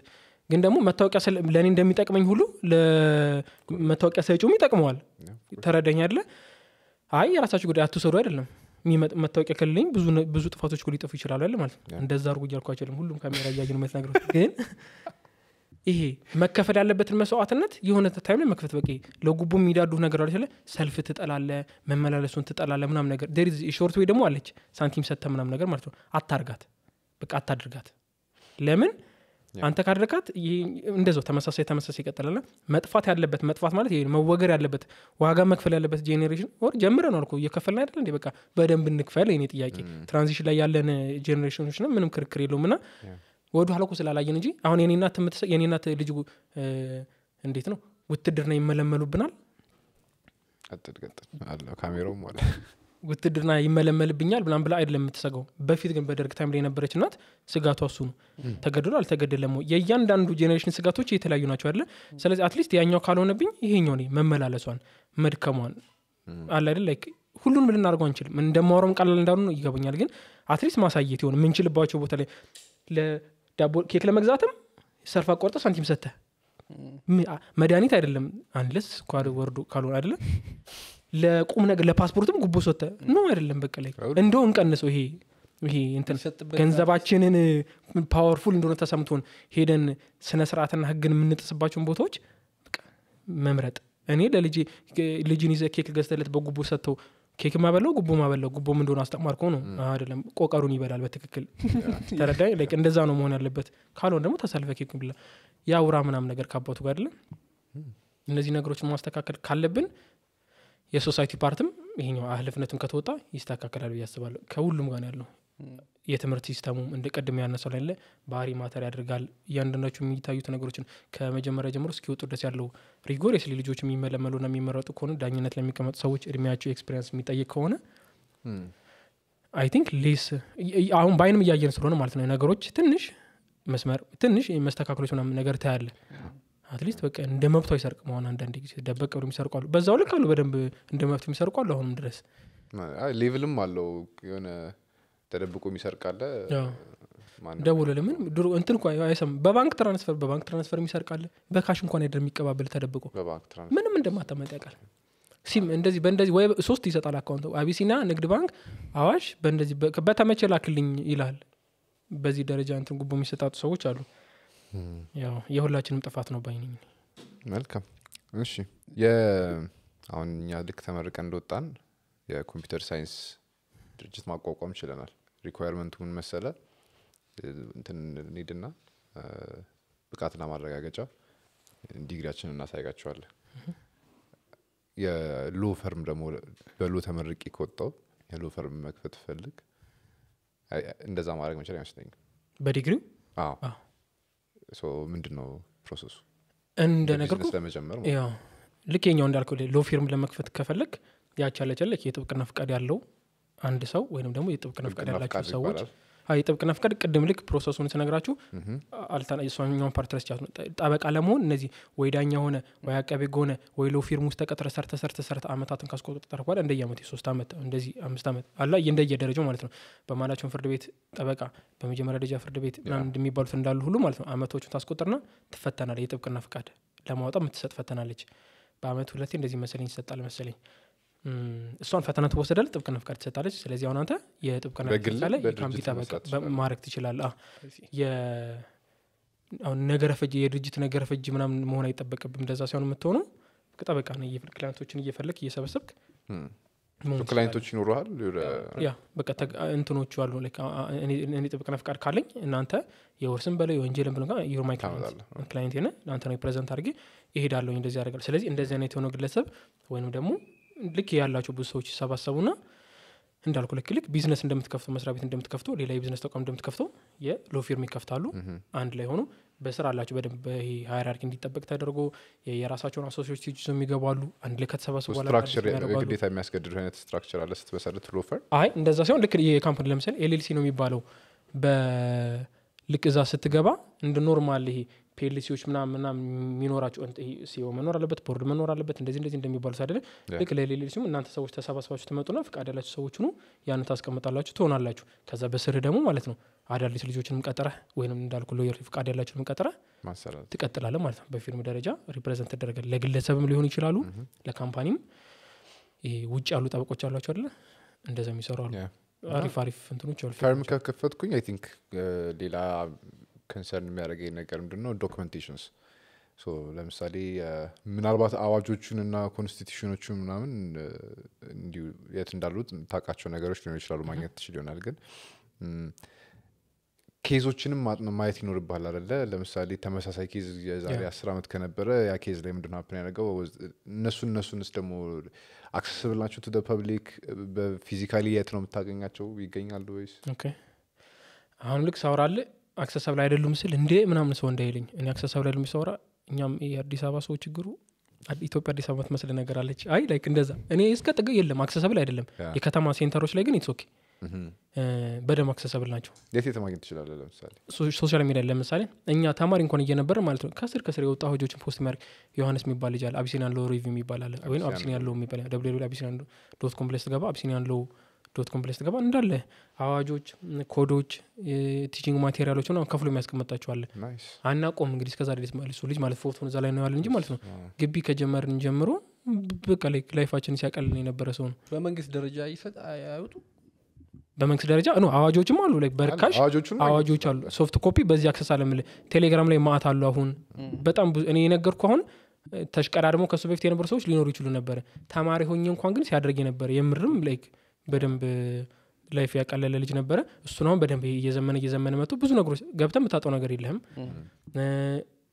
ግን ደግሞ መታወቂያ ስለ- ለእኔ እንደሚጠቅመኝ ሁሉ ለመታወቂያ ሰጪውም ይጠቅመዋል። ተረዳኝ አለ አይ የራሳችሁ ጉዳይ አትውሰዱ አይደለም። መታወቂያ ከሌለኝ ብዙ ጥፋቶች ሊጠፉ ይችላሉ አይደል ማለት እንደዛ አድርጉ እያልኩ አይችልም ሁሉም ካሜራ እያየ ነው ግን ይሄ መከፈል ያለበትን መስዋዕትነት የሆነ ታይም ላይ መክፈት በቂ ለጉቦ የሚዳዱ ነገር አለ ስለ ሰልፍ ትጠላለ መመላለሱን ትጠላለ ምናም ነገር ሾርት ወይ ደግሞ አለች። ሳንቲም ሰተ ምናም ነገር ማለት ነው። አታርጋት በቃ አታድርጋት። ለምን? አንተ ካደረካት ይሄ- እንደዛው ተመሳሳይ ተመሳሳይ ይቀጥላል መጥፋት ያለበት መጥፋት ማለት ይሄ መወገር ያለበት ዋጋ መክፈል ያለበት ጄኔሬሽን ወር ጀምረናል እኮ እየከፈልን አይደለ እንዴ? በቃ በደንብ እንክፈል የኔ ጥያቄ። transition ላይ ያለን ጄኔሬሽኖች ነው ምንም ክርክር የለውም እና ወደ ኋላ እኮ ስላላየን እንጂ አሁን የኔ እናት ልጅ እንዴት ነው? ውትድርና ይመለመሉብናል? አለ ውትድርና ይመለመልብኛል ብላን ብላ አይደለም የምትሰጋው። በፊት ግን በደርግ time ላይ የነበረች እናት ስጋቷ እሱ ነው። ተገድሎ አልተገደለም? የእያንዳንዱ ጄኔሬሽን ስጋቶች የተለያዩ ናቸው አይደለ? ስለዚህ at least ያኛው ካልሆነብኝ ይሄኛው እኔ መመላለሷን መድከሟን አለ አይደል? like ሁሉንም ልናደርገው አንችልም። እንደማወራውም ቀላል እንዳሉ ይገባኛል። ግን at least ማሳየት ይሆን የምንችልባቸው ቦታ ላይ ለዳቦ ኬክ ለመግዛትም ሰልፍ አቆርጠ ሳንቲም ሰተ መድኃኒት አይደለም አንለስ ስኳር ወርዶ ካልሆነ አይደለም ለቁም ነገር ለፓስፖርትም ጉቦ ሰተ ነው አይደለም በቃ ላይ እንደው እንቀንሰው ይሄ ይሄ እንትን ገንዘባችንን powerful እንደሆነ ተሰምቶን ሄደን ስነ ስርዓትና ህግን የምንጥስባቸውን ቦታዎች መምረጥ። እኔ ለልጄ ልጅን ይዘ ኬክ ገዝተለት በጉቦ ሰጥተው ኬክ ማበላው ጉቦ ማበላው ጉቦም እንደሆነ አስተማርከው ነው። አይደለም ቆቀሩን ይበላል በትክክል። ተረዳኝ like እንደዛ ነው መሆን ያለበት። ካልሆን ደግሞ ተሳልፈ ኬክ ብላ የአውራ ምናምን ነገር ከአባቱ ጋር አይደለም። እነዚህ ነገሮችን ማስተካከል ካለብን የ society part ም ይሄኛው ኃላፊነቱን ከተወጣ ይስተካከላል ብዬ አስባለሁ። ከሁሉም ጋር ያለው የትምህርት system ኡም እንደ ቅድም ያነሳው ላይ ያለ ባህሪ matter ያደርጋል። እያንዳንዳቸው የሚታዩት ነገሮችን ከመጀመሪያ ጀምሮ እስኪወጡ ድረስ ያለው rigorously ልጆች የሚመለመሉና የሚመረጡ ከሆነ ዳኝነት ለሚቀመጡ ሰዎች እድሜያቸው experience የሚጠይቅ ከሆነ I think less አሁን በአይንም እያየን ስለሆነ ማለት ነው ነገሮች ትንሽ መስመር ትንሽ መስተካከሎች ምናምን ነገር ታያለ። at least በቃ እንደ መብቷ ይሰርቅ መሆን አንዳንድ ጊዜ ደበቅ ብሎ የሚሰርቁ አሉ በዛው ልክ አሉ በደንብ እንደ መብት የሚሰርቁ አሉ አሁንም ድረስ። level ም አለው የሆነ ተደብቆ የሚሰርቃለ ደውሎ ለምን ድሮ እንትን እንኳ አይሰም በባንክ transfer በባንክ transfer የሚሰርቃለ በ cash እንኳን አይደለም የሚቀባበል ተደብቆ። ምንም እንደማታመጥ ያውቃል። ሲም እንደዚህ በእንደዚህ ወይ ሶስት ይሰጣል account አቢሲና ንግድ ባንክ አዋሽ በእንደዚህ በ- በተመቸ ላክልኝ ይላል። በዚህ ደረጃ እንትን ጉቦ የሚሰጣጡ ሰዎች አሉ። ያው የሁላችንም ጥፋት ነው ባይነኝ መልካም። እሺ የ አሁን እኛ ልክ ተመርቀን እንደወጣን የ computer science ድርጅት ማቋቋም ችለናል requirement ኡ ምን መሰለ እንትን እንሂድና ብቃትና ማረጋገጫ ዲግሪያችን እናሳይጋቸዋለን የ law firm ደግሞ በ law ተመርቄ ከወጣው የ law firm መክፈት ፈልግ። እንደዛ ማድረግ መቻል አይመስለኝም። በዲግሪው? አዎ። አዎ። so ምንድን ነው process ኡ እንደ ነገር ቢዝነስ ለመጀመር ልክ የኛው እንዳልከው law firm ለመክፈት ከፈለግ ያቻለቸለክ የጥብቅና ፍቃድ ያለው አንድ ሰው ወይም ደግሞ የጥብቅና ፍቃድ ያላቸው ሰዎች የጥብቅና ፍቃድ ቅድም ልክ process ኡን ስነግራችሁ ምሁም። አልተና- የሷኛውን part ረስቻት ነው። ጠበቃ ለመሆን እነዚህ ወይ ዳኛ ሆነ ወይ አቃቤ ሆነ ወይ law firm ውስጥ ተቀጥረ ሰርተ ሰርተ ሰርተ አመታትን ካስቆጠረ በኋላ እንደየ አመት የሶስት አመት እንደዚህ አምስት አመት አላ እንደየ ደረጃው ማለት ነው። በማናቸውን ፍርድ ቤት ጠበቃ በመጀመሪያ ደረጃ ፍርድ ቤት እንደሚባሉት እንዳሉ ሁሉ ማለት ነው አመቶቹን ታስቆጥርና ትፈተናል የጥብቅና ፍቃድ ለማውጣት የምትሰጥ ፈተናለች። በአመት ሁለቴ እንደዚህ መሰለኝ ይሰጣል መሰለኝ እሷን ፈተና ትወሰዳል ጥብቅና ፍቃድ ትሰጣለች። ስለዚህ አሁን አንተ የጥብቅና ላይ ማድረግ የ- አሁን ነገረ ፈጅ የድርጅት ነገረ ፈጅ ምናምን መሆን አይጠበቅብም እንደዛ ሲሆን የምትሆነው ጠበቃ ነው። እየፈለግ client ኦችን እየፈለግ እየሰበሰብክ client ኦች ይኖረሃል ያ በቃ እንትኖቹ አሉ። እኔ ጥብቅና ፍቃድ ካለኝ እናንተ የውርስም በለው የወንጀልም ብለ you're my client ነ ለአንተ ነው present አድርጌ ይሄዳለሁ እንደዚህ ያደርጋል። ስለዚህ እንደዚህ አይነት የሆነው ግለሰብ ወይም ደግሞ ልክ ያላቸው ብዙ ሰዎች ይሰባሰቡና እንዳልኩ ልክ ልክ ቢዝነስ እንደምትከፍተው መስሪያ ቤት እንደምትከፍተው ሌላ የቢዝነስ ተቋም እንደምትከፍተው የ law firm ይከፍታሉ። አንድ ላይ ሆኑ በስራ አላቸው በደንብ hierarchy እንዲጠበቅ ተደርጎ የራሳቸውን associate ዎች ይዞ የሚገባሉ። አንድ ላይ ከተሰባሰቡ ግዴታ የሚያስገድዱ አይነት structure አለ ስትመሰርት law firm? አይ እንደዛ ሲሆን ልክ የ company ለምሳሌ LLC ነው የሚባለው። በልክ እዛ ስትገባ እንደ normal ይሄ PLC ዎች ምናምን ምናምን የሚኖራቸው CEO መኖር አለበት ቦርድ መኖር አለበት እንደዚህ እንደዚህ እንደሚባሉት አይደለ. ልክ ለ LLC ም እናንተ ሰዎች ተሰባስባችሁ ትመጡና ፍቃድ ያላችሁ ሰዎች ሁኑ ያን ታስቀምጣላችሁ ትሆናላችሁ። ከዛ በስርህ ደግሞ ማለት ነው አዳዲስ ልጆችንም ቀጥረህ ወይም እንዳልኩ lawyer ፍቃድ ያላችሁንም ቀጥረህ ትቀጥላለህ ማለት ነው። በ firm ደረጃ represent ተደረገ ለግለሰብም ሊሆኑ ይችላሉ ለ company ም ውጭ ያሉ ጠበቆች አሏቸው አይደለ? እንደዛ የሚሰሩ አሉ. አሪፍ አሪፍ እንትኖች አሉ። firm ከከፈትኩኝ I think ሌላ concern የሚያደርገኝ ነገር ምንድን ነው documentations ለምሳሌ ምናልባት አዋጆቹን እና constitution ኦቹን ምናምን እንዲሁ የት እንዳሉት ታውቃቸው ነገሮች ሊሆኑ ይችላሉ ማግኘት ትችል ይሆናል ግን case ኦችንም ማየት ይኖርብሃል አደለ ለምሳሌ ተመሳሳይ case የዛሬ አስር ዓመት ከነበረ ያ case ላይ ምንድን happen ያደረገው? እነሱን እነሱንስ ደግሞ accessible ናቸው to public በ physically የት ነው የምታገኛቸው? ይገኛሉ ወይስ? አሁን ልክ ሳውራለ accessible አይደሉም ስል እንዴ ምናምን ሰው እንዳይለኝ እኔ accessible አይደሉም ሳውራ እኛም የአዲስ አበባ ሰው ችግሩ ኢትዮጵያ አዲስ አበባ ትመስል ነገር አለች። አይ like እንደዛ እኔ እስከ ጥግ የለም accessible አይደለም። የከተማ center ኦች ላይ ግን it's okay። በደንብ accessible ናቸው። የት የት ማግኘት ትችላለህ? ለምሳሌ social media ለምሳሌ እኛ ተማሪ እንኳን እየነበረ ማለት ነው ከስር ከስር የወጡ አዋጆችን post የሚያደርግ ዮሐንስ የሚባል ልጅ አለ Abyssinian Law Review የሚባል አለ ወይም Abyssinian Abyssinian Law የሚባል Abyssinian dot com ብለህ ስትገባ Abyssinian Law dot com ብለህ ስትገባ እንዳለ አዋጆች code ኦች teaching material ኦች ምናምን ከፍሎ የሚያስቀመጣቸዋለ nice አናቆም እንግዲህ እስከዛ ድረስ ማለት እሱ ልጅ ማለት ፎቶን እዛ ላይ ነው ያለ እንጂ ማለት ነው። ግቢ ከጀመርን ጀምሮ በቃ ላይ life ኣችን ሲያቀልን የነበረ ሰው ነው። በመንግስት ደረጃ ይሰጥ አይ- አይወጡ? በመንግስት ደረጃ? no አዋጆችም አሉ ላይ በርካሽ አዋጆች አሉ። soft copy በዚህ access አለምል ቴሌግራም ላይ መአት አሉ አሁን። በጣም ብዙ እኔ የነገርኩ አሁን ተሽቀዳድሞ ከሱ በፊት የነበሩ ሰዎች ሊኖሩ ይችሉ ነበረ። ተማሪ ሆኜ እንኳን ግን ሲያደርግ የነበረ የምርም like በደንብ life ያቀለለ ልጅ ነበረ። እሱን አሁን በደንብ እየዘመነ እየዘመነ መጥቶ ብዙ ነገሮች ገብተ የምታጣው ነገር የለህም።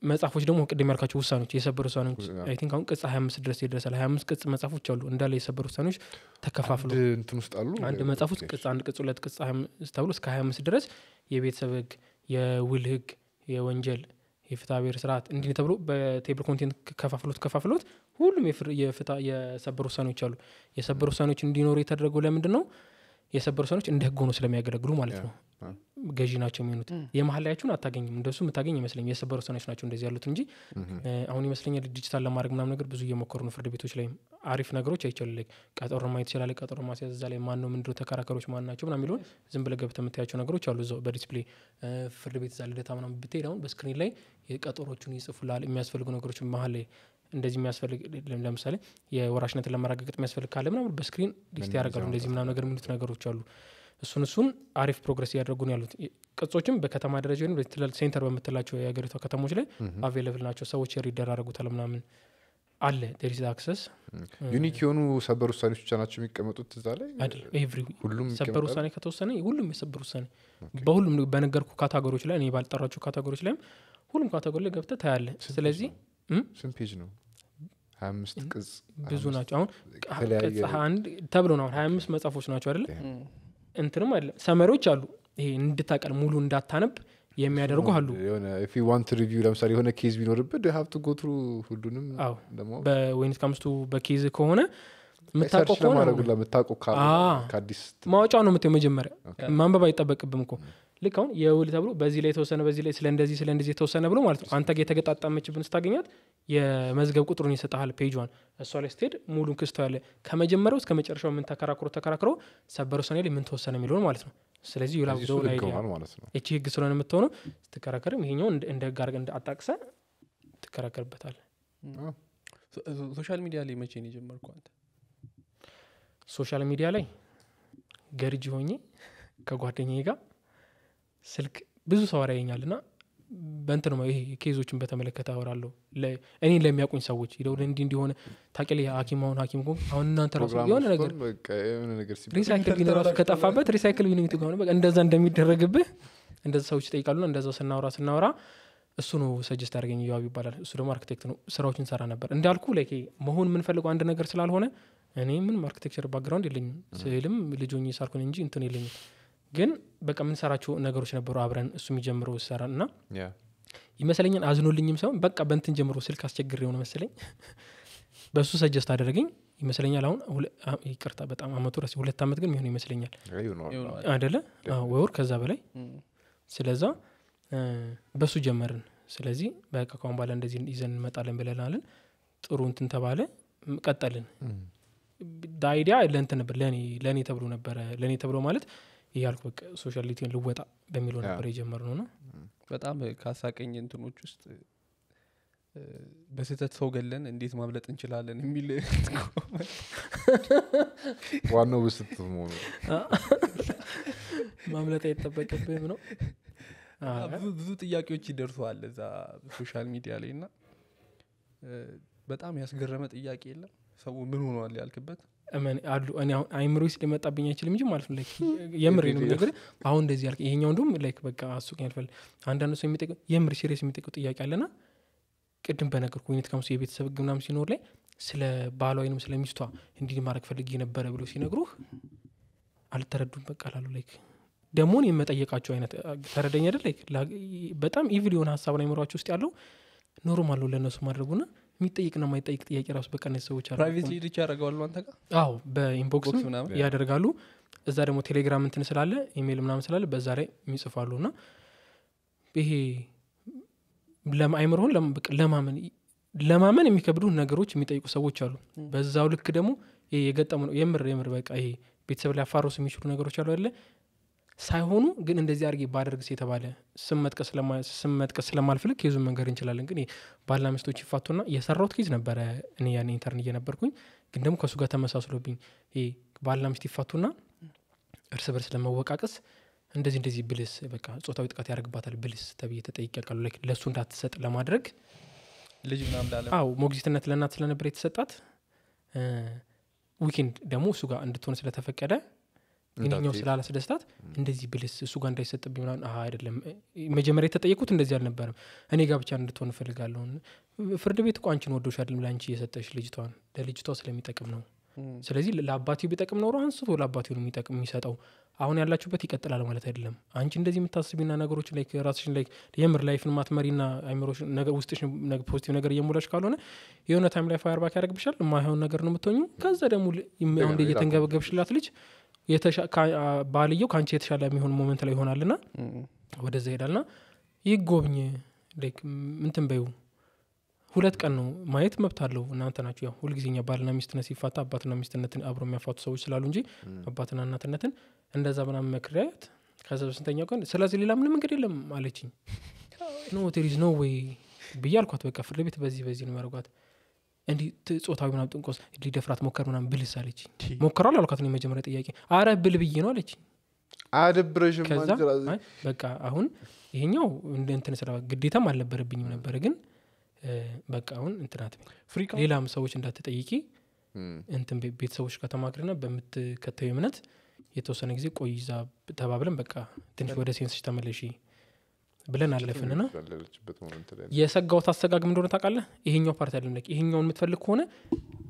መጽሐፎች ደግሞ ቅድም ያልካቸው ውሳኔዎች የሰበር ውሳኔዎች I think አሁን ቅጽ 25 ድረስ ይደርሳል። 25 ቅጽ መጽሐፎች አሉ። እንዳለ የሰበር ውሳኔዎች ተከፋፍሎ እንትን ውስጥ አሉ? አንድ መጽሐፍ ውስጥ ቅጽ አንድ ቅጽ ሁለት ቅጽ 25 ተብሎ እስከ 25 ድረስ የቤተሰብ ህግ የውል ህግ የወንጀል የፍትሐ ብሔር ስርዓት እንዲህ ተብሎ በ table content ከፋፍሎት ከፋፍሎት ሁሉም የሰበር ውሳኔዎች አሉ። የሰበር ውሳኔዎች እንዲኖሩ የተደረገው ለምንድን ነው የሰበር ውሳኔዎች እንደ ህግ ሆኖ ስለሚያገለግሉ ማለት ነው። ገዢ ናቸው የሚሆኑት። የመሀል ላያችሁን አታገኝም። እንደሱ የምታገኝ ይመስለኝ የሰበር ውሳኔዎች ናቸው እንደዚህ ያሉት እንጂ አሁን ይመስለኛል ዲጂታል ለማድረግ ምናምን ነገር ብዙ እየሞከሩ ነው። ፍርድ ቤቶች ላይም አሪፍ ነገሮች አይቻሉ። ላይ ቀጠሮ ማየት ይችላል። ቀጠሮ ማስያዝ እዛ ላይ ማን ነው ምንድነው? ተከራካሪዎች ማን ናቸው? ምናምን የሚለውን ዝም ብለህ ገብተህ የምታያቸው ነገሮች አሉ። እዛው በ display ፍርድ ቤት እዛ ልደታ ምናምን ብትሄድ አሁን በ screen ላይ የቀጠሮቹን ይጽፉላል የሚያስፈልጉ ነገሮች መሀል ላይ እንደዚህ የሚያስፈልግ ለም- ለምሳሌ የወራሽነትን ለማረጋገጥ የሚያስፈልግ ካለ ምናምን በ screen list ያደርጋሉ። እንደዚህ ምናምን ነገር የሚሉት ነገሮች አሉ። እሱን እሱን አሪፍ progress እያደረጉ ነው ያሉት። ቅጾችም በከተማ ደረጃ ወይም center በምትላቸው የሀገሪቷ ከተሞች ላይ available ናቸው። ሰዎች ይደራረጉታል ምናምን አለ። there is access። unique የሆኑ ሰበር ውሳኔዎች ብቻ ናቸው የሚቀመጡት እዛ ላይ? ሰበር? ውሳኔ ከተወሰነ ሁሉም የሰበር ውሳኔ በሁሉም በነገርኩ category ዎች ላይ እኔ ባልጠራቸው category ዎች ላይም ሁሉም category ላይ ገብተህ ታያለ ስለዚህ? ስንት page ነው? ሀያ አምስት ቅጽ ብዙ ናቸው። አሁን ቅጽ አንድ ተብሎ ነው አሁን ሀያ አምስት መጽሐፎች ናቸው አይደለ? እንትንም አይደለም summary ዎች አሉ። ይሄ እንድታቀል ሙሉ እንዳታነብ የሚያደርጉ አሉ። to review ለምሳሌ የሆነ case ቢኖርበት have to go through ሁሉንም when it comes to በ case ከሆነ search ከሆነ ማወጫው ነው የምትው መጀመሪያ። ማንበብ አይጠበቅብም እኮ ልክ አሁን የውል ተብሎ በዚህ ላይ የተወሰነ በዚህ ላይ ስለ እንደዚህ ስለ እንደዚህ የተወሰነ ብሎ ማለት ነው። አንተ ጋ የተገጣጠመችብን ስታገኛት የመዝገብ ቁጥሩን ይሰጠሃል page ዋን እሷ ላይ ስትሄድ ሙሉን ክስቶ ያለ ከመጀመሪያው እስከ መጨረሻው ምን ተከራክሮ ተከራክሮ ሰበር ውሳኔ ላይ ምን ተወሰነ የሚለውን ማለት ነው። ስለዚህ you'll have እሱ ዘው ላይ ህግ እቺ ስለሆነ የምትሆነው ስትከራከርም ይሄኛው እንደ ህግ አድርገህ እንደ አጣቅሰ ትከራከርበታል social media ላይ መቼ ነው የጀመርኩ አንተ? social media ላይ ገርጂ ሆኜ ከጓደኛዬ ጋር ስልክ ብዙ ሰው ያየኛል እና በእንትን ነው ይሄ case ኦችን በተመለከተ አወራለሁ። እኔን ለሚያውቁኝ ሰዎች ሄደው እንዲህ እንዲሆነ ታውቂያለሽ ሐኪም አሁን ሐኪም ኮንክ አሁን እናንተ ራሱ የሆነ ነገር recycle bin ራሱ ከጠፋበት recycle ከሆነ በቃ እንደዛ እንደሚደረግብህ እንደዛ ሰዎች ይጠይቃሉና እንደዛው ስናወራ ስናወራ እሱ ነው suggest ያደርገኝ ዮዋብ ይባላል። እሱ ደግሞ አርኪቴክት ነው። ስራዎችን ሰራ ነበር። እንዳልኩ ላይ መሆን የምንፈልገው አንድ ነገር ስላልሆነ እኔ ምንም architecture background የለኝም። ስልም ልጆኝ ሳልኩን እንጂ እንትን የለኝም ግን በቃ የምንሰራቸው ነገሮች ነበሩ አብረን እሱ የሚጀምረው ሰራ እና ይመስለኛል አዝኖልኝም ሳይሆን በቃ በንትን ጀምሮ ስልክ አስቸግር የሆነ መሰለኝ በእሱ ሰጀስት አደረገኝ። ይመስለኛል አሁን ይቅርታ በጣም አመቱ ረስ ሁለት አመት ግን የሚሆን ይመስለኛል አደለ አዎ፣ ወይ ወር ከዛ በላይ ስለዛ በሱ ጀመርን። ስለዚህ በቃ ካሁን በኋላ እንደዚህ ይዘን እንመጣለን ብለናለን ጥሩ እንትን ተባለ። ቀጠልን። አይዲያ ለእንትን ነበር ለእኔ ለእኔ ተብሎ ነበረ ለእኔ ተብሎ ማለት ይህ ያልኩ በቃ ሶሻሊቲን ልወጣ በሚለው ነበር የጀመርነው ነው በጣም ካሳቀኝ እንትኖች ውስጥ በስህተት ሰው ገለን እንዴት ማምለጥ እንችላለን የሚል ዋናው ብስት መሆኑ ማምለጥ አይጠበቅብህም ነው? ብዙ ጥያቄዎች ይደርሰዋል እዛ social media ላይ እና በጣም ያስገረመ ጥያቄ የለም። ሰው ምን ሆኗል ያልክበት አሉ። እኔ አሁን አይምሮ ውስጥ ሊመጣብኝ አይችልም እንጂ ማለት ነው የምር ነው ነገር አሁን እንደዚህ ያልክ ይሄኛው እንዲሁም like በቃ አሱቅ ያልፋል አንዳንድ ሰው የሚጠይቀው የምር serious የሚጠይቀው ጥያቄ አለና ቅድም በነገርኩ ሁኔት ከምሱ የቤተሰብ ህግ ምናምን ሲኖር ላይ ስለ ባሏ ወይንም ስለ ሚስቷ እንዲህ ማድረግ ፈልጌ ነበረ ብሎ ሲነግሩህ አልተረዱም በቃ ላሉ like ደግሞን የመጠየቃቸው አይነት ተረደኝ አይደል? በጣም evil የሆነ ሀሳብ አይምሯቸው ውስጥ ያለው normal ለእነሱ ማድረጉና የሚጠይቅና የማይጠይቅ ጥያቄ ራሱ በቃ እነዚህ ሰዎች reach ያደረገዋሉ አንተ ጋር? አዎ በ inbox ያደርጋሉ። እዛ ደግሞ ቴሌግራም እንትን ስላለ ኢሜይል ምናምን ስላለ በዛ ላይ የሚጽፋሉ እና ይሄ በቃ ለማመን ለማመን የሚከብዱ ነገሮች የሚጠይቁ ሰዎች አሉ። በዛው ልክ ደግሞ ይሄ የገጠሙ ነው። የምር የምር በቃ ይሄ ቤተሰብ ላይ አፋሮስ የሚችሉ ነገሮች አሉ አይደለ ሳይሆኑ ግን እንደዚህ አድርጌ ባደርግስ የተባለ ስም መጥቀስ ስለማልፈልግ case ኡን መንገር እንችላለን። ግን ባልና ሚስቶች ይፋቱና የሰራሁት case ነበረ። እኔ ያን intern እየነበርኩኝ ግን ደግሞ ከእሱ ጋር ተመሳስሎብኝ ይሄ ባልና ሚስት ይፋቱና እርስ በርስ ለመወቃቀስ እንደዚህ እንደዚህ ብልስ በቃ ጾታዊ ጥቃት ያደርግባታል ብልስ ተብዬ ተጠይቄ ያውቃሉ ለእሱ እንዳትሰጥ ለማድረግ ልጅ ምናምን ሞግዚትነት ለእናት ስለነበር የተሰጣት። weekend ደግሞ እሱ ጋር እንድትሆን ስለተፈቀደ ግን ስላላስደስታት እንደዚህ ብልስ እሱ ጋር እንዳይሰጥብኝ ምናምን አይደለም። መጀመሪያ የተጠየቁት እንደዚህ አልነበረም። እኔ ጋር ብቻ እንድትሆን እፈልጋለሁ። ፍርድ ቤት እኮ አንቺን ወዶሽ አይደለም ለአንቺ የሰጠሽ ልጅቷን ለልጅቷ ስለሚጠቅም ነው። ስለዚህ ለአባቴው ቢጠቅም ኖሮ አንስቶ ለአባቴው ነው የሚጠቅም የሚሰጠው። አሁን ያላችሁበት ይቀጥላል ማለት አይደለም። አንቺ እንደዚህ የምታስቢና ነገሮችን ላይ ራስሽን ላይ የምር life ን ማትመሪና አይምሮሽ ነገር ውስጥሽ positive ነገር እየሞላሽ ካልሆነ የሆነ time ላይ fire back ያደርግብሻል። የማይሆን ነገር ነው የምትሆኙ ከዛ ደግሞ አሁን እየተንገበገብሽላት ልጅ ባልየው ከአንቺ የተሻለ የሚሆን moment ላይ ይሆናልና ወደዛ ይሄዳልና ይጎብኝ። like ምንትን በዩ ሁለት ቀን ነው ማየት መብት አለው እናንተ ናችሁ። ያው ሁልጊዜኛ ባልና ሚስትነት ሲፋታ አባትና ሚስትነትን አብሮ የሚያፋቱ ሰዎች ስላሉ እንጂ አባትና እናትነትን እንደዛ ምናምን መክሪያት ከዛ በስንተኛው ቀን ስለዚህ ሌላ ምንም መንገድ የለም አለችኝ። no there is no way ብዬ አልኳት። በቃ ፍርድ ቤት በዚህ በዚህ ነው የሚያደርጓት እንዲህ ት- ጾታዊ ምናምን ጥንቆስ ሊደፍራት ሞከር ምናምን ብልስ አለች። ሞከራል አልኳት ነው የመጀመሪያ ጥያቄ። አረ ብል ብዬ ነው አለች። በቃ አሁን ይሄኛው እንትን ስራ ግዴታም አልነበረብኝም ነበረ ግን በቃ አሁን እንትናት ሌላም ሰዎች እንዳትጠይቂ። እንትን ቤተሰቦች ጋር ተማክርና በምትከተዩ እምነት የተወሰነ ጊዜ ቆይዛ ተባብለን በቃ ትንሽ ወደ ሴንስሽ ተመለሺ ብለን አለፍንና ላይ የሰጋውት አሰጋግም እንደሆነ ታውቃለህ? ይሄኛው ፓርቲ አለም ላይ ይሄኛውን የምትፈልግ ከሆነ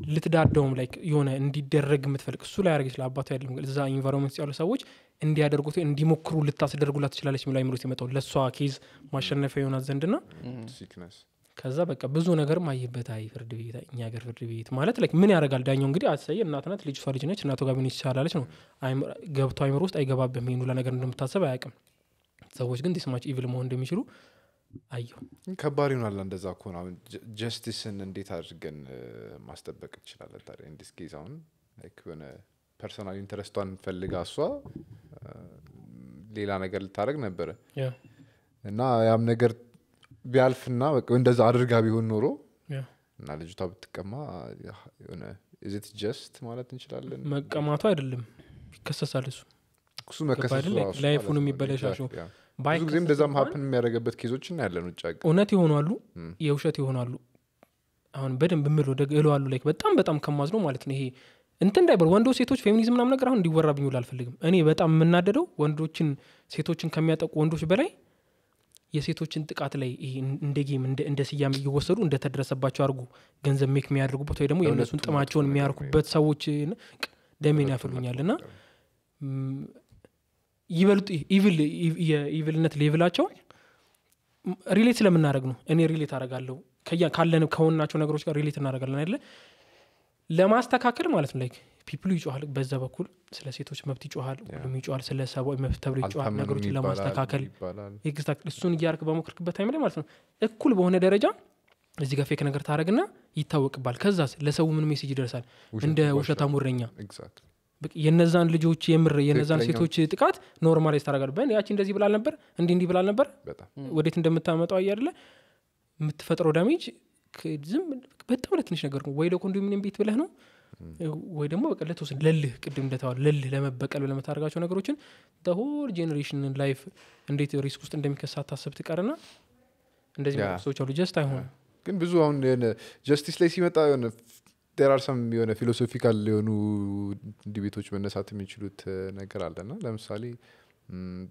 ልትዳደውም ላይ የሆነ እንዲደረግ የምትፈልግ እሱ ላይ ያደረግ ይችላል አባቱ ያለም እዛ ኢንቫይሮንመንት ያሉ ሰዎች እንዲያደርጉት እንዲሞክሩ ልታስደርጉላት ትችላለች የሚለው አይምሮት የመጣው ለእሷ ኬዝ ማሸነፊያ የሆናት ዘንድና ከዛ በቃ ብዙ ነገርም አየበት አይ ፍርድ ቤት እኛ ሀገር ፍርድ ቤት ማለት like ምን ያደርጋል? ዳኛው እንግዲህ አትሰየ እናት ናት ልጅቷ ልጅ ነች እናቶ ጋር ቢሆን ይቻላለች ነው። ገብቶ አይምሮ ውስጥ አይገባብህም ይሄን ሁላ ነገር እንደምታሰብ አያውቅም ሰዎች ግን this much evil መሆን እንደሚችሉ አየሁ። ከባድ ይሆናል እንደዛ ከሆነ አሁን justice ን እንዴት አድርገን ማስጠበቅ እንችላለን ታዲያ? in this case አሁን የሆነ personal interest ቷን ፈልጋ እሷ ሌላ ነገር ልታደረግ ነበረ። እና ያም ነገር ቢያልፍና እንደዛ አድርጋ ቢሆን ኖሮ እና ልጅቷ ብትቀማ የሆነ ኢዝት ጀስት ማለት እንችላለን? መቀማቱ አይደለም ይከሰሳል እሱ። እሱ መከሰሱ ላይፉን የሚበለሻሸው። ብዙ ጊዜም እንደዛም ሀፕን የሚያደርገበት ኬዞች እናያለን ውጭ ሀገር። እውነት ም። የውሸት ይሆናሉ? አሁን በደንብ ምሎ እለዋሉ ላይ በጣም በጣም ከማዝ ነው ማለት ነው ይሄ እንትን እንዳይበር ወንዶች ሴቶች ፌሚኒዝም ምናምን ነገር አሁን እንዲወራብኝ ሁሉ አልፈልግም። እኔ በጣም የምናደደው ወንዶችን ሴቶችን ከሚያጠቁ ወንዶች በላይ የሴቶችን ጥቃት ላይ እንደ game እንደ ስያሜ እየወሰዱ እንደተደረሰባቸው አድርጉ። ገንዘብ make የሚያደርጉበት ወይ ደግሞ የእነሱን ጥማቸውን የሚያርኩበት ሰዎች ደሜን ያፈሉኛል እና ይበልጡ evil የ evil ነት level ኣቸው relate ስለምናደረግ ነው። እኔ relate አደርጋለሁ። ካለን ከሆናቸው ነገሮች ጋር relate እናደርጋለን አይደለ? ለማስተካከል ማለት ነው። like people ኡ ይጮሃል በዛ በኩል ስለ ሴቶች መብት ይጮሃል ሁሉም ይጮሃል ስለ ሰብአዊ መብት ተብሎ ይጮሃል ነገሮችን ለማስተካከል እሱን እያርክ በሞክርክበት time ላይ ማለት ነው። እኩል በሆነ ደረጃ እዚህ ጋር fake ነገር ታደረግና ይታወቅባል ከዛ ለሰው ምን message ይደርሳል? እንደ ውሸታም. በቃ የነዛን ልጆች የምር የነዛን ሴቶች ጥቃት normalize ታደርጋለህ በን ያቺ እንደዚህ ብላል ነበር እንዲህ እንዲህ ብላል ነበር። ወዴት እንደምታመጣው አየህ አይደለ? የምትፈጥረው damage ዝም በጣም ለትንሽ ነገር ነው። ወይ ለኮንዶሚኒየም ቤት ብለህ ነው ወይ ደግሞ በቃ ለተወሰነ ለልህ ቅድም እንደተባለ ለልህ ለመበቀል ብለህ የምታደርጋቸው ነገሮችን whole generation ን life እንዴት risk ውስጥ እንደሚከሳ ታስብ ትቀርና እንደዚህ ሰዎች አሉ። just አይሆንም። ግን ብዙ አሁን justice ላይ ሲመጣ የሆነ are some የሆነ philosophical የሆኑ debate ኦች መነሳት የሚችሉት እ, ነገር አለና ለምሳሌ ም,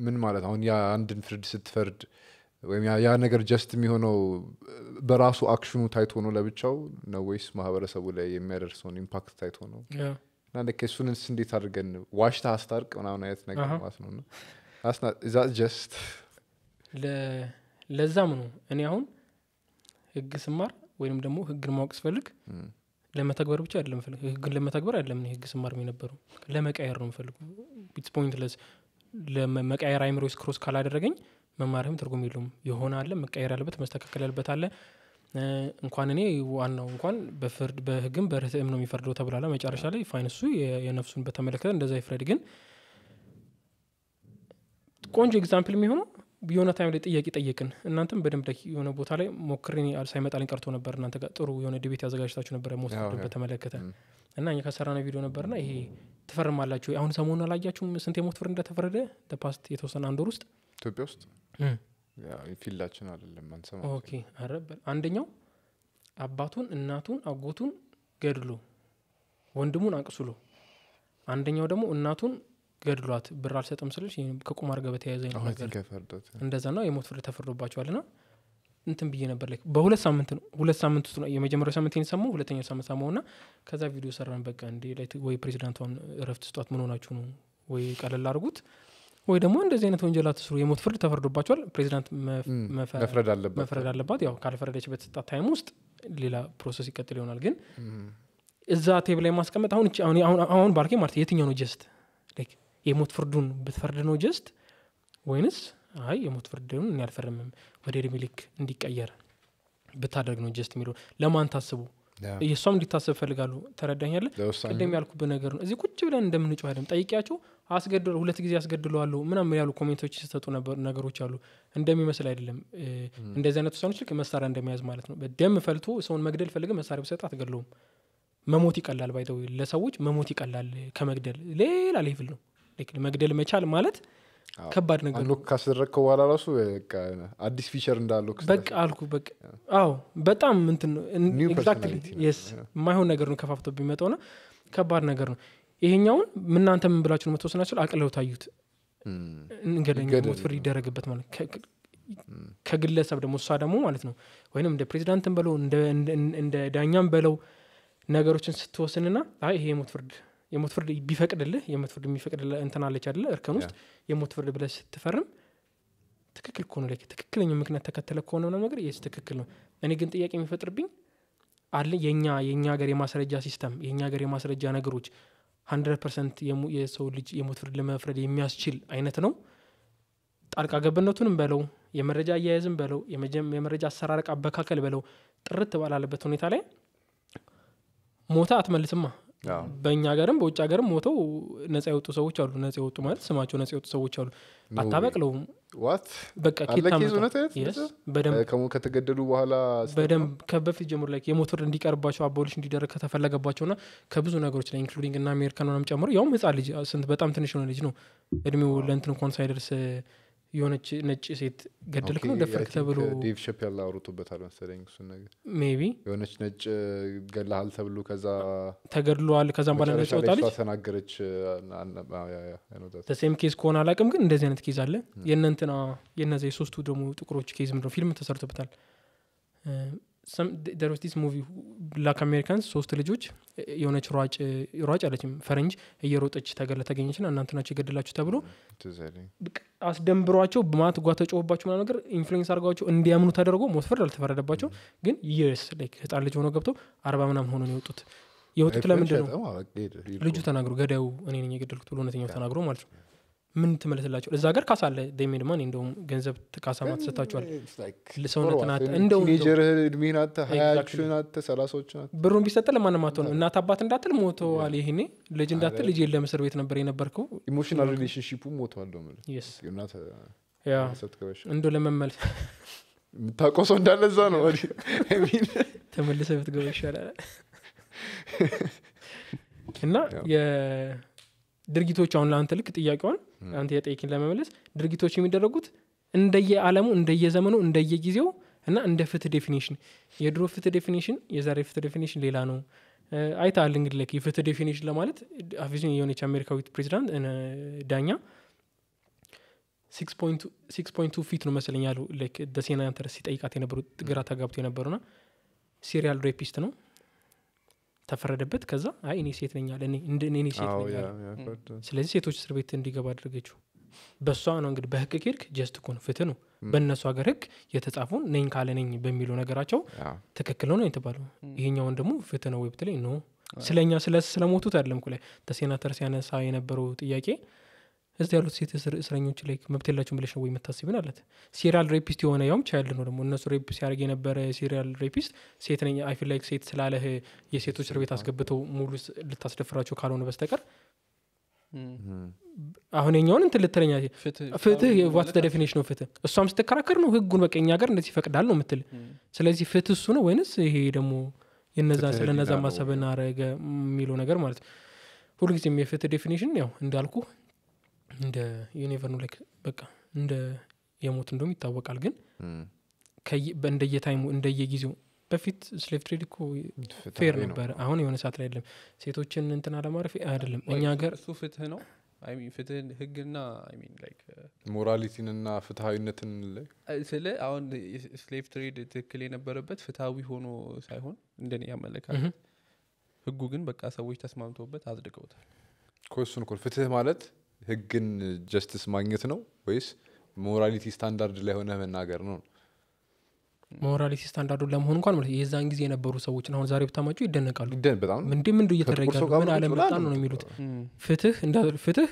ምን ማለት አሁን ያ አንድን ፍርድ ስትፈርድ ወይም ያ- ነገር just የሚሆነው እ, በራሱ action ኡ ታይቶ ነው ለብቻው ነው ወይስ ማህበረሰቡ ላይ የሚያደርሰውን impact ታይቶ ነው? እና ልክ እሱንስ እንዴት አድርገን ዋሽታ አስታርቅ ምናምን አይነት ነገር ማለት ነው ዛ just ለ- ለዛም ነው እኔ አሁን ህግ ስማር ወይም ደግሞ ህግን ማወቅ ስፈልግ ለመተግበር ብቻ አይደለም ፈልግ ህግን ለመተግበር አይደለም ህግ ስማር የነበረው ለመቀየር ነው ምፈልጉ It's pointless ለመቀየር አይምሮ ውስጥ ካላደረገኝ መማርህም ትርጉም የለውም። የሆነ አለ መቀየር ያለበት መስተካከል ያለበት አለ። እንኳን እኔ ዋናው እንኳን በፍርድ በህግም በርትዕም ነው የሚፈርደው ተብላለ መጨረሻ ላይ fine እሱ የ- የነፍሱን በተመለከተ እንደዛ ይፍረድ። ግን ቆንጆ example የሚሆነው የሆነ time ላይ ጥያቄ ጠየቅን። እናንተም በደንብ ላይ የሆነ ቦታ ላይ ሞክሬ ሳይመጣልኝ ቀርቶ ነበር። እናንተ ጋር ጥሩ የሆነ debate ያዘጋጅታችሁ ነበረ ያ። በተመለከተ እና እኛ ከሰራነው ቪዲዮ ነበርና ይሄ ትፈርማላችሁ። አሁን ሰሞኑን አላያችሁም ስንት የሞት ፍርድ እንደተፈረደ? past የተወሰነ አንድ ወር ውስጥ? ኢትዮጵያ ውስጥ? field ኣችን አይደለም አንሰማ okay። አንደኛው አባቱን እናቱን አጎቱን ገድሎ ወንድሙን አቁስሎ አንደኛው ደግሞ እናቱን ገድሏት ብር አልሰጥም ስልሽ ከቁማር ጋር በተያያዘ እንደዛ ነው። የሞት ፍርድ ተፈርዶባቸዋል ና እንትን ብዬ ነበር like በሁለት ሳምንት ነው። ሁለት ሳምንት ውስጥ ነው የመጀመሪያው ሳምንት የሰማው ሁለተኛው ሳምንት ሰማው ና ከዛ ቪዲዮ ሰራን። በቃ like ወይ ፕሬዚዳንቷን እረፍት ስጧት ምን ሆናችሁ ነው? ወይ ቀለል አድርጉት። ወይ ደግሞ እንደዚህ አይነት ወንጀል አትስሩ። የሞት ፍርድ ተፈርዶባቸዋል። ፕሬዚዳንት መፍረድ አለባት። ያው ካልፈረደች በተሰጣት time ውስጥ ሌላ process ይቀጥል ይሆናል። ግን እዛ table ላይ ማስቀመጥ አሁን አሁን ባርኬ ማለት የትኛው ነው just? Like የሞት ፍርዱን ብትፈርድ ነው just? ወይንስ አይ የሞት ፍርዱን እኔ አልፈርምም ወደ እድሜ ልክ እንዲቀየር ብታደርግ ነው just የሚለው? ለማን ታስቡ? የእሷም እንዲታሰብ ፈልጋሉ ተረዳኛለ ቅድም ያልኩበት ነገር ነው። እዚህ ቁጭ ብለን እንደምንጮህ አይደለም። ጠይቂያቸው አስገድሎ ሁለት ጊዜ አስገድለዋለሁ ምናምን ያሉ comment ኦች ሲሰጡ ነበር። ነገሮች አሉ። እንደሚመስል አይደለም። እንደዚህ አይነት ውሳኔዎች ልክ መሳሪያ እንደመያዝ ማለት ነው። በደም ፈልቶ ሰውን መግደል ፈልገ መሳሪያ ብሰጥ አትገድለውም። መሞት ይቀላል ባይተው ለሰዎች መሞት ይቀላል ከመግደል። ሌላ level ነው መግደል መቻል ማለት ከባድ ነገር ነው። unlock ካስደረግከው በኋላ ራሱ አዲስ feature እንዳለው በቃ አልኩ በቃ አዎ በጣም yes የማይሆን ነገር ነው ከፋፍቶ ቢመጣው ና ከባድ ነገር ነው። ይሄኛውን ምናንተ ምን ብላችሁ ነው መተወሰናቸው አቅለው ታዩት። ይገደል ሞት ፍርድ ይደረግበት ማለት ከግለሰብ ደግሞ እሷ ደግሞ ማለት ነው። ወይም እንደ ፕሬዚዳንትን በለው እንደ- ዳኛም በለው ነገሮችን ስትወስንና አይ ይሄ የሞት ፍርድ የሞት ፍርድ ቢፈቅድልህ የሞት ፍርድ የሚፈቅድልህ እንትን አለች አይደለ? እርከን ውስጥ የሞት ፍርድ ብለህ ስትፈርም ትክክል ከሆነ like ትክክለኛው ምክንያት ተከተለ ከሆነ ምናምን ነገር yes ትክክል ነው። እኔ ግን ጥያቄ የሚፈጥርብኝ አለ የኛ የእኛ ሀገር የማስረጃ system የእኛ ሀገር የማስረጃ ነገሮች hundred percent የሰው ልጅ የሞት ፍርድ ለመፍረድ የሚያስችል አይነት ነው። ጣልቃ ገብነቱንም በለው የመረጃ አያያዝም በለው የመረጃ አሰራረቅ አበካከል በለው ጥርት ባላለበት ሁኔታ ላይ ሞታ አትመልስማ በእኛ ሀገርም በውጭ ሀገርም ሞተው ነጻ የወጡ ሰዎች አሉ። ነጻ የወጡ ማለት ስማቸው ነጻ የወጡ ሰዎች አሉ። አታበቅለውም። What በቃ ከተገደሉ በኋላ በደንብ ከበፊት ጀምሮ like የሞት ፍርድ እንዲቀርባቸው abolish እንዲደረግ ከተፈለገባቸውና ከብዙ ነገሮች ላይ including እና አሜሪካን ምናምን ጨምሮ ያውም ህጻን ልጅ ስንት በጣም ትንሽ የሆነ ልጅ ነው። እድሜው ለእንትን እንኳን ሳይደርስ የሆነች ነጭ ሴት ገደልክ ነው? ደፈርክ ተብሎ Dave Chappelle አውርቶበታል መሰለኝ እሱን ነገር። ሜቢ የሆነች ነጭ ገላሃል ተብሎ ከዛ ተገድሏል ከዛም ባለ ነጭ መጨረሻ ላይ ወጣ ልጅ እሷ ተናገረች አ- አ- አ- ያ- ያ- I know that. ተሴም ኬዝ ከሆነ አላቅም ግን እንደዚህ አይነት ኬዝ አለ። የእነንትና የነዚ የሶስቱ ደግሞ ጥቁሮች ኬዝ ምንድነው? ፊልም ተሰርቶበታል ደሮስቲስ ሙቪ ብላክ አሜሪካንስ ሶስት ልጆች የሆነች ሯጭ ሯጭ አለችም ፈረንጅ እየሮጠች ተገለ ተገኘች ና እናንተ ናቸው የገደላችሁ ተብሎ አስደንብሯቸው በማት ጓ ተጮህባቸው ምናምን ነገር ኢንፍሉዌንስ አድርጓቸው እንዲያምኑ ተደርጎ ሞት ፍርድ አልተፈረደባቸው ግን yes ህፃን ልጅ ሆነው ገብተው አርባ ምናምን ሆኖ ነው የወጡት። የወጡት ለምንድን ነው ልጁ ተናግሮ ገዳዩ እኔ ነኝ የገደልኩት ብሎ እውነተኛው ተናግሮ ማለት ነው ምን ትመለስላቸው እዛ ሀገር ካሳ አለ። ዴሜድ ማን እንደውም ገንዘብ ካሳ ማት ሰጥታችኋል It's like ሰውነትን for what? አተ- እንደው- teenager ህ እድሜህን አተ. ሀያዎችን አተ ሰላሳዎችን አተ ብሩን ቢሰጥ ለማንም አትሆንም። እናት አባት እንዳትል ሞተዋል ይሄኔ። ልጅ እንዳትል ልጅ የለም እስር ቤት ነበር የነበርከው። Emotional relationship ኡ ሞተዋል እንዶ ለመመለስ የምታውቀው ሰው እንዳለ እዛ ነው። ተመልሰ ብትገባ ይሻላል። እና የድርጊቶች አሁን ለአንተ ልክ ጥያቄዋን አንተ የጠይቅን ለመመለስ ድርጊቶች የሚደረጉት እንደየ አለሙ እንደየዘመኑ እንደየጊዜው እና እንደ ፍትህ definition የድሮ ፍትህ definition የዛሬ ፍትህ definition ሌላ ነው። አይተሃል እንግዲህ like የፍትህ definition ለማለት አፊዚን የሆነች አሜሪካዊት ፕሬዚዳንት ዳኛ six point two feet ነው መሰለኝ ያሉ ሴናተር ሲጠይቃት የነበሩ ግራ ተጋብቶ የነበሩና serial rapist ነው ተፈረደበት። ከዛ አይ እኔ ሴት ነኝ አለ። እኔ ሴት ነኝ አለ። ስለዚህ ሴቶች እስር ቤት እንዲገባ አደረገችው። በእሷ ነው እንግዲህ በህግ ከሄድክ just ነው። ፍትህ ነው በእነሱ ሀገር ህግ የተጻፉን ነኝ ካለ ነኝ በሚሉ ነገራቸው ትክክል ነው ነው የተባለው። ይሄኛውን ደግሞ ፍትህ ነው ወይ ብትለኝ no ስለኛ ስለ ስለሞቱት አይደለም እኮ like the senator ሲያነሳ የነበረው ጥያቄ እዚህ ያሉት ሴት እስር- እስረኞች ላይ መብት የላቸውም ብለሽ ነው ወይ የምታስቢን አለት serial rapist የሆነ ያውም child ነው ደግሞ እነሱ rape ሲያደርግ የነበረ serial rapist ሴት ነኝ I feel like ሴት ስላለህ የሴቶች እስር ቤት አስገብተው ሙሉ ልታስደፍራቸው ካልሆነ በስተቀር አሁን የኛውን እንትን ልትለኛ ፍትህ what definition ነው ፍትህ? እሷም ስትከራከር ነው ህጉን በቃ እኛ ሀገር እንደዚህ ይፈቅዳል ነው የምትል። ስለዚህ ፍትህ እሱ ነው ወይንስ ይሄ ደግሞ የነዛ ፍትህ ስለ ነዛ ህሊና ነው ማሰብና ረገ የሚለው ነገር ማለት ነው። ሁልጊዜም የፍትህ definition ያው እንዳልኩ እንደ universal ነው like በቃ እንደ የሞት እንደውም ይታወቃል ግን እንደየ time ኡ እንደየጊዜው በፊት slave trade እኮ fair ነበረ አሁን የሆነ ሰዓት ላይ አይደለም ሴቶችን እንትን አለማረፍ አይደለም። እኛ ሀገር እሱ ፍትህ ነው? I mean ፍትህ ህግና I mean like morality ንና ፍትሃዊነትን like ስለ አሁን slave trade ትክክል የነበረበት ፍትሃዊ ሆኖ ሳይሆን እንደኔ ያመለካል ህጉ ግን በቃ ሰዎች ተስማምተውበት አጽድቀውታል። እኮ ፍትህ ማለት ህግን justice ማግኘት ነው ወይስ morality standard ላይ ሆነ መናገር ነው? morality standard ኡን ለመሆን እንኳን ማለት የዛን ጊዜ የነበሩ ሰዎችን አሁን ዛሬ ብታማቸው ይደነቃሉ። እንዴ ምንድ? ጋር ምን መጣን ነው የሚሉት? ፍትህ እንዳ ፍትህ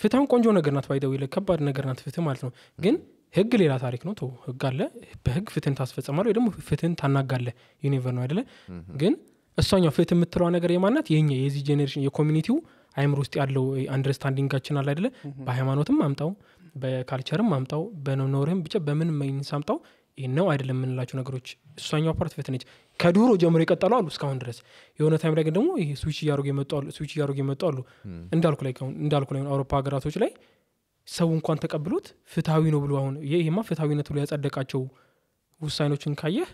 ፍትህን ቆንጆ ነገር ናት by the way ይለ ከባድ ነገር ናት ፍትህ ማለት ነው። ግን ህግ ሌላ ታሪክ ነው። ተው ህግ አለ። በህግ ፍትህን ታስፈጽማለ ወይ ደግሞ ፍትህን ታናጋለ universal ነው አይደለ? ግን እሷኛው ፍትህ የምትለዋ ነገር የማናት የኛ የዚህ generation የ community ው አይምሮ ውስጥ ያለው understanding አችን አለ አይደለ? በሃይማኖትም አምጣው በ culture ም አምጣው በ norm ም ብቻ በምንም means አምጣው ይህ ነው አይደለም የምንላቸው ነገሮች። እሷኛው part ፍትህ ነች። ከድሮ ጀምሮ የቀጠሉ አሉ እስካሁን ድረስ። የሆነ time ላይ ግን ደግሞ ይሄ ስዊች እያደረጉ የመጡ አሉ ስዊች እያደረጉ የመጡ አሉ። እንዳልኩ ላይ እንዳልኩ ላይ አውሮፓ ሀገራቶች ላይ ሰው እንኳን ተቀብሎት ፍትሐዊ ነው ብሎ አሁን ይሄ- ይሄማ ፍትሐዊነት ብሎ ያጸደቃቸው ውሳኔዎችን ካየህ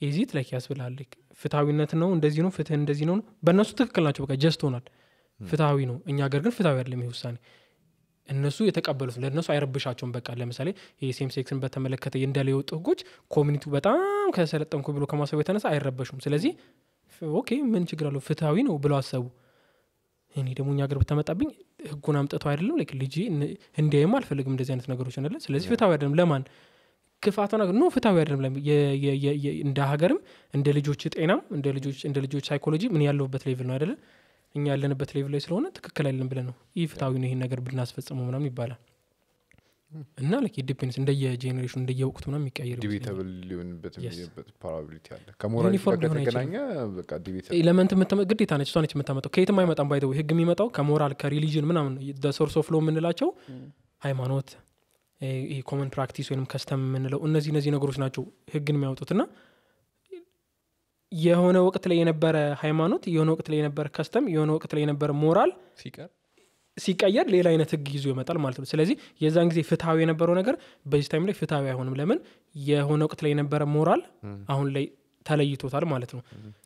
is it like ያስብልሃል። ፍትሐዊነት ነው እንደዚህ ነው ፍትህ እንደዚህ ነው በእነሱ ትክክል ናቸው። በቃ just ሆናል ፍትሐዊ ነው። እኛ ሀገር ግን ፍትሐዊ አይደለም ይህ ውሳኔ። እነሱ የተቀበሉት ለእነሱ አይረብሻቸውም። በቃ ለምሳሌ የ same sex ን በተመለከተ እንዳለ ህጎች community ው በጣም ከሰለጠንኩ ብሎ ከማሰቡ የተነሳ አይረበሹም። ስለዚህ okay ምን ችግር አለው? ፍትሐዊ ነው ብለው አሰቡ። እኔ ደግሞ እኛ ሀገር ብታመጣብኝ ህጉን አምጥተው አይደለም like ልጅ እንዲያይም አልፈልግም እንደዚህ አይነት ነገሮች አለ ስለዚህ ፍትሐዊ አይደለም። ለማን? ነገር ኖ ፍትሐዊ አይደለም። እንደ ሀገርም እንደ ልጆች ጤናም እንደ ልጆች ሳይኮሎጂ ምን ያለሁበት level ነው አይደለ እኛ ያለንበት level ላይ ስለሆነ ትክክል አይደለም ብለን ነው። ይህ ፍትሐዊ ነው ይህን ነገር ብናስፈጽመው ምናምን ይባላል። እና like depends እንደየ generation እንደየ ወቅቱ ምናምን ይመስለኛል። debatable ሊሆንበት አለ። ሊሆን element ግዴታ ነች እሷ ነች የምታመጣው። ከየትም አይመጣም by the way ህግ የሚመጣው ከሞራል ከ religion ምናምን source of law የምንላቸው ሃይማኖት common practice ወይም custom የምንለው እነዚህ እነዚህ ነገሮች ናቸው ህግን የሚያወጡት። እና የሆነ ወቅት ላይ የነበረ ሃይማኖት የሆነ ወቅት ላይ የነበረ custom የሆነ ወቅት ላይ የነበረ ሞራል ሲቀየር ሌላ አይነት ህግ ይዞ ይመጣል ማለት ነው። ስለዚህ የዛን ጊዜ ፍትሐዊ የነበረው ነገር በዚህ time ላይ ፍትሐዊ አይሆንም። ለምን? የሆነ ወቅት ላይ የነበረ ሞራል አሁን ላይ ተለይቶታል ማለት ነው።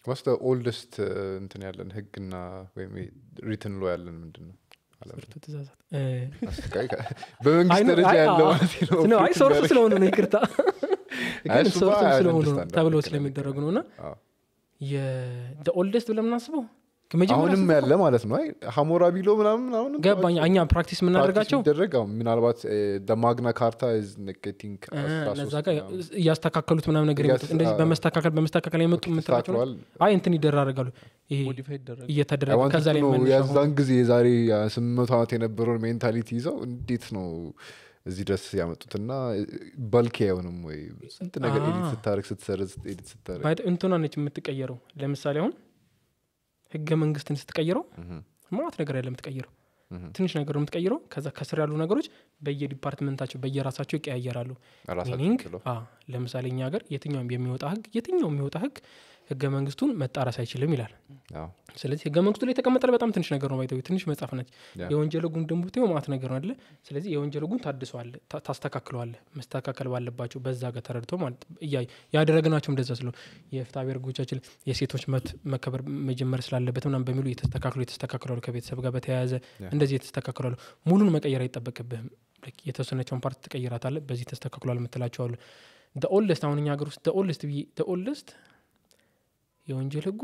what's oldest እንትን ያለን ህግና ወይም written law ያለን ምንድን ነው በመንግስት ደረጃ ያለ ማለት ነው ስለሆነ ነው ይቅርታ። ግን I ስለሆኑ ተብሎ ስለሚደረጉ ነው እና ኦልደስት ብለን የምናስበው? መጀመሪያ አሁንም ያለ ማለት ነው። አይ ሀሞራ ቢሎ ምናምን ገባኝ። እኛ ፕራክቲስ የምናደርጋቸው? ደረግ ምናልባት ማግና ካርታ እያስተካከሉት ምናምን ነገር የመጡት እንደዚህ በመስተካከል በመስተካከል የመጡ የምትላቸው አይ እንትን ይደራረጋሉ። እየተደረገ ጊዜ የዛሬ ስምንት መቶ ዓመት የነበረውን ሜንታሊቲ ይዘው እንዴት ነው እዚህ ድረስ ያመጡትና በልክ አይሆንም ወይ? ስንት ነገር edit ስታደርግ ስትሰርዝ edit ስታደርግ? እንትኗ ነች የምትቀየረው። ለምሳሌ አሁን ህገ መንግስትን ስትቀይረው ማለት ነገር ያለ የምትቀይረው። ትንሽ ነገር ነው የምትቀይረው። ከዛ ከስር ያሉ ነገሮች በየ department አቸው በየራሳቸው ይቀያየራሉ። meaning ለምሳሌ እኛ ሀገር የትኛውም የሚወጣ ህግ የትኛውም የሚወጣ ህግ ህገ መንግስቱን መጣረስ አይችልም ይላል። ስለዚህ ህገ መንግስቱ ላይ የተቀመጠ በጣም ትንሽ ነገር ነው by the way ትንሽ መጽሐፍ ነች። የወንጀል ህጉን ደግሞ ብትይው ማለት ነገር ነው አይደለ? ስለዚህ የወንጀል ህጉን ታድሰዋለ ታስተካክለዋለ መስተካከል ባለባቸው በዛ ጋር ተረድቶ ማለት እያ ያደረግናቸው እንደዛ ስለ የፍትሐ ብሔር ህጎቻችን የሴቶች መብት መከበር መጀመር ስላለበት ምናምን በሚሉ የተስተካክሉ የተስተካክላሉ ከቤተሰብ ጋር በተያያዘ እንደዚህ የተስተካክላሉ ሙሉን መቀየር አይጠበቅብህም። የተወሰነቸውን part ትቀይራታለ በዚህ ተስተካክሏል የምትላቸው አሉ። oldest አሁን እኛ ሀገር ውስጥ oldest የወንጀል ህጉ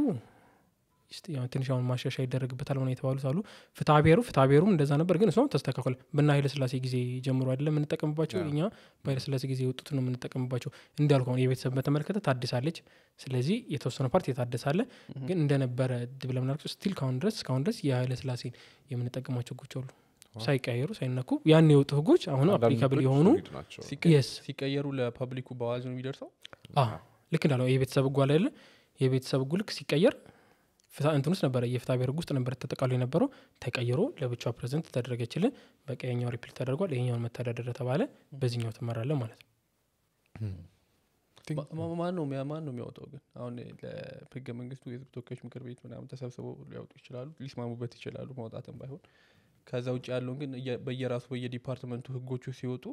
ትንሽ አሁን ማሻሻያ ይደረግበታል ሆነ የተባሉት አሉ። ፍትሐ ብሔሩ ፍትሐ ብሔሩም እንደዛ ነበር ግን እሷም ተስተካክሏል። በና ኃይለ ስላሴ ጊዜ ጀምሮ አይደለም የምንጠቀምባቸው? እኛ በኃይለ ስላሴ ጊዜ የወጡትን ነው የምንጠቀምባቸው። እንዳልኩ አሁን የቤተሰብ በተመለከተ ታድሳለች። ስለዚህ የተወሰነ part የታደሳለ ግን እንደነበረ ድብ ለምናልኩ still ካሁን ድረስ እስካሁን ድረስ የኃይለ ስላሴን የምንጠቀማቸው ህጎች አሉ። ሳይቀያየሩ ሳይነኩ ያን የወጡ ህጎች አሁን applicable የሆኑ ሲቀየሩ ለ public ኡ በአዋጅ ነው የሚደርሰው? ልክ እንዳለው የቤተሰብ ህጉ አለ የቤተሰብ ህጉ ልክ ሲቀየር እንትን ውስጥ ነበረ የፍትሐ ብሔር ህግ ውስጥ ነበር ተጠቃሉ የነበረው ተቀይሮ ለብቻ present ተደረገችልን። በቃ የኛው repeal ተደርጓል ይሄኛውን መተዳደር ተባለ። በዚህኛው ትመራለ ማለት ነው። ነው ማን ነው የሚያወጣው ግን? አሁን ለህገ መንግስቱ የህዝብ ተወካዮች ምክር ቤት ምናምን ተሰብስበው ሊያወጡ ይችላሉ ሊስማሙበት ይችላሉ ማውጣትም ባይሆን። ከዛ ውጭ ያለውን ግን በየራሱ በየ department ኡ ህጎቹ ሲወጡ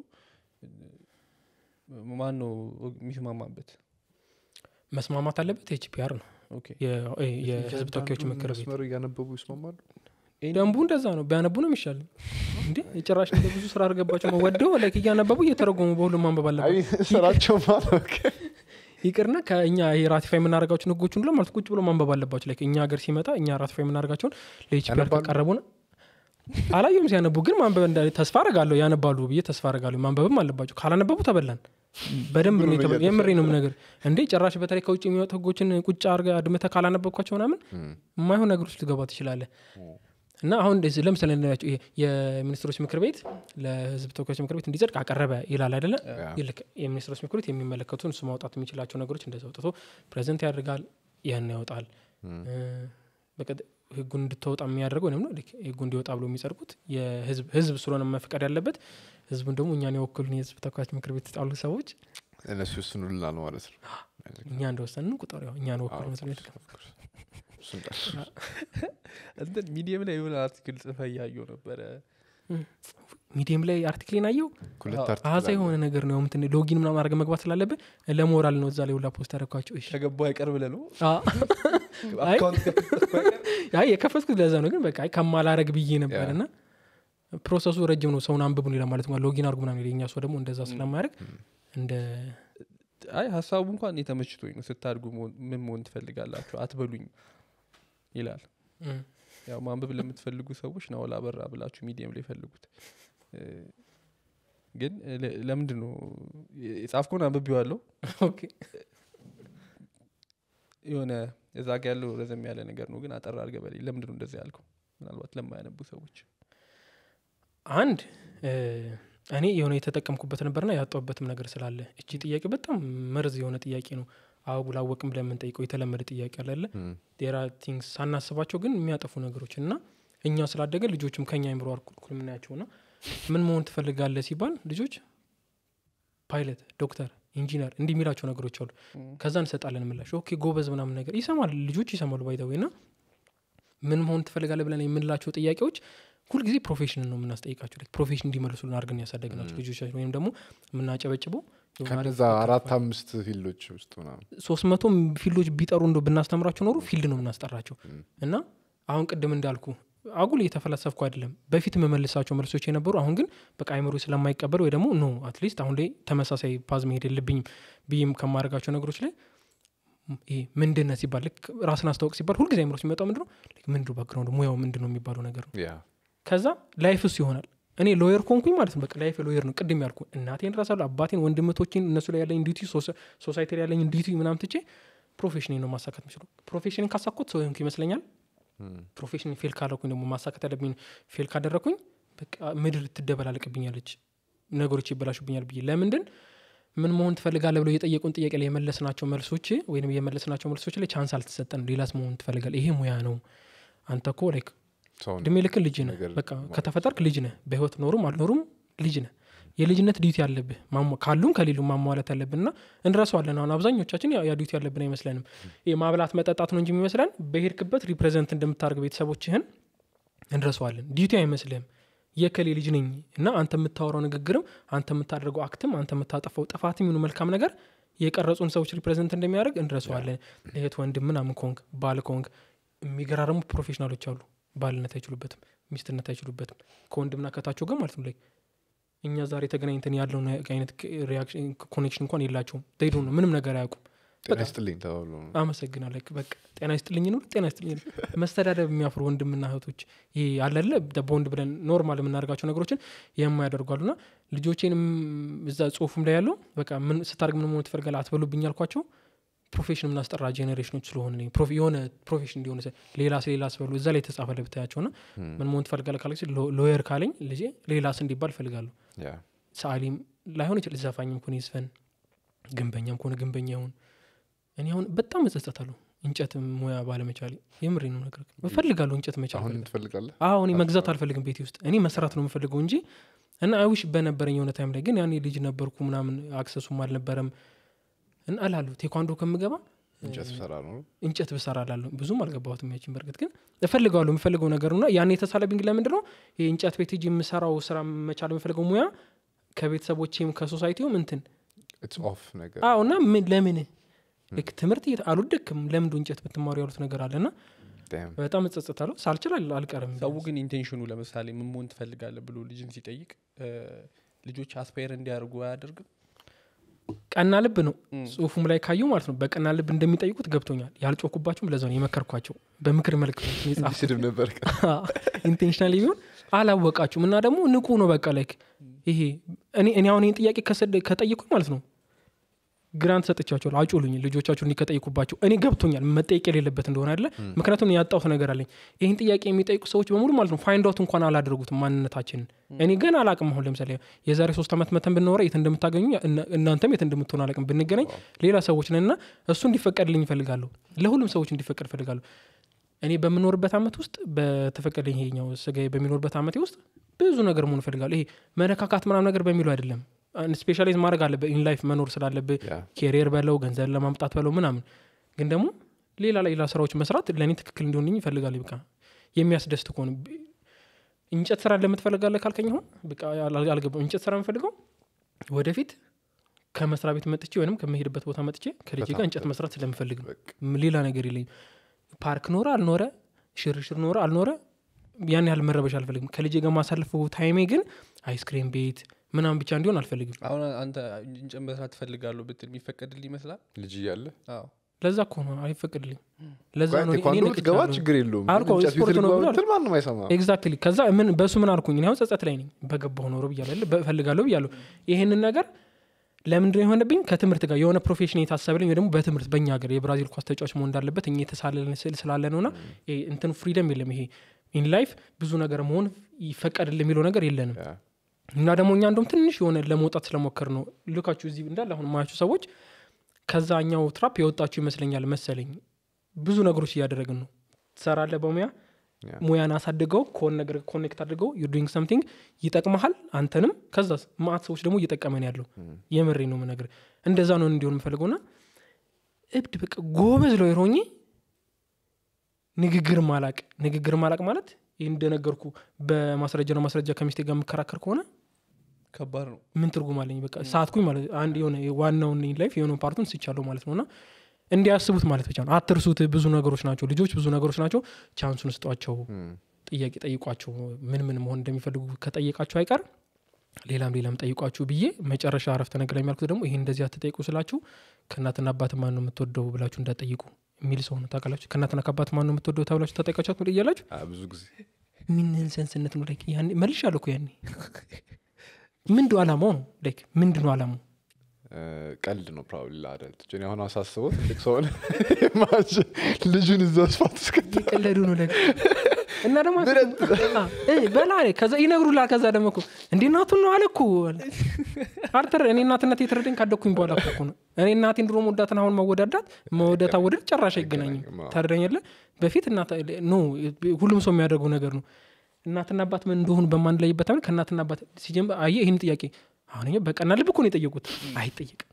ማን ነው የሚስማማበት መስማማት አለበት? HPR ነው። okay። የ- እ የህዝብ ተወካዮች ምክር ቤት እያነበቡ ይስማማሉ? ደንቡ እንደዛ ነው። ቢያነቡ ነው የሚሻል እንዴ! የጭራሽ እንደ ብዙ ስራ አድርገባቸው ወደው like እያነበቡ እየተረጎሙ በሁሉም ማንበብ አለበት። ስራቸው ማለት ይቅርና ከእኛ ይሄ ratify የምናደርጋቸውን ህጎችን ሁሉ ማለት ቁጭ ብሎ ማንበብ አለባቸው። like እኛ ሀገር ሲመጣ እኛ ratify የምናደርጋቸውን ለ HPR ያነባሉ? ከቀረቡ ነው አላየሁም ሲያነቡ ግን ማንበብ ተስፋ አረጋለሁ ያነባሉ ብዬ ተስፋ አረጋለሁ ማንበብም አለባቸው። ካላነበቡ ተበላን በደንብ የምሬ ነው ነገር እንዴ ጭራሽ በተለይ ከውጭ የሚወጡ ህጎችን ቁጭ አርገ አድመተ ካላነበብኳቸው ምናምን የማይሆን ነገር ውስጥ ልገባ ትችላለህ እና አሁን ለምሳሌ ይሄ የሚኒስትሮች ምክር ቤት ለህዝብ ተወካዮች ምክር ቤት እንዲጸድቅ አቀረበ ይላል አይደለ? ይልክ የሚኒስትሮች ምክር ቤት የሚመለከቱን እሱ ማውጣት የሚችላቸው ነገሮች እንደዚ አውጥቶ ፕሬዘንት ያደርጋል ያን ያወጣል። ህጉን እንድትወጣ የሚያደርገው ወይም ህጉ እንዲወጣ ብሎ የሚጸድቁት ህዝብ ስለሆነ መፈቀድ ያለበት ህዝቡን ደግሞ እኛን የወክሉን የህዝብ ተወካዮች ምክር ቤት ጣሉ ሰዎች እነሱ ይወስኑልናል ማለት ነው። እኛ እንደወሰንን ቁጠሩ ያው እኛን ወክሉ መስሎ እንትን Medium ላይ የሆነ article ጽፈ እያየው ነበረ። Medium ላይ article ኤን አየው አዛ የሆነ ነገር ነው ምትን login ምናምን አድርገህ መግባት ስላለብን ለሞራል ነው እዛ ላይ ሁላ post ያደረግኳቸው እሺ። ከገባ አይቀር ብለ ነው? የከፈትኩት ለዛ ነው ግን በቃ አይ ከማላረግ ብዬ ነበር እና process ኡ ረጅም ነው ሰውን አንብቡ ሌላ ማለት ነው። login አድርጉ ምናምን የኛ ሰው ደግሞ እንደዛ ስለማያደርግ እንደ አይ ሀሳቡ እንኳን የተመችቶኝ ነው። ስታድጉ ምን መሆን ትፈልጋላችሁ? አትበሉኝ ይላል። ያው ማንበብ ለምትፈልጉ ሰዎች ናኦል አበራ ብላችሁ Medium ላይ ፈልጉት ግን ለ- ለምንድን ነው የጻፍኩን አንብቤዋለሁ? okay። የሆነ እዛ ጋ ያለው ረዘም ያለ ነገር ነው ግን አጠር አድርገህ በላይ ለምንድን ነው እንደዚህ ያልከው? ምናልባት ለማያነቡ ሰዎች አንድ እኔ የሆነ የተጠቀምኩበት ነበርና ያጣሁበትም ነገር ስላለ እቺ ጥያቄ በጣም መርዝ የሆነ ጥያቄ ነው። አጉል አወቅም ብለን የምንጠይቀው የተለመደ ጥያቄ አላለ there are things ሳናስባቸው ግን የሚያጠፉ ነገሮች እና እኛ ስላደገን ልጆችም ከኛ አይምሮ አርኩልኩል የምናያቸው ና ምን መሆን ትፈልጋለህ ሲባል ልጆች ፓይለት ዶክተር ኢንጂነር እንዲህ የሚላቸው ነገሮች አሉ። ከዛ እንሰጣለን ምላሽ። okay ጎበዝ ምናምን ነገር ይሰማል ልጆች ይሰማሉ ባይተወይ ና ምን መሆን ትፈልጋለህ ብለን የምንላቸው ጥያቄዎች ሁልጊዜ profession ን ነው የምናስጠይቃቸው። profession እንዲመልሱልን አድርገን ያሳደግናቸው ልጆቻችን ወይም ደግሞ የምናጨበጭበው ከነዛ አራት አምስት field ኦች ውስጥ ሶስት መቶ field ኦች ቢጠሩ እንደ ብናስተምራቸው ኖሮ field ነው የምናስጠራቸው። እና አሁን ቅድም እንዳልኩ አጉል እየተፈላሰፍኩ አይደለም። በፊት የመመልሳቸው መልሶች የነበሩ አሁን ግን በቃ አይምሮ ስለማይቀበል ወይ ደግሞ no at least አሁን ላይ ተመሳሳይ path መሄድ የለብኝም ብዬም ከማድረጋቸው ነገሮች ላይ ይሄ ምንድነ ሲባል ልክ ራስን አስታወቅ ሲባል ሁልጊዜ አይምሮ ሲመጣው ምንድነው? ምንድነው background ሙያው ምንድነው የሚባለው ነገር ነው ከዛ life ስ ይሆናል። እኔ lawyer ከሆንኩኝ ማለት ነው በቃ life lawyer ነው። ቅድም ያልኩ እናቴን ራሳለሁ አባቴን ወንድምቶችን እነሱ ላይ ያለኝ duty society ላይ ያለኝ duty ምናም ትቼ profession ነው ማሳካት የሚችሉ profession ን ካሳኮት ሰው ሆንኩ ይመስለኛል። profession fail ካደረኩኝ ደግሞ ማሳካት ያለብኝ fail ካደረኩኝ በቃ ምድር ትደበላለቅብኛለች። ነገሮች ይበላሹብኛል ብዬ ለምንድን? ምን መሆን ትፈልጋለ ብለው የጠየቁን ጥያቄ ላይ የመለስናቸው መልሶች ወይም የመለስናቸው መልሶች ላይ chance አልተሰጠን ሌላስ መሆን ትፈልጋለ ይሄ ሙያ ነው። አንተ ኮ like እድሜ ልክን ልጅ ነህ። በቃ ከተፈጠርክ ልጅ ነህ። በህይወት ኖሩም አልኖሩም ልጅ ነህ። የልጅነት duty አለብህ። ካሉም ከሌሉም ማሟላት ያለብን እና እንረሳዋለን አሁን አብዛኞቻችን ያ- duty ያለብን አይመስለንም። ማብላት መጠጣት ነው እንጂ የሚመስለን። በሄድክበት represent እንደምታደርግ ቤተሰቦችህን እንረሳዋለን duty አይመስልህም። የከሌ ልጅ ነኝ እና አንተ የምታወራው ንግግርም አንተ የምታደርገው act ም አንተ የምታጠፋው ጥፋትም ይሁኑ መልካም ነገር የቀረጹን ሰዎች represent እንደሚያደርግ እንረሳዋለን እህት ወንድም ምናምን ኮንግ ባል ኮንግ የሚገራረሙ professional ኦች አሉ ባልነት አይችሉበትም ሚስትነት አይችሉበትም ከወንድምና ከእህታቸው ግን ማለት ነው። ላይ እኛ ዛሬ ተገናኝተን ያለውን አይነት reaction connection እንኳን የላቸውም። ሄዱ ነው ምንም ነገር አያውቁም። ጤና ይስጥልኝ ተባብሎ ነው። አመሰግናለሁ። በቃ ጤና ይስጥልኝ ነው። ጤና ይስጥልኝ ነው። መስተዳደብ የሚያፍሩ ወንድምና እህቶች ይሄ አለለ በወንድ ብለን normal የምናደርጋቸው ነገሮችን የማያደርጓሉና ልጆቼንም እዛ ጽሁፉም ላይ ያለው በቃ ምን ስታደርግ ምን መሆን ትፈልጋለህ? አትበሉብኝ ያልኳቸው profession የምናስጠራ generation ኦች ስለሆነ የሆነ profession እንዲሆነ ሰ- ሌላ ስ ሌላ ስበሉ እዛ ላይ የተጻፈ ለብታያቸው ና ምን መሆን ትፈልጋለህ ካለ lawyer ካለኝ ልጄ ሌላስ እንዲባል እፈልጋለሁ። ሰአሊም ላይሆን ይችላል ዘፋኝም ከሆነ ይዝፈን ግንበኛም ከሆነ ግንበኛ ይሁን እኔ አሁን በጣም እጸጸታለሁ እንጨት ሙያ ባለመቻሌ የምሬ ነው ነገር እፈልጋለሁ እንጨት መቻል ትፈልጋለህ? እኔ መግዛት አልፈልግም ቤቴ ውስጥ። እኔ መስራት ነው የምፈልገው እንጂ እና I wish በነበረኝ የሆነ time ላይ ግን ያኔ ልጅ ነበርኩ ምናምን access ኡም አልነበረም እና እላለሁ ቴኳንዶ ከምገባ እንጨት ሰራ ነው። እንጨት ብሰራ ላለሁ ብዙም አልገባሁትም ያችን በርግጥ ግን እፈልገዋለሁ የምፈልገው ነገር ነው። ያኔ የተሳለብኝ ለምንድን ነው ይህ እንጨት ቤት ሂጅ የምሰራው ስራ መቻል የምፈልገው ሙያ ከቤተሰቦቼም ከሶሳይቲውም እንትን ኢትስ ኦፍ ነገር አዎ እና ምን ለምን? ልክ ትምህርት እየተ- አልወደክም ለምንዱ እንጨት ብትማሩ ያሉት ነገር አለ Damn. በጣም እጸጸታለሁ። ሳልችል አል- አልቀርም ሰው ግን ኢንቴንሽኑ ለምሳሌ ምን መሆን ትፈልጋለህ ብሎ ልጅን ሲጠይቅ ልጆች አስፓየር እንዲያደርጉ አያደርግም ቀና ልብ ነው። ጽሁፉም ላይ ካየው ማለት ነው በቀና ልብ እንደሚጠይቁት ገብቶኛል ያልጮኩባቸውም ለዛ ነው የመከርኳቸው በምክር መልክ ስድብ ነበር። intentional ቢሆን አላወቃችሁም እና ደግሞ ንቁ ነው በቃ like ይሄ እኔ እኔ አሁን ይህን ጥያቄ ከጠየቁኝ ማለት ነው grant ሰጥቻቸዋል አጩሉኝ ልጆቻችሁ እንዲህ ከጠይቁባቸው እኔ ገብቶኛል። መጠየቅ የሌለበት እንደሆነ አይደለ? ምክንያቱም ያጣሁት ነገር አለኝ። ይህን ጥያቄ የሚጠይቁ ሰዎች በሙሉ ማለት ነው find out እንኳን አላደረጉትም ማንነታችንን። እኔ ገና አላቅም። አሁን ለምሳሌ የዛሬ ሶስት ዓመት መተን ብንወራ የት እንደምታገኙ እና- እናንተም የት እንደምትሆን አላቅም። ብንገናኝ ሌላ ሰዎች ነን እና እሱ እንዲፈቀድልኝ ይፈልጋለሁ ለሁሉም ሰዎች እንዲፈቀድ ይፈልጋለሁ እኔ በምኖርበት አመት ውስጥ በተፈቀደኝ ይሄኛው ስጋ በሚኖርበት አመቴ ውስጥ ብዙ ነገር መሆን እፈልጋለሁ። ይሄ መነካካት ምናምን ነገር በሚሉ አይደለም specialize ማድረግ አለብህ። in life መኖር ስላለብህ career በለው ገንዘብ ለማምጣት በለው ምናምን። ግን ደግሞ ሌላ ሌላ ስራዎች መስራት ለእኔ ትክክል እንዲሆንኝ ይፈልጋል። በቃ የሚያስደስት ከሆነ እንጨት ስራ ለምትፈልጋለ ካልከኝ አሁን? በቃ አል- አልገባም። እንጨት ስራ የምፈልገው ወደፊት ከመስሪያ ቤት መጥቼ ወይም ከመሄድበት ቦታ መጥቼ ከልጅ ጋር እንጨት መስራት ስለምፈልግ ሌላ ነገር የለኝም። ፓርክ ኖረ አልኖረ ሽርሽር ኖረ አልኖረ ያን ያህል መረበሽ አልፈልግም። ከልጅ ጋር ማሳልፈው time ኤ ግን አይስክሬም ቤት ምናምን ብቻ እንዲሆን አልፈልግም። አሁን አንተ እንጨት መስራት ትፈልጋለሁ ብትል የሚፈቀድል ይመስላል? ልጅ እያለ? አዎ። ለዛ እኮ ነው አይፈቅድልኝ ለዛ ችግር የለውም። አልኩ፣ ግን እንጨት ቤት ስፖርት ነው ልግባ ብሏል። ብትል ማንም አይሰማ exactly ከዛ ምን በእሱ ምን አልኩኝ? እኔ አሁን ጸጸት ላይ ነኝ። በገባሁ ኖሮ ብያለሁ በፈልጋለሁ ብያለሁ። ይህንን ነገር ለምንድን የሆነብኝ? ከትምህርት ጋር የሆነ profession የታሰበልኝ ወይ ደግሞ በትምህርት በእኛ ሀገር የብራዚል ኳስ ተጫዋች መሆን እንዳለበት እኛ የተሳለን ስል ስላለ ነውና ይሄ እንትኑ freedom የለም። ይሄ in life ብዙ ነገር መሆን ይፈቀድል የሚለው ነገር የለንም እና ደግሞ እኛ እንደውም ትንሽ የሆነ ለመውጣት ስለሞከር ነው ልካችሁ እዚህ እንዳለ አሁን ማያችሁ ሰዎች ከዛኛው trap የወጣችሁ ይመስለኛል መሰለኝ። ብዙ ነገሮች እያደረግን ነው። ትሰራለህ በሙያ? ሙያን አሳድገው ከሆነ ነገር connect አድርገው you doing something ይጠቅመሃል አንተንም ከዛ ማአት ሰዎች ደግሞ እየጠቀመን ያለው። የምሬ ነው ምነግር እንደዛ ነው እንዲሆን የምፈልገው ና እብድ በቃ ጎበዝ lawyer ሆኜ ንግግር ማላቅ ንግግር ማላቅ ማለት ይህ እንደነገርኩ በማስረጃ ነው ማስረጃ ከሚስቴ ጋር የምከራከር ከሆነ ከባድ ነው። ምን ትርጉም አለኝ? በቃ ሳትኩኝ ማለት አንድ የሆነ ዋናውን life የሆነ part ኡን ስቻለሁ ማለት ነው። እና እንዲያስቡት ማለት ብቻ ነው። አትርሱት ብዙ ነገሮች ናቸው። ልጆች ብዙ ነገሮች ናቸው። chance ኡን ስጧቸው ጥያቄ ጠይቋቸው ምን ምን መሆን እንደሚፈልጉ ከጠየቃቸው አይቀር ሌላም ሌላም ጠይቋችሁ ብዬ መጨረሻ አረፍተ ነገር ላይ የሚያልኩት ደግሞ ይሄ እንደዚህ አትጠይቁ ስላችሁ ከእናትና አባት ማን ነው የምትወደው ብላችሁ እንዳትጠይቁ የሚል ሰው ነው ታውቃላችሁ? ከእናትና ከአባት ማን ነው የምትወደው ተብላችሁ ተጠይቃችኋት እያላችሁ? አ፣ ብዙ ጊዜ። ምን sense ነት ነው? like ያኔ መልሻለሁ እኮ ያኔ። ምንድ አላማው ነው? like ምንድን ነው አላማው ቀልድ ነው probably ለ adult ኦች እኔ አሁን አሳስበው ትልቅ ኢማጂን ልጁን እዛ ስፋት እስከተ የቀለዱ ነው እና ደግሞ በላ ከዛ ይነግሩላል ከዛ ደግሞ እኮ እንዴ እናቱን ነው አለ አርተር እኔ እናትነት የተረደኝ ካደግኩኝ በኋላ እኮ ነው። እኔ እናቴን ድሮ መወዳትን አሁን መወዳዳት መወደት አወደድ ጭራሽ አይገናኝም። ታደረኛለ በፊት ኖ ሁሉም ሰው የሚያደርገው ነገር ነው። እናትና አባት ምን እንደሆኑ በማንለይበት አመት ከእናትና አባት ሲጀምር አየ ይህን ጥያቄ አሁን እኛ በቀና ልብ እኮ ነው የጠየቁት። አይጠየቅም።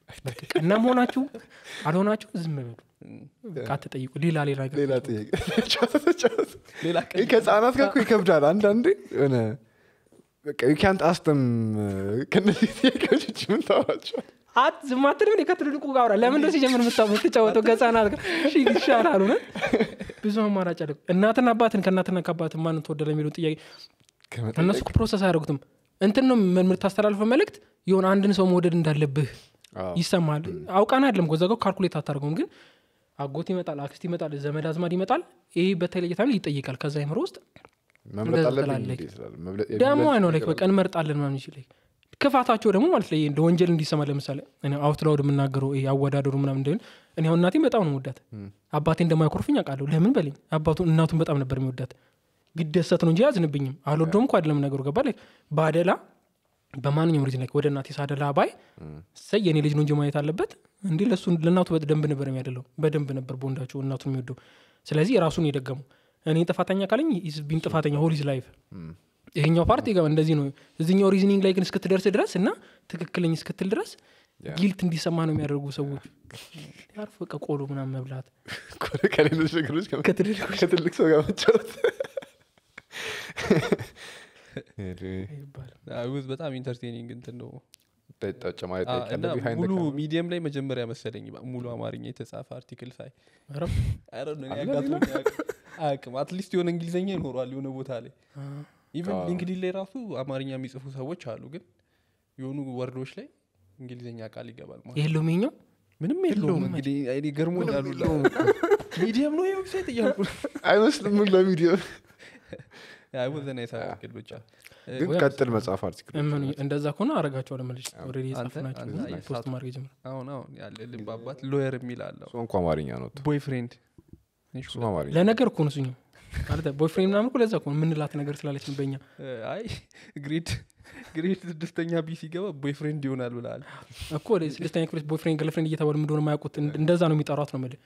ቀና መሆናችሁ አልሆናችሁ ዝም በሉ። በቃ አትጠይቁ። ሌላ ሌላ ከህፃናት ጋር እኮ ይከብዳል። አንዳንዴ የሆነ በቃ ዩካንት አስተም ከነዚህ ጥያቄዎች ውጭ ምን ታወራቸዋል አት ዝም አትልም እንዴ? ከትልልቁ ጋር አውራ። ለምን ደስ ሲጀምር የምታ- የምትጫወተው ከህፃናት ጋር። እሺ ይሻላል እውነት? ብዙ አማራጭ አለ እናትና አባትን ከእናትና ከአባት ማንን ተወደደ የሚለውን ጥያቄ እነሱ እኮ process አያደርጉትም እንትን ነው የምታስተላልፈው መልእክት? የሆነ አንድን ሰው መውደድ እንዳለብህ ይሰማል። አውቃን አይደለም ጎዛ ጋር calculate አታደርገውም። ግን አጎት ይመጣል አክስት ይመጣል ዘመድ አዝማድ ይመጣል። ይህ በተለየ time ይጠይቃል። ከዛ አእምሮ ውስጥ ደግሞ አይ ነው በቃ እንመርጣለን ምናምን ይችላል ክፋታቸው ደግሞ ማለት ላይ እንደ ወንጀል እንዲሰማ ለምሳሌ እኔ out loud የምናገረው ይሄ አወዳደሩ ምናምን እንደሆነ እኔ አሁን እናቴን በጣም ነው ወዳት አባቴ እንደማይኮርፍኝ አውቃለሁ። ለምን በለኝ? አባቱን እናቱን በጣም ነበር የሚወዳት ቢደሰት ነው እንጂ ያዝንብኝም አልወደውም እኮ አይደለም ነገሩ። ገባ ባደላ በማንኛውም ሪዝን ወደ እናቴ ሳደላ ባይ ሰይ የኔ ልጅ ነው እንጂ ማየት አለበት እንዲህ ለሱ ለእናቱ በደንብ ነበር የሚያደለው። በደንብ ነበር በወንዳቸው እናቱን የሚወደው። ስለዚህ ራሱን የደገመው። እኔ ጥፋተኛ ካለኝ ቢን ጥፋተኛ ሆሊዝ ላይፍ። ይሄኛው ፓርቲ ጋር እንደዚህ ነው። እዚኛው ሪዝኒንግ ላይ ግን እስክትደርስ ድረስ እና ትክክለኝ እስክትል ድረስ ጊልት እንዲሰማ ነው የሚያደርጉ ሰዎች። ያርፍ ቆሎ ምናምን መብላት። ከሌሎች ነገሮች ከትልቅ ሰው ጋር መጫወት በጣም entertaining እንትን ነው። ሙሉ Medium ላይ መጀመሪያ መሰለኝ ሙሉ አማርኛ የተጻፈ article ሳይ። አያውቅም። at least የሆነ እንግሊዝኛ ይኖረዋል የሆነ ቦታ ላይ። even LinkedIn ላይ ራሱ አማርኛ የሚጽፉ ሰዎች አሉ ግን የሆኑ word ኦች ላይ እንግሊዝኛ ቃል ይገባል ማለት ነው። የለውም ይሄኛው ምንም የለውም እንግዲህ ሁላ። ሚዲየም ነው ዌብሳይት እያልኩ አይመስልም ለሚዲዮ አይ ወዘና የሳቅል ብቻ። ግን ቀጥል መጽሐፍ አርቲክል እንደዛ ከሆነ አረጋቸዋለሁ መልሽ ኦልሬዲ የጻፍናቸው ፖስት ማድረግ ጀምር አሁን አሁን ያለ ልብ አባት ሎየር የሚል አለው። እንኳ አማርኛ ነው ቦይ ፍሬንድ እሱም አማርኛ ለነገር እኮ ነው እሱኛው። ማለት ቦይፍሬንድ ምናምን እኮ ለዛ እኮ ነው የምንላት ነገር ስላለች በኛ አይ ግሬድ grade ስድስተኛ ቢ ሲገባ boyfriend ይሆናል ብላል እኮ ስድስተኛ ክፍል boyfriend girlfriend እየተባሉ እንደሆነ የማያውቁት እንደ- እንደዛ ነው የሚጠሯት ነው የምልህ።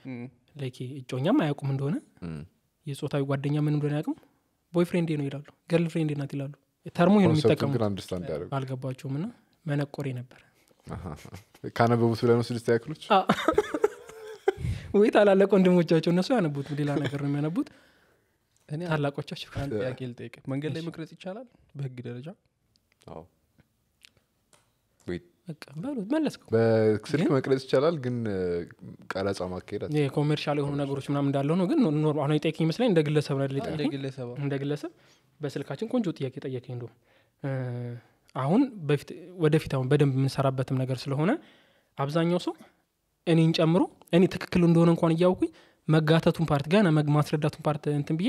like እጮኛም አያውቁም እንደሆነ። የጾታዊ ጓደኛ ምን እንደሆነ አያውቁም boyfriend ኤ ነው ይላሉ girlfriend ኤ ናት ይላሉ። term ኡ ነው የሚጠቀሙት አልገባቸውም እና መነቆሬ ነበር። ካነበቡት ነው ስድስት ያክሎች ወይ ታላላቅ ወንድሞቻቸው እነሱ ያነቡት ሌላ ነገር ነው የሚያነቡት። እኔ ታላቆቻቸው አንድ ጥያቄ ልጠይቅ መንገድ ላይ መቅረጽ ይቻላል? በህግ ደረጃ በስልክ መቅረጽ ይቻላል ግን ቀረጻ ማካሄድ የኮሜርሻል የሆኑ ነገሮች ምናምን እንዳለው ነው ግን አሁን የጠየቀኝ ይመስለኝ እንደ ግለሰብ ነው አይደል እንደ? ግለሰብ እንደ ግለሰብ በስልካችን ቆንጆ ጥያቄ ጠየቀኝ እንደ አሁን በፊት ወደፊት አሁን በደንብ የምንሰራበትም ነገር ስለሆነ አብዛኛው ሰው እኔን ጨምሮ እኔ ትክክል እንደሆነ እንኳን እያውቁኝ መጋተቱን part ገና ማስረዳቱን part እንትን ብዬ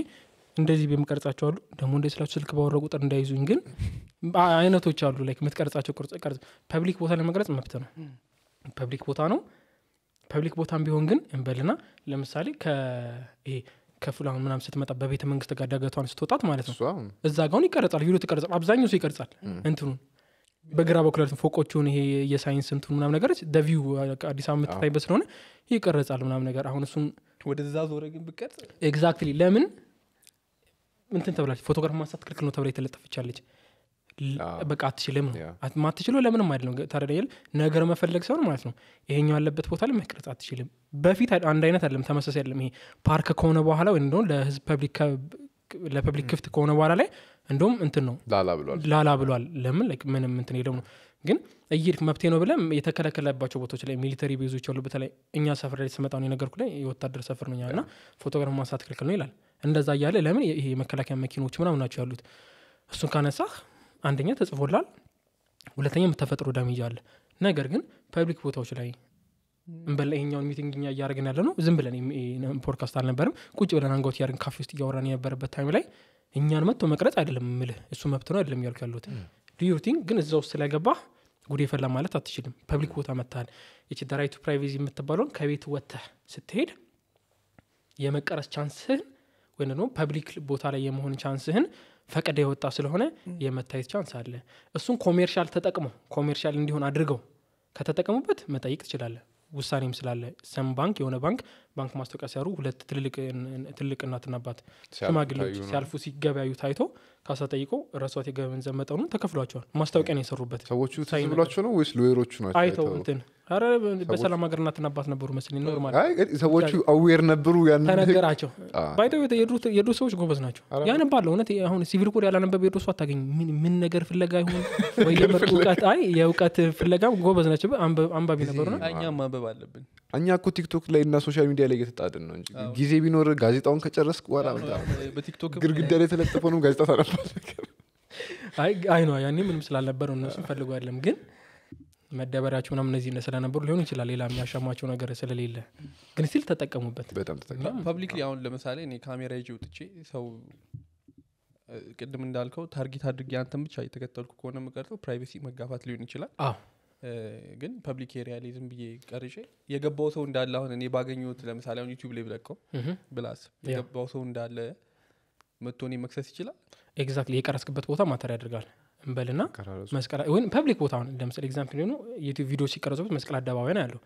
እንደዚህ የምቀርጻቸው አሉ? ደግሞ እንደ ስላችሁ ስልክ ባወረ ቁጥር እንዳይዙኝ ግን አይነቶች አሉ like የምትቀርጻቸው ቅርጽ ቀርጽ public ቦታ ለመቅረጽ መብት ነው። public ቦታ ነው። public ቦታም ቢሆን ግን እንበልና ለምሳሌ ከይሄ ከፍላሁን ምናምን ስትመጣ በቤተ መንግስት ጋር ዳገቷን ስትወጣት ማለት ነው እዛ ጋውን ይቀረጻል። ቪዲዮ ትቀረጻል። አብዛኛው ሰው ይቀርጻል እንትኑን በግራ በኩል ያሉትን ፎቆቹን ይሄ የሳይንስ እንትኑ ምናምን ነገሮች the view አዲስ አበባ የምትታይበት ስለሆነ ይቀረጻል ምናምን ነገር። አሁን እሱን ወደዛ ዞረ ግን ብቀርጽ? exactly ለምን እንትን ተብላለች። ፎቶግራፍ ማንሳት ክልክል ነው ተብላ የተለጠፈቻለች። በቃ አትችልም ነው። ማትችለው ለምንም አይደለም። ታደያል ነገር መፈለግ ሲሆን ማለት ነው ይሄኛው ያለበት ቦታ ላይ መቅረጽ አትችልም። በፊት አንድ አይነት አይደለም ተመሳሳይ አይደለም ይሄ። ፓርክ ከሆነ በኋላ ወይም ደግሞ ለህዝብ public ለ public ክፍት ከሆነ በኋላ ላይ እንደውም እንትን ነው ላላ ብሏል። ላላ ብሏል። ለምን? ምንም እንትን የለም ነው። ግን እይድ መብቴ ነው ብለም የተከለከለባቸው ቦታዎች ላይ military base ኦች ያሉ በተለይ እኛ ሰፈር ላይ ስመጣ ነው የነገርኩ ላይ የወታደር ሰፈር ነው እና ፎቶግራፍ ማንሳት ክልክል ነው ይላል እንደዛ እያለ ለምን ይሄ የመከላከያ መኪኖች ምናምን ናቸው ያሉት? እሱን ካነሳህ አንደኛ ተጽፎላል ሁለተኛ የምተፈጥሮ damage አለ። ነገር ግን public ቦታዎች ላይ እንበላ ይሄኛውን meeting እኛ እያደረግን ያለ ነው ዝም ብለን ፖድካስት አልነበርም ቁጭ ብለን hang out እያደረግን ካፌ ውስጥ እያወራን የነበረበት time ላይ እኛን መጥቶ መቅረጽ አይደለም ምልህ እሱ መብት ነው አይደለም ያልኩ ያሉት ዲዩቲንግ ግን እዛ ውስጥ ስለገባህ ጉድ የፈላ ማለት አትችልም። public ቦታ መታል ይቺ right to privacy የምትባለውን ከቤት ወጥተህ ስትሄድ የመቀረጽ chance ህን ወይም ደግሞ public ቦታ ላይ የመሆን chance ህን ፈቅደህ የወጣህ ስለሆነ የመታየት chance አለ። እሱን commercial ተጠቅመው commercial እንዲሆን አድርገው ከተጠቀሙበት መጠየቅ ትችላለህ። ውሳኔም ስላለ some ባንክ የሆነ ባንክ ባንክ ማስታወቂያ ሲሰሩ ሁለት ትልልቅ ትልቅ እናትና አባት ሽማግሌዎች ሲያልፉ ሲገበያዩ ታይቶ ካሳ ጠይቀው ረሷት የገንዘብ መጠኑን ተከፍሏቸዋል። ማስታወቂያ ነው የሰሩበት። ሰዎቹ ብሏቸው ነው ወይስ lawyer ኦቹ ናቸው አይተው? እንትን ኧረ በሰላም ሀገር እናትና አባት ነበሩ መስለኝ። normal አይ ሰዎቹ aware ነበሩ? ተነገራቸው። ባይተው የድሮ ሰዎች ጎበዝ ናቸው። ኧረ ያነባለ እውነት አሁን civil code ያላነበበ የድሮ ሰው አታገኝ ምን ምን ነገር ፍለጋ ይሆን ወይ እውቀት አይ የእውቀት ፍለጋ ጎበዝ ናቸው። አንባቢ ነበሩና እኛም ማንበብ አለብን። እኛ እኮ ቲክቶክ ላይ እና social media ላይ እየተጣድን ነው እንጂ ጊዜ ቢኖር ጋዜጣውን ከጨረስክ በኋላ በቲክቶክ ግድግዳ ላይ የተለጠፈውንም ጋዜጣ ታነባለህ። አይ አይ ነው ያኔ ምንም ስላልነበረ እነሱም ፈልጎ አይደለም ግን መደበሪያቸው ምናምን እነዚህ እነ ስለነበሩ ሊሆን ይችላል ሌላ የሚያሻማቸው ነገር ስለሌለ። ግን ሲል ተጠቀሙበት። በጣም publicly አሁን ለምሳሌ እኔ ካሜራ ይዤ ወጥቼ ሰው ቅድም እንዳልከው target አድርጌ አንተን ብቻ የተከተልኩ ከሆነ የምቀርጠው privacy መጋፋት ሊሆን ይችላል። ግን public area ላይ ዝም ብዬ ቀርጬ የገባው ሰው እንዳለ አሁን እኔ ባገኘሁት ለምሳሌ አሁን ዩቲዩብ ላይ ብለቀው ብላስ የገባው ሰው እንዳለ መጥቶ እኔ መክሰስ ይችላል? exactly የቀረጽክበት ቦታ matter ያደርጋል። እንበልና መስቀል ወይም public ቦታ አሁን ለምሳሌ example ሆኑ ዩቲዩብ ቪዲዮ ሲቀረጹበት መስቀል አደባባይ ነው ያለው።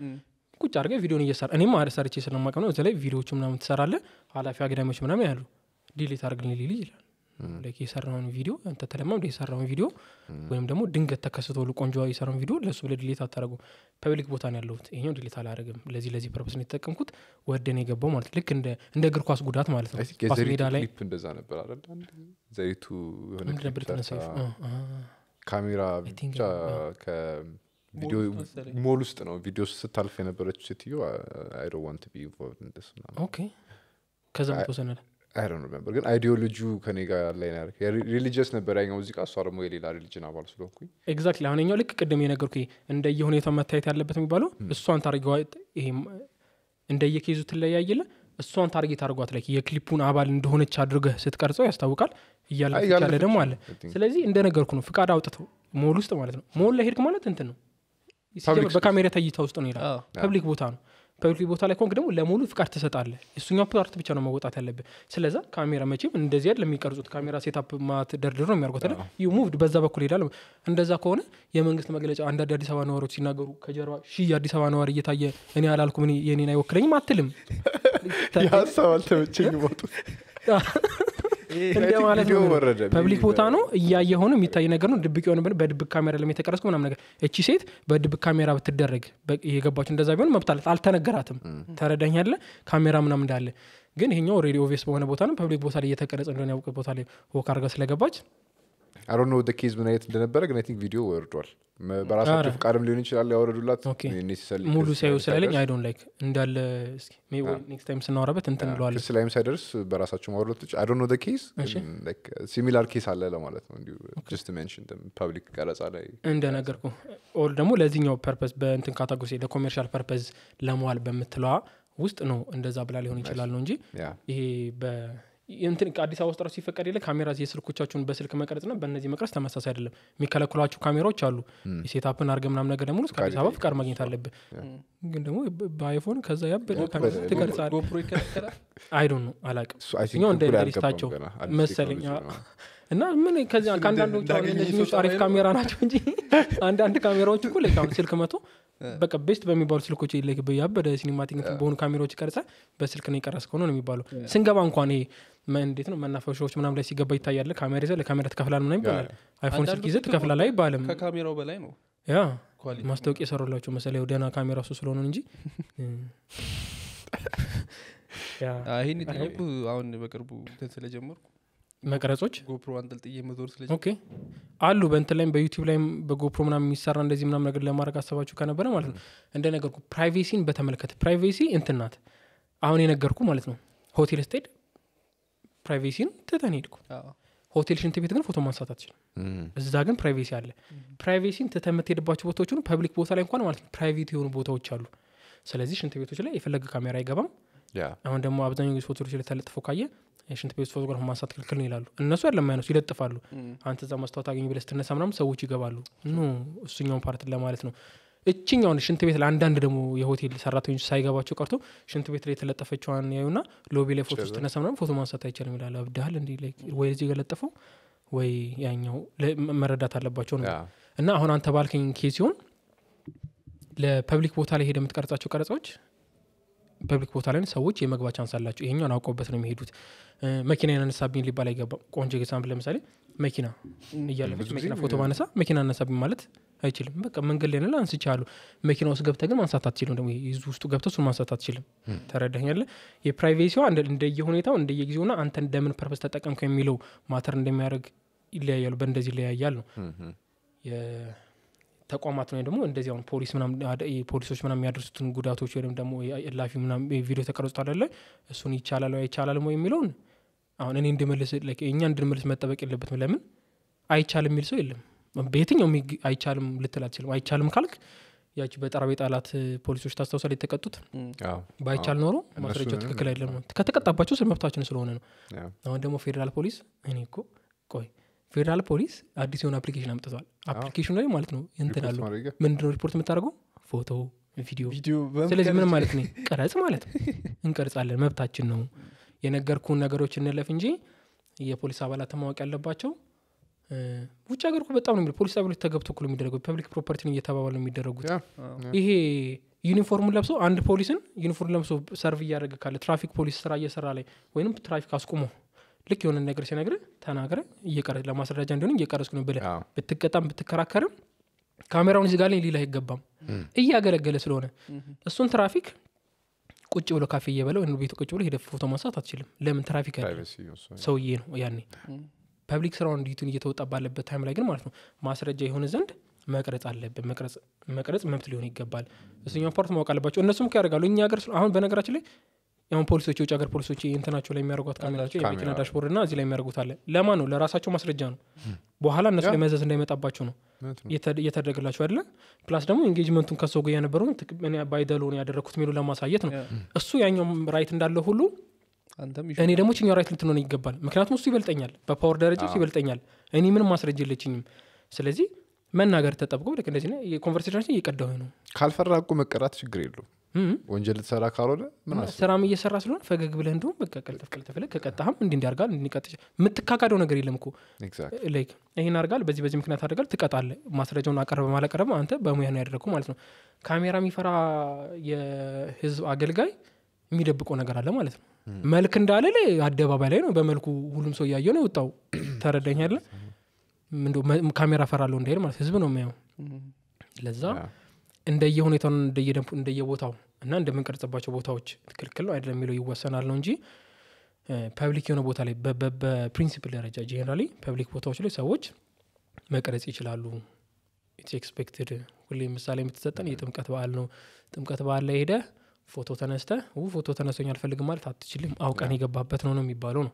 ቁጭ አድርገህ ቪዲዮን እየሰራ እኔም አደ ሰርቼ ስለማቀ ነው። እዚ ላይ ቪዲዮዎቹ ምናምን ትሰራለ ኃላፊ አግዳሚዎች ምናምን ያሉ። delete አድርግልኝ ሊል ይችላል የሰራውን ቪዲዮ አንተ ተለማምደ የሰራውን ቪዲዮ ወይም ደግሞ ድንገት ተከስቶ ሉ ቆንጆ የሰራውን ቪዲዮ ለእሱ ብለህ delete አታደረጉ public ቦታ ነው ያለሁት። ይሄኛው delete አላደረግም ለዚህ ለዚህ purpose ነው የተጠቀምኩት። ወደን የገባው ማለት ልክ እንደ እንደ እግር ኳስ ጉዳት ማለት ነው። ኳስ ሜዳ ላይ ክሊፕ እንደዛ ነበር አይደል? ዘሪቱ የሆነ ካሜራ ብቻ አዎ። ከቪዲዮ ሞል ውስጥ መሰለኝ። ሞል ውስጥ ነው። ቪዲዮ ስታልፍ የነበረችው ሴትዮ I don't want be involved in this okay። ከዛ ተወሰነ I don't remember ግን ideology ው ከኔ ጋር ላይ ነው religious ነበር ያኛው ሙዚቃ እሷ ደግሞ የሌላ religion አባል ስለሆንኩኝ። exactly አሁን ኛው ልክ ቅድም የነገርኩ እንደየ ሁኔታው መታየት ያለበት የሚባለው እሷን ታርገዋ ይሄ እንደየ case ኡ ትለያየለ እሷን target አድርጓት ላይ የክሊፑን አባል እንደሆነች አድርገህ ስትቀርጸው ያስታውቃል። እያለፈች እያለፈች ያለ ደግሞ አለ። ስለዚህ እንደነገርኩ ነው ፍቃድ አውጥተው ሞል ውስጥ ማለት ነው። ሞል ላይ ሄድክ ማለት እንትን ነው። በካሜራ ተይታ ውስጥ ነው ይላል public ቦታ ነው public ቦታ ላይ ከሆንክ ደግሞ ለሙሉ ፍቃድ ትሰጣለህ። እሱኛው part ብቻ ነው መወጣት ያለብህ። ስለዛ ካሜራ መቼም እንደዚህ አይደል የሚቀርጹት? ካሜራ setup ማት ደርድር ነው የሚያርጉት አይደል? you moved በዛ በኩል ሄዳል እንደዛ ከሆነ የመንግስት መግለጫ አንዳንድ የአዲስ አበባ ነዋሪዎች ሲናገሩ ከጀርባ ሺህ የአዲስ አበባ ነዋሪ እየታየ እኔ አላልኩም እኔ የኔን አይወክለኝም አትልም። የሀሳብ አልተመቸኝ ሞቱ እንደ ማለት ነው። public ቦታ ነው። እያየ ሆነ የሚታይ ነገር ነው። ድብቅ የሆነ በድብቅ ካሜራ ለም የተቀረጽኩ ምናም ነገር። እቺ ሴት በድብቅ ካሜራ ብትደረግ የገባች እንደዛ ቢሆን መብት አላት። አልተነገራትም። ተረዳኝ አለ ካሜራ ምናም እንዳለ። ግን ይሄኛው already obvious በሆነ ቦታ ነው። public ቦታ ላይ እየተቀረጸ እንደሆነ ያውቅ ቦታ ላይ walk አድርጋ ስለገባች I don't know what the case ምን አይነት እንደነበረ ግን I think ቪዲዮ ወርዷል። በራሳቸው ፍቃድም ሊሆን ይችላል ያወረዱላት። ሙሉ ሲያዩ ሳይደርስ- I don't like እንዳለ next time ስናወራበት እንትን ክስ ላይም ሳይደርስ በራሳቸው I don't know case similar case አለ ለማለት ነው። እንዲሁ just mention public ቀረጻ ላይ እንደነገርኩ all ደግሞ ለዚህኛው purpose በእንትን category ለ commercial purpose ለመዋል በምትለዋ ውስጥ ነው እንደዛ ብላ ሊሆን ይችላል ነው እንጂ ይሄ እንትን አዲስ አበባ ውስጥ ራሱ ሲፈቀድ የለ ካሜራ የስልኮቻችሁን በስልክ መቅረጽና በእነዚህ መቅረጽ ተመሳሳይ አይደለም። የሚከለክሏቸው ካሜራዎች አሉ። የ setup ን አድርገ ምናም ነገር ደግሞ ከአዲስ አበባ ፍቃድ ማግኘት አለብህ። ግን ደግሞ በአይፎን ከዛ ያበደ ካሜራ ትቀርጻለህ። ጎፕሮ ይከለከላል? I don't know እኛው እንደ ህጉ ላይ ሊስታቸው አልገባም ገና። አዲስ መሰለኝ። እና ምን ከዚያ ከአንዳንዶቹ አሪፍ ካሜራ ናቸው እንጂ አንዳንድ ካሜራዎች እኮ ስልክ መቶ በቃ ቤስት በሚባሉ ስልኮች ላይ ያበደ ሲኒማቲክ በሆኑ ካሜራዎች ቀርጸ በስልክ ነው የቀረስከው ነው የሚባለው። ስንገባ እንኳን ይሄ እንዴት ነው መናፈሻዎች ምናም ላይ ሲገባ ይታያለ ካሜራ ይዘህ ለካሜራ ትከፍላል ምናም ይባላል። አይፎን ስልክ ይዘህ ትከፍላል አይባልም። ከካሜራው በላይ ነው ያ ማስታወቂያ የሰሩላቸው መሰለኝ ደህና ካሜራ እሱ ስለሆነ እንጂ። ይሄን የጠየቁ አሁን በቅርቡ ስለጀመርኩ መቅረጾች? ጎፕሮ አንጠልጥዬ መዞር ስለጀመርኩ okay። አሉ በእንትን ላይም በዩቲዩብ ላይም በጎፕሮ ምናምን የሚሰራ እንደዚህ ምናምን ነገር ለማድረግ አሰባችሁ ከነበረ ማለት ነው። እንደ ነገርኩ privacy ን በተመለከተ privacy እንትን ናት። አሁን የነገርኩ ማለት ነው ሆቴል ስትሄድ privacy ን ትተን ሄድኩ አዎ። ሆቴል ሽንት ቤት ግን ፎቶ ማንሳት አትችልም። እዛ ግን privacy አለ። privacy ን ትተህ የምትሄድባቸው ቦታዎች ሆኑ public ቦታ ላይ እንኳን ማለት ነው private የሆኑ ቦታዎች አሉ። ስለዚህ ሽንት ቤቶች ላይ የፈለገ ካሜራ አይገባም። አሁን ደግሞ አብዛኛው ጊዜ ፎቶዎች ላይ ተለጥፎ ካየ የሽንት ቤት ፎቶግራፍ ማንሳት ክልክል ነው ይላሉ። እነሱ ያለም አይነሱ ይለጥፋሉ። አንተ እዛ መስታወት አገኝ ብለህ ስትነሳ ምናምን ሰዎች ይገባሉ። No እሱኛውን part ለማለት ነው። እችኛውን ሽንት ቤት ለአንዳንድ ደግሞ የሆቴል ሰራተኞች ሳይገባቸው ቀርቶ ሽንት ቤት ላይ የተለጠፈችዋን ያዩና lobby ላይ ፎቶ ስትነሳ ምናምን ፎቶ ማንሳት አይቻልም ይላል አብድሃል እንዲ ወይ እዚህ ገለጠፈው ወይ ያኛው መረዳት አለባቸው ነው። እና አሁን አንተ ባልከኝ case ሲሆን ለ public ቦታ ላይ ሄደ የምትቀርጻቸው ቀረጻዎች public ቦታ ላይ ሰዎች የመግባት chance አላቸው። ይሄኛውን አውቀውበት ነው የሚሄዱት። መኪና ያነሳብኝ ሊባል አይገባም። ቆንጆ example ለምሳሌ መኪና እያለፈች መኪና ፎቶ ማነሳ መኪና አነሳብኝ ማለት አይችልም። በቃ መንገድ ላይ ነላ አንስቻሉ መኪና ውስጥ ገብተ ግን ማንሳት አትችልም። ደግሞ ይዙ ውስጡ ገብተ እሱን ማንሳት አትችልም። ተረዳኛለ የ privacy ዋ እንደ- እንደየሁኔታው እንደየጊዜውና አንተ እንደምን purpose ተጠቀምከው የሚለው ማተር እንደሚያደርግ ይለያያሉ። በእንደዚህ ይለያያል ነው የተቋማት ወይም ደግሞ እንደዚህ አሁን ፖሊስ ፖሊሶች ምናምን የሚያደርሱትን ጉዳቶች ወይም ደግሞ ላፊ ምናምን ቪዲዮ ተቀርጾት አደለ እሱን ይቻላል ወይ አይቻላልም ወይ የሚለውን አሁን እኔ እንድመልስ like እኛ እንድንመልስ መጠበቅ የለበትም። ለምን? አይቻልም የሚል ሰው የለም። በየትኛው አይቻልም ልትል አትችልም። አይቻልም ካልክ ያቺ በጠራቤ ጣላት ፖሊሶች ታስታውሳል የተቀጡት? ባይቻል ኖሮ ማስረጃው ትክክል አይደለም። ነው ከተቀጣባቸው ስለ መብታችን ስለሆነ ነው። አሁን ደግሞ ፌዴራል ፖሊስ እኔ እኮ ቆይ ፌዴራል ፖሊስ አዲስ የሆነ application አምጥቷል። application ኑ ላይ ማለት ነው እንትን አለው። ምንድነው ሪፖርት የምታደርገው? ፎቶ ቪዲዮ ስለዚህ ምንም ማለት ነው። ቀረጽ ማለት ነው። እንቀርጻለን መብታችን ነው። የነገርኩን ነገሮች እንለፍ እንጂ የፖሊስ አባላት ማወቅ ያለባቸው ውጭ ሀገር እኮ በጣም ነው የሚለው። ፖሊስ ጣቢያዎች ተገብቶ እኮ ነው የሚደረጉት። public property ነው እየተባባሉ የሚደረጉት ይሄ ዩኒፎርሙን ለብሶ አንድ ፖሊስን ዩኒፎርም ለብሶ serve እያደረገ ካለ ትራፊክ ፖሊስ ስራ እየሰራ ላይ ወይም ትራፊክ አስቁሞ ልክ የሆነ ነገር ሲነግር ተናግረ እየቀረ ለማስረጃ እንዲሆን እየቀረጽኩ ነው ብለህ ብትቀጣም ብትከራከርም ካሜራውን እዚህ ጋር ላይ ሊል አይገባም። እያገለገለ ስለሆነ እሱን ትራፊክ ቁጭ ብሎ ካፌ እየበላ ወይም ቤቱ ቁጭ ብሎ ሄደ ፎቶ ማንሳት አትችልም። ለምን ትራፊክ ሰውዬ ነው ያኔ። public ስራውን duty ውን እየተወጣ ባለበት time ላይ ግን ማለት ነው ማስረጃ የሆነ ዘንድ መቅረጽ አለብን። መቅረጽ መብት ሊሆን ይገባል። እሱኛው part ማወቅ አለባቸው። እነሱም ያደርጋሉ። እኛ ሀገር አሁን በነገራችን ላይ አሁን ፖሊሶች የውጭ ሀገር ፖሊሶች እንትናቸው ላይ የሚያደርጓት ካሜራቸው የመኪና dashboard እና እዚህ ላይ የሚያደርጉት አለ። ለማን ነው? ለራሳቸው ማስረጃ ነው። በኋላ እነሱ ላይ መዘዝ እንዳይመጣባቸው ነው እየተደረገላቸው አይደለ? plus ደግሞ engagement ኡን ከሰው ጋር የነበሩ by the law ነው ያደረግኩት የሚሉ ለማሳየት ነው። እሱ ያኛውም right እንዳለ ሁሉ አንተም እኔ ደግሞ ችኛው right ልትሆን ይገባል። ምክንያቱም እሱ ይበልጠኛል። በ power ደረጃ እሱ ይበልጠኛል። እኔ ምንም ማስረጃ የለችኝም። ስለዚህ መናገር ተጠብቆ ልክ እንደዚህ የ conversation ኣችን እየቀዳሁ ነው። ካልፈራ እኮ መቀጣት ችግር የለው እም። ወንጀል ልትሰራ ካልሆነ ስራም እየሰራ ስለሆነ ፈገግ ብለህ እንዲሁም በቃ ቀልጠፍ ቀልጠፍ ብለህ ከቀጣህም እንዲ እንዲያርጋል እንዲቀጥ የምትካካደው ነገር የለም እኮ። Like ይህን አርጋል በዚህ በዚህ ምክንያት አድርጋል ትቀጣለህ። ማስረጃውን አቀረበ ማላቀረበ አንተ በሙያ ነው ያደረግኩ ማለት ነው። ካሜራ የሚፈራ የህዝብ አገልጋይ የሚደብቀው ነገር አለ ማለት ነው። መልክ እንዳለ ላይ አደባባይ ላይ ነው። በመልኩ ሁሉም ሰው እያየው ነው የወጣው። ተረዳኛለ ካሜራ ፈራለሁ እንዳይል ማለት ህዝብ ነው የሚያው ለዛ እንደየ ሁኔታውን እንደየደንቡ እንደየቦታው እና እንደምንቀርጽባቸው ቦታዎች ትክክል ነው አይደለም የሚለው ይወሰናል ነው እንጂ public የሆነ ቦታ ላይ በ principle ደረጃ generally public ቦታዎች ላይ ሰዎች መቅረጽ ይችላሉ። It's expected ሁሌ ምሳሌ የምትሰጠን የጥምቀት በዓል ነው። ጥምቀት በዓል ላይ ሄደ ፎቶ ተነስተ ፎቶ ተነስቶኝ አልፈልግም ማለት አትችልም። አውቀን የገባበት ነው ነው የሚባለው ነው።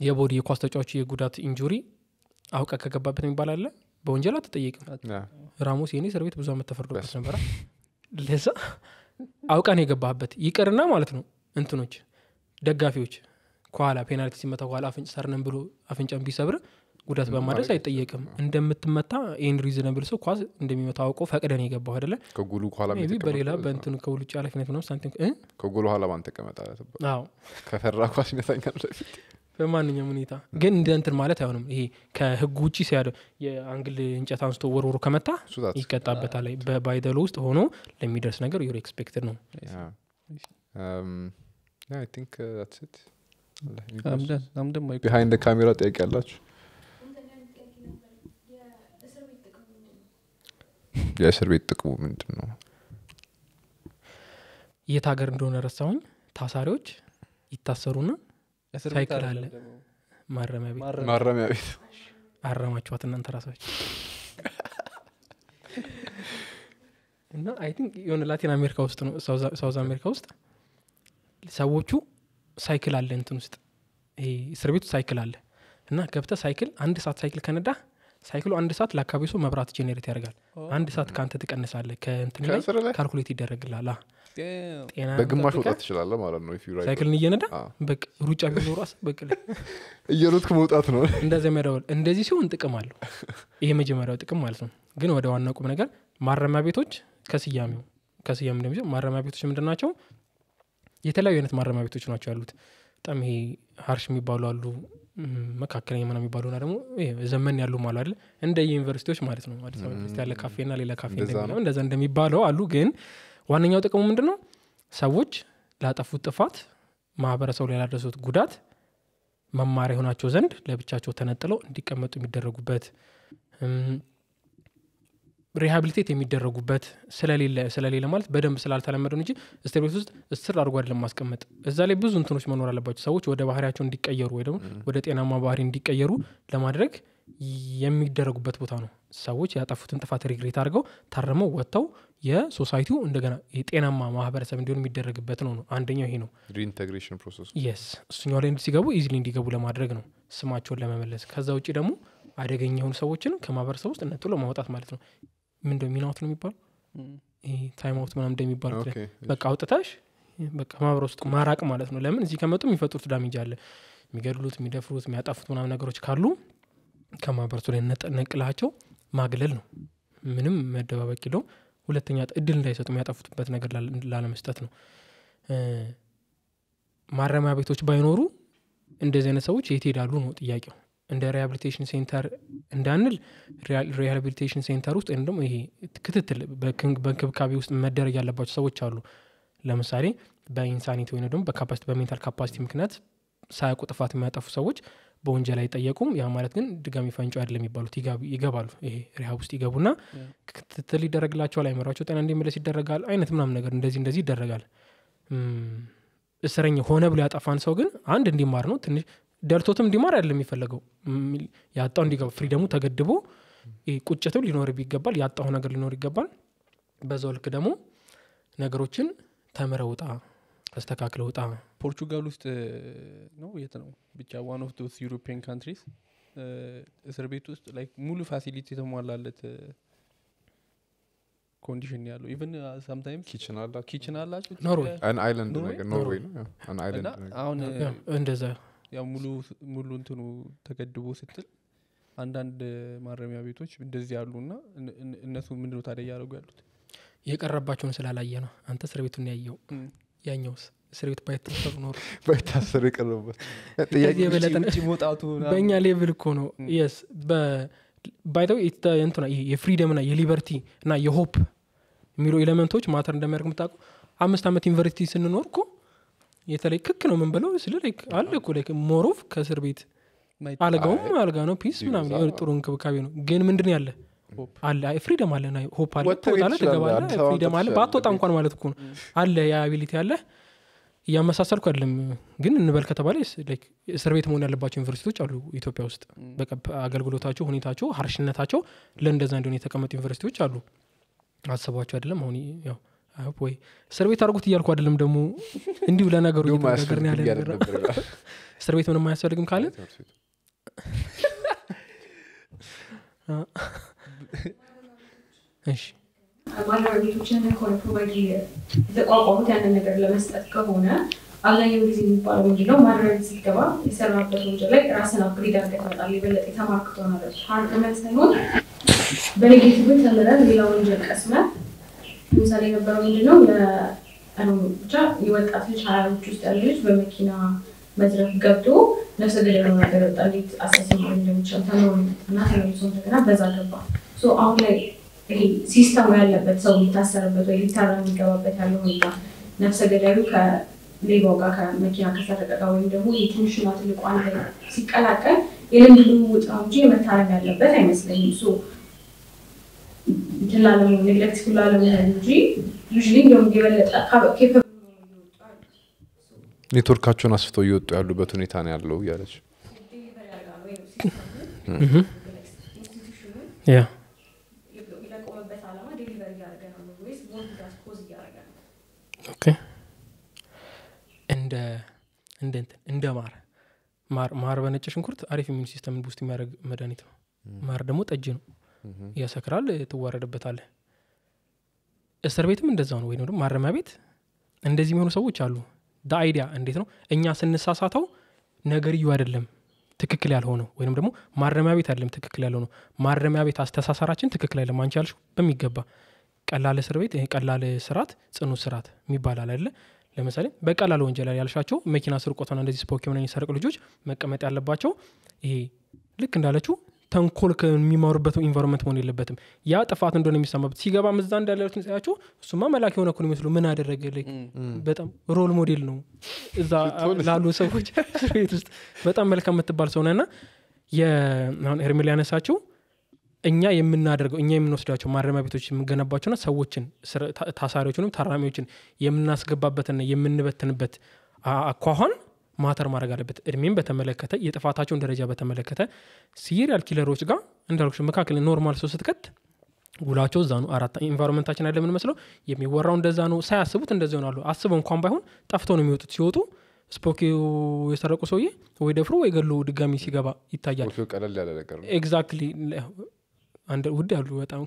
የቦዲ የኳስ ተጫዋቹ የጉዳት ኢንጁሪ አውቀ ከገባበት የሚባል አለ በወንጀል አትጠየቅም ራሞስ የኔ እስር ቤት ብዙ አመት ተፈርዶበት ነበረ። ለዛ? አውቀን የገባህበት። ይቅርና ማለት ነው እንትኖች ደጋፊዎች ከኋላ ፔናልቲ ሲመታ ከኋላ አፍንጭ ሰርነን ብሎ አፍንጫን ቢሰብር ጉዳት በማድረስ አይጠየቅም። እንደምትመታ ይህን ሪዝነብል ሰው ኳስ እንደሚመታ አውቆ ፈቅደን የገባው ቢ የሚጠቀመው በሌላ ሰው በእንትኑ ከውልጭ ኃላፊነት ምናምን ሳንቲም እ? ከጎሉ ኋላ አዎ። ከፈራ ኳስ ይመታኛል በፊት በማንኛውም ሁኔታ ግን እንደ እንትን ማለት አይሆንም። ይሄ ከህጉ ውጭ ሲያደ የአንግል እንጨት አንስቶ ወርወሮ ከመታ ይቀጣበታል። በባይደሎ ውስጥ ሆኖ ለሚደርስ ነገር ዩር ኤክስፔክትድ ነው። Behind camera ጥያቄ ያላችሁ የእስር ቤት ጥቅሙ ምንድን ነው የት ሀገር እንደሆነ ረሳሁኝ። ታሳሪዎች ይታሰሩና ሳይክል አለ። ማረሚያ ቤት ማረሚያ ቤት። አረማችኋት እናንተ ራሳችሁ እና I think የሆነ ላቲን አሜሪካ ውስጥ ነው South America ውስጥ ሰዎቹ ሳይክል አለ እንትን ውስጥ ይሄ እስር ቤቱ ሳይክል አለ። እና ገብተ ሳይክል አንድ ሰዓት ሳይክል ከነዳ ሳይክሉ አንድ ሰዓት ለአካባቢ ሰው መብራት generate ያደርጋል። አንድ ሰዓት ከአንተ ትቀንሳለ ከእንትን ላይ calculate ይደረግላል በግማሽ መውጣት ትችላለህ ማለት ነው ሳይክልን እየነዳ? ሩጫ ቢኖሩ አስ በቃ እየሮጥክ መውጣት ነው። እንደዚያ የሚያደወል እንደዚህ ሲሆን ጥቅም አለው። ይሄ መጀመሪያው ጥቅም ማለት ነው። ግን ወደ ዋና ቁም ነገር ማረሚያ ቤቶች ከስያሜው ከስያሜው እንደሚ ማረሚያ ቤቶች ምንድን ናቸው? የተለያዩ አይነት ማረሚያ ቤቶች ናቸው ያሉት። በጣም ይሄ ሀርሽ የሚባሉ አሉ መካከለኛ ምናምን የሚባሉ እና ደግሞ ይሄ ዘመን ያሉ አሉ አይደለ እንደ ዩኒቨርሲቲዎች ማለት ነው። አዲስ አበባ ዩኒቨርሲቲ ያለ ካፌና ሌላ ካፌ እንደሚለው እንደዛ እንደሚባለው አሉ። ግን ዋነኛው ጥቅሙ ምንድን ነው ሰዎች ላጠፉት ጥፋት ማህበረሰቡ ላይ ላደረሱት ጉዳት መማሪያ የሆናቸው ዘንድ ለብቻቸው ተነጥለው እንዲቀመጡ የሚደረጉበት rehabilitate የሚደረጉበት ስለሌለ ስለሌለ ማለት በደንብ ስላልተለመደ እንጂ እስር ቤት ውስጥ እስር አድርጎ አይደለም ማስቀመጥ። እዛ ላይ ብዙ እንትኖች መኖር አለባቸው። ሰዎች ወደ ባህሪያቸው እንዲቀየሩ ወይ ደግሞ ወደ ጤናማ ባህሪ እንዲቀየሩ ለማድረግ የሚደረጉበት ቦታ ነው። ሰዎች ያጠፉትን ጥፋት regret አድርገው ታርመው ወጥተው የ society ው እንደገና የጤናማ ማህበረሰብ እንዲሆን የሚደረግበት ነው ነው። አንደኛው ይሄ ነው። reintegration process የስ እሱኛው ላይ ሲገቡ easily እንዲገቡ ለማድረግ ነው ስማቸውን ለመመለስ። ከዛ ውጭ ደግሞ አደገኛ የሆኑ ሰዎችን ከማህበረሰብ ውስጥ ነጥሎ ማውጣት ማለት ነው። ምንደ ሚናውት ነው የሚባሉ ይሄ time out ምናምን እንደሚባሉት ላይ በቃ አውጥታሽ በቃ ማህበረ ውስጥ ማራቅ ማለት ነው። ለምን? እዚህ ከመጡ የሚፈጥሩት damage አለ። የሚገድሉት የሚደፍሩት የሚያጣፉት ምናምን ነገሮች ካሉ ከማህበረሰቡ ላይ ነቅላቸው ማግለል ነው። ምንም መደባበቅ የለውም ሁለተኛ እድል እንዳይሰጡ የሚያጠፉትበት ነገር ላለ- ላለመስጠት ነው። ማረሚያ ቤቶች ባይኖሩ እንደዚህ አይነት ሰዎች የት ሄዳሉ ነው ጥያቄው። እንደ rehabilitation center እንዳንል rehabilitation center ውስጥ ወይም ደግሞ ይሄ ክትትል በእንክብካቤ ውስጥ መደረግ ያለባቸው ሰዎች አሉ። ለምሳሌ በ insanity ወይም ደግሞ በ mental capacity ምክንያት ሳያውቁ ጥፋት የሚያጠፉ ሰዎች በወንጀል አይጠየቁም። ያ ማለት ግን ድጋሚ ፈንጮ አይደለም የሚባሉት ይገባሉ። ይሄ rehab ውስጥ ይገቡና ክትትል ይደረግላቸዋል አይምሯቸው ጤና እንዲመለስ ይደረጋል አይነት ምናምን ነገር እንደዚህ እንደዚህ ይደረጋል። እስረኛ ሆነ ብሎ ያጠፋን ሰው ግን አንድ እንዲማር ነው። ትንሽ ደልቶትም እንዲማር አይደለም የሚፈለገው። ያጣው እንዲገባ freedom ኡ ተገድቦ ቁጭትም ሊኖር ይገባል ያጣው ነገር ሊኖር ይገባል። በዛው ልክ ደግሞ ነገሮችን ተምረው ውጣ ተስተካክለ ውጣ። ፖርቹጋል ውስጥ ነው የት ነው? ብቻ one of those European countries እስር ቤት ውስጥ like ሙሉ facility የተሟላለት condition ያለው። even sometimes kitchen አላ kitchen አላቸው ኖርዌይ። an island ኖርዌይ? ነገር ኖርዌይ ነው? አሁን ያው እንደዛ። ያው ሙሉ ሙሉ እንትኑ ተገድቦ ስትል አንዳንድ ማረሚያ ቤቶች እንደዚህ ያሉ እና እነ- እነ- እነሱ ምንድነው ታዲያ እያደረጉ ያሉት? የቀረባቸውን ስላላየ ነው አንተ እስር ቤቱን ያየው ያኛውስ እስር ቤት ባይታሰሩ ውጪ መውጣቱ ምናምን። በእኛ level እኮ ነው። የስ ባይተው እንትና ይሄ የፍሪደም ና የሊበርቲ እና የሆፕ የሚሉ ኤሌመንቶች ማተር እንደሚያደርግ የምታውቁ። አምስት ዓመት ዩኒቨርሲቲ ስንኖር እኮ የተለይ ክክ ነው ምን ብለው ስለ ላይክ አለ እኮ ላይክ ሞሮፍ ከእስር ቤት አልጋውም አልጋ ነው ፒስ ምናምን የሆነ ጥሩ እንክብካቤ ነው። ግን ምንድን ያለ አለ። አይ ፍሪደም አለ ሆፕ አለ አዲስ አበባ ፍሪደም አለ። ባትወጣ እንኳን ማለት እኮ ነው። አለ የአቢሊቲ አለ። እያመሳሰልኩ አይደለም። ግን እንበል ከተባለ እስር ቤት መሆን ያለባቸው ዩኒቨርሲቲዎች አሉ ኢትዮጵያ ውስጥ። አገልግሎታቸው ሁኔታቸው harsh ነታቸው ለእንደዛ እንዲሆን የተቀመጡ ዩኒቨርሲቲዎች አሉ። አስቧቸው አይደለም? አሁን ያው I hope ወይ እስር ቤት አድርጉት እያልኩ አይደለም ደግሞ እንዲሁ ለነገሩ ያለ ነገር ይላል። እስር ቤት ምንም አያስፈልግም ካለ እሺ። ማረሚያ ቤቶችን ከሆነ provide የተቋቋሙት ያንን ነገር ለመስጠት ከሆነ አብዛኛው ጊዜ የሚባለው ምንድነው? ማረሚያ ቤት ሲገባ የሰራበት ወንጀል ላይ ራስን upgrade አድርገህ ትመጣለህ። የበለጠ የተማርክ ትሆናለህ። ሀርድመንት ሳይሆን በ negative ተምረህ ሌላ ወንጀል ቀስመህ ለምሳሌ የነበረው ምንድነው? ብቻ የወጣት ሀያዎች ውስጥ ያለ ልጅ በመኪና መዝረፍ ገብቶ ነፍሰ ገዳይ ነገር ወጣ እንዴት ማድረግ እንደሚቻል ተምሮ እና ተመልሶ እንደገና በዛ ገባ አሁን ላይ ይሄ system ኡ ያለበት ሰው ሊታሰርበት ወይ ሊታረም የሚገባበት ያለው ሁኔታ ነፍሰ ገዳዩ ከሌባው ጋር ከመኪና ከሰረቀ ጋር ወይም ደግሞ የትንሽና ትልቁ አንድ ላይ ሲቀላቀል የልምድ ልውውጥ ነው እንጂ መታረም ያለበት አይመስለኝም። so እንትን ላለመሆን neglective ላለመሆን እንጂ usually እንዲሁም የበለጠ ኔትወርካቸውን አስፍተው እየወጡ ያሉበት ሁኔታ ነው ያለው እያለች ያ ለቆመበት ዓላማ deliver እያደረገ ነው ወይስ ቦልድ ጋር cause እያደረገ ነው? okay እንደ እንደ እንትን እንደ ማር። ማር ማር በነጭ ሽንኩርት አሪፍ immune system ን ውስጥ የሚያደርግ መድኃኒት ነው። ማር ደግሞ ጠጅ ነው። ያሰክራል ትዋረድበታለህ። እስር ቤትም እንደዛው ነው። ወይ ደግሞ ማረሚያ ቤት እንደዚህ የሚሆኑ ሰዎች አሉ። idea እንዴት ነው? እኛ ስንሳሳተው ነገርዩ አይደለም ትክክል ያልሆነው ወይም ደግሞ ማረሚያ ቤት አይደለም ትክክል ያልሆነው። ማረሚያ ቤት አስተሳሰራችን ትክክል አይደለም። አንቺ ያልሽው በሚገባ ቀላል እስር ቤት ቀላል ስርዓት ጽኑ ስርዓት የሚባላል አይደለ ለምሳሌ በቀላል ወንጀል ላይ ያልሻቸው መኪና ስርቆትና እንደዚህ ስፖኪ ሆነ የሰረቅ ልጆች መቀመጥ ያለባቸው ይሄ ልክ እንዳለችው ተንኮል ከሚማሩበት ኢንቫይሮንመንት መሆን የለበትም። ያ ጥፋት እንደሆነ የሚሰማበት ሲገባ ምዛ እንዳለሉትን ሳያቸው እሱማ መላክ የሆነ እኮ የሚመስሉ ምን አደረገ በጣም role model ነው። እዛ ላሉ ሰዎች ቤት ውስጥ በጣም መልካም የምትባል ሰው ነና አሁን ሄርሜላ ያነሳችው እኛ የምናደርገው እኛ የምንወስዳቸው ማረሚያ ቤቶች የምንገነባቸውና ሰዎችን ታሳሪዎችንም ታራሚዎችን የምናስገባበትና የምንበትንበት አኳኋን matter ማድረግ አለበት። እድሜም በተመለከተ የጥፋታቸውን ደረጃ በተመለከተ serial killer ኦች ጋር እንዳልኩሽ መካከል normal ሰው ስትከት ውላቸው እዛ ነው። አራት environment አችን ያለ የምንመስለው የሚወራው እንደዛ ነው። ሳያስቡት እንደዚ ይሆናሉ። አስበው እንኳን ባይሆን ጠፍተው ነው የሚወጡት። ሲወጡ ስፖኪው የሰረቁ ሰውዬ ወይ ደፍሮ ወይ ገሎ ድጋሚ ሲገባ ይታያል። ቀለል ያለ ነገር ነው። exactly አንድ ውድ ያሉ በጣም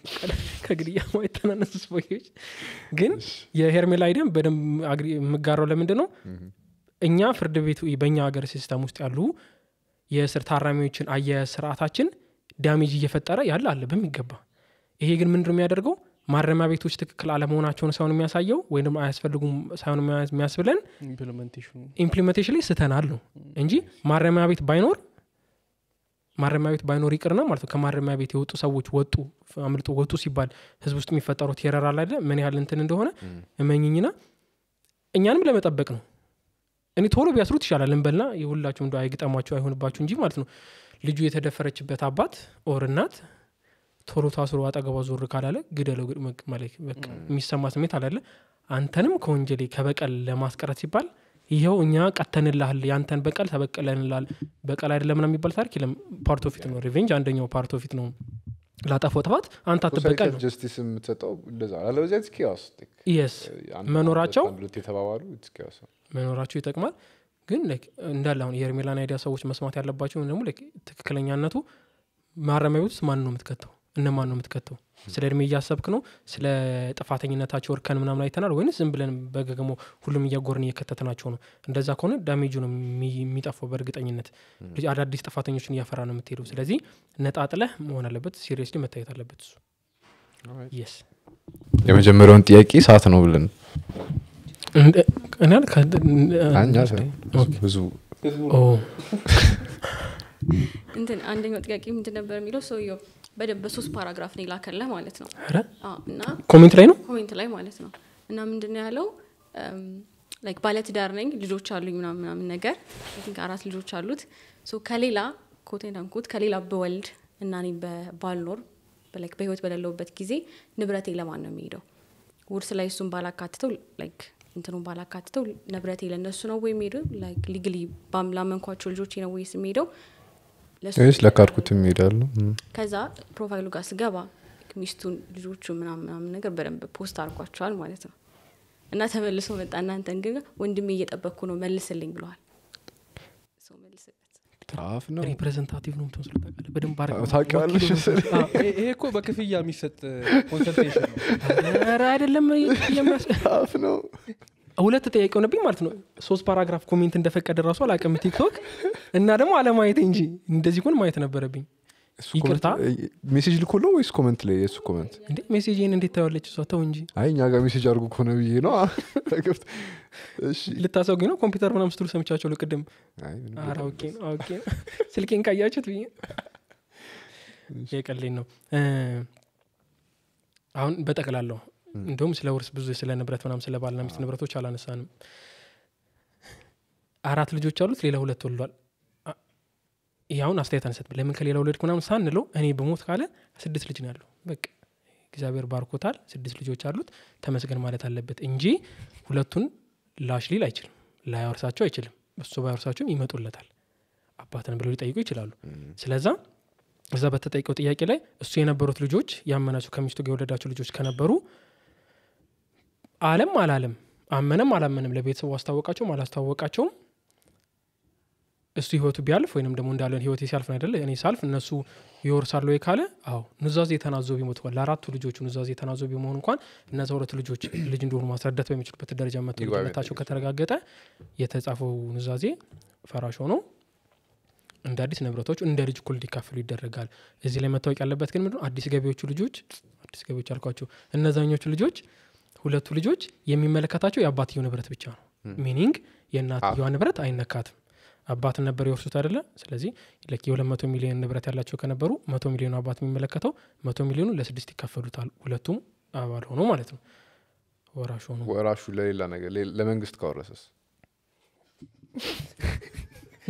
ከግድያ ማይተናነሱ ስፖኪዎች ግን የሄርሜላ አይደም በደንብ agree የምጋራው ለምንድን ነው እኛ ፍርድ ቤቱ በእኛ ሀገር system ውስጥ ያሉ የእስር ታራሚዎችን አያያዝ ስርዓታችን damage እየፈጠረ ያለ አለ በሚገባ። ይሄ ግን ምንድን ነው የሚያደርገው? ማረሚያ ቤቶች ትክክል አለመሆናቸውን ሳይሆን የሚያሳየው ወይም አያስፈልጉም ሳይሆን የሚያ- የሚያስብለን implementation ላይ ስተናል ነው እንጂ ማረሚያ ቤት ባይኖር ማረሚያ ቤት ባይኖር ይቅርና ማለት ነው ከማረሚያ ቤት የወጡ ሰዎች ወጡ አምልጦ ወጡ ሲባል ህዝብ ውስጥ የሚፈጠረው terror አይደለ ምን ያህል እንትን እንደሆነ እመኝኝና እኛንም ለመጠበቅ ነው። እኔ ቶሎ ቢያስሩት ይሻላል እንበልና የሁላችሁ እንደ አይግጠሟቸው አይሆንባችሁ እንጂ ማለት ነው። ልጁ የተደፈረችበት አባት or እናት ቶሎ ታስሮ አጠገቧ ዞር ካላለ ግደለው ማለት የሚሰማ ስሜት አላለ አንተንም ከወንጀሌ ከበቀል ለማስቀረት ሲባል ይኸው እኛ ቀተንልሃል ያንተን በቀል ተበቀለንላል በቀል አይደለም ምናምን የሚባል ታሪክ የለም። part of it ነው። Revenge አንደኛው part of it ነው። ላጠፋው ጥፋት አንተ አትበቀል ነው Justice የምትሰጠው እንደዛ ነው። አለበዚያ yes መኖራቸው የተባባሉ ነው። መኖራቸው ይጠቅማል። ግን እንዳለ አሁን የሄርሜላን idea ሰዎች መስማት ያለባቸው ደግሞ ትክክለኛነቱ ማረሚያ ቤት ውስጥ ማን ነው የምትከተው? እነማን ነው የምትከተው ስለ እድሜ እያሰብክ ነው? ስለ ጥፋተኝነታቸው እርከን ምናምን አይተናል? ወይንስ ዝም ብለን በገገሞ ሁሉም እያጎርን እየከተትናቸው ነው? እንደዛ ከሆነ damage ኡ ነው የሚ- የሚጠፋው በእርግጠኝነት። አዳዲስ ጥፋተኞችን እያፈራ ነው የምትሄደው። ስለዚህ ነጣጥለህ መሆን አለበት። Seriously መታየት አለበት እሱ። Yes የመጀመሪያውን ጥያቄ ሰዓት ነው ብለን ብዙ እንትን አንደኛው ጥያቄ ምንድን ነበር የሚለው? ሰውየው በደንብ በሶስት ፓራግራፍ ነው የላከለ ማለት ነው። እና ኮሜንት ላይ ነው? ኮሜንት ላይ ማለት ነው። እና ምንድን ነው ያለው? ላይክ ባለትዳር ነኝ ልጆች አሉኝ ምናምን ነገር። አራት ልጆች አሉት። ሶ ከሌላ ኮቴን አንኩት ከሌላ በወልድ እና እኔ ባልኖር like በህይወት በሌለውበት ጊዜ ንብረቴ ለማን ነው የሚሄደው? ውርስ ላይ እሱን ባላካትተው like እንትኑን ባላካትተው ንብረቴ ለእነሱ ነው ወይ የሚሄደው? Like legally ላመንኳቸው ልጆቼ ነው ወይስ የሚሄደው ለካድኩትም ይሄዳሉ። ከዛ profile ኡ ጋር ስገባ ሚስቱን ልጆቹ ምናምን ምናምን ነገር በደንብ post አድርጓቸዋል ማለት ነው። እና ተመልሶ መጣ። እናንተን ግን ወንድሜ እየጠበቅኩ ነው መልስልኝ ብለዋል። Tough ነው። Representative ነው የምትመስለው ታውቃለህ። በደንብ አድርገው ታውቂዋለሽ? ይሄ እኮ በክፍያ የሚሰጥ consultation ነው። ኧረ አይደለም። ነው ሁለት ጥያቄ ሆነብኝ ማለት ነው። ሶስት paragraph comment እንደፈቀደ ራሱ አላቅም ቲክቶክ እና ደግሞ አለማየት እንጂ እንደዚህ ኮን ማየት ነበረብኝ። ይቅርታ። Message ልኮ ነው ወይስ comment ላይ? የእሱ comment እንዴ Message ን እንዴት ታየዋለች? እሷ ተው እንጂ። አይ እኛ ጋር message አድርጉ ከሆነ ብዬ ነው። ልታሰጉኝ ነው? ኮምፒውተር ምናም ስትሉ ሰምቻቸው ልቅድም ስልኬን ካያችሁት ብዬ የቀሌን ነው። አሁን በጠቅላለሁ እንደውም ስለ ውርስ ብዙ ስለ ንብረት ምናም ስለ ባልና ሚስት ንብረቶች አላነሳንም። አራት ልጆች አሉት ሌላ ሁለት ወልዷል። አሁን አስተያየት አንሰጥም። ለምን ከሌላ ወለድክ ምናምን ሳንለው እኔ በሞት ካለ ስድስት ልጅ ነው ያለው። በቃ እግዚአብሔር ባርኮታል ስድስት ልጆች አሉት ተመስገን ማለት አለበት እንጂ ሁለቱን ላሽ ሊል አይችልም። ላያወርሳቸው አይችልም። እሱ ባያወርሳቸውም ይመጡለታል። አባትን ብለው ሊጠይቁ ይችላሉ። ስለዛ እዛ በተጠይቀው ጥያቄ ላይ እሱ የነበሩት ልጆች ያመናቸው ከሚስቱ ጋር የወለዳቸው ልጆች ከነበሩ አለም አላለም። አመነም አላመንም ለቤተሰቡ አስታወቃቸውም አላስታወቃቸውም። እሱ ህይወቱ ቢያልፍ ወይንም ደግሞ እንዳለን ህይወት ሲያልፍ ነው አይደለ? እኔ ሳልፍ እነሱ ይወርሳሉ ወይ ካለ አዎ። ኑዛዜ ተናዞ ቢሞት እንኳን ለአራቱ ልጆቹ ኑዛዜ ተናዞ ቢመሆን እንኳን እነዚ ሁለት ልጆች ልጅ እንደሆኑ ማስረዳት በሚችሉበት ደረጃ ልጅነታቸው ከተረጋገጠ የተጻፈው ኑዛዜ ፈራሽ ሆኖ እንደ አዲስ ንብረቶች እንደ ልጅ እኩል እንዲካፈሉ ይደረጋል። እዚህ ላይ መታወቅ ያለበት ግን ምንድነው? አዲስ ገቢዎቹ ልጆች አዲስ ገቢዎች አልኳቸው እነዛኞቹ ልጆች ሁለቱ ልጆች የሚመለከታቸው የአባትየው ንብረት ብቻ ነው። Meaning የእናትየዋ ንብረት አይነካትም። አባትን ነበር የወርሱት አይደለ? ስለዚህ የሁለት መቶ ሚሊዮን ንብረት ያላቸው ከነበሩ መቶ ሚሊዮኑ አባት የሚመለከተው መቶ ሚሊዮኑ ለስድስት ይካፈሉታል ሁለቱም አባል ሆኖ ማለት ነው። ወራሽ ሆኖ። ወራሹ ለሌላ ነገር ለመንግስት ካወረሰስ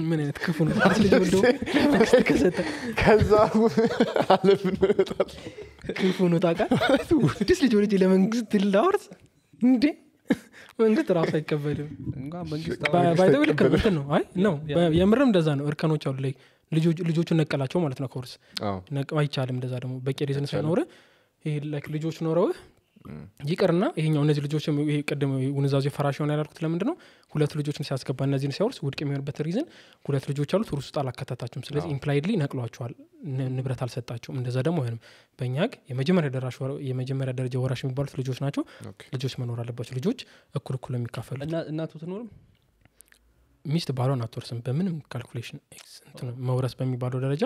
ምን አይነት ክፉ ነው? ከዛ ክፉ ነው ስድስት ልጅ ወልጄ ለመንግስት ላወርስ እንዴ? መንግስት ራሱ አይቀበልም። እንኳን መንግስት ባይዘው ልክ ነው እንትን ነው። አይ ነው። የምርም እንደዛ ነው። እርከኖች አሉ ላይ ልጆቹን ነቀላቸው ማለት ነው ነቅ- አይቻልም እንደዛ ደግሞ። በቂ reason ሳይኖር ይሄ like ልጆች ኖረውህ ይቅርና ይሄኛው እነዚህ ልጆች ይሄ ቅድም ኑዛዜ ፈራሽ ሆነ ያላልኩት ለምንድን ነው ሁለት ልጆችን ሲያስገባ እነዚህን ሲያወርስ ውድቅ የሚሆንበት reason ሁለት ልጆች አሉት ውርስ ውስጥ አላካተታቸውም ስለዚህ impliedly ነቅሏቸዋል። ንብረት አልሰጣቸውም እንደዛ ደግሞ አይሆንም። በእኛ ህግ የመጀመሪያ ደራሽ ወራ- የመጀመሪያ ደረጃ ወራሽ የሚባሉት ልጆች ናቸው። ልጆች መኖር አለባቸው። ልጆች እኩል እኩል ነው የሚካፈሉት። እና እናቱ ትኖርም? ሚስት ባሏን አትወርስም። በምንም calculation መውረስ በሚባለው ደረጃ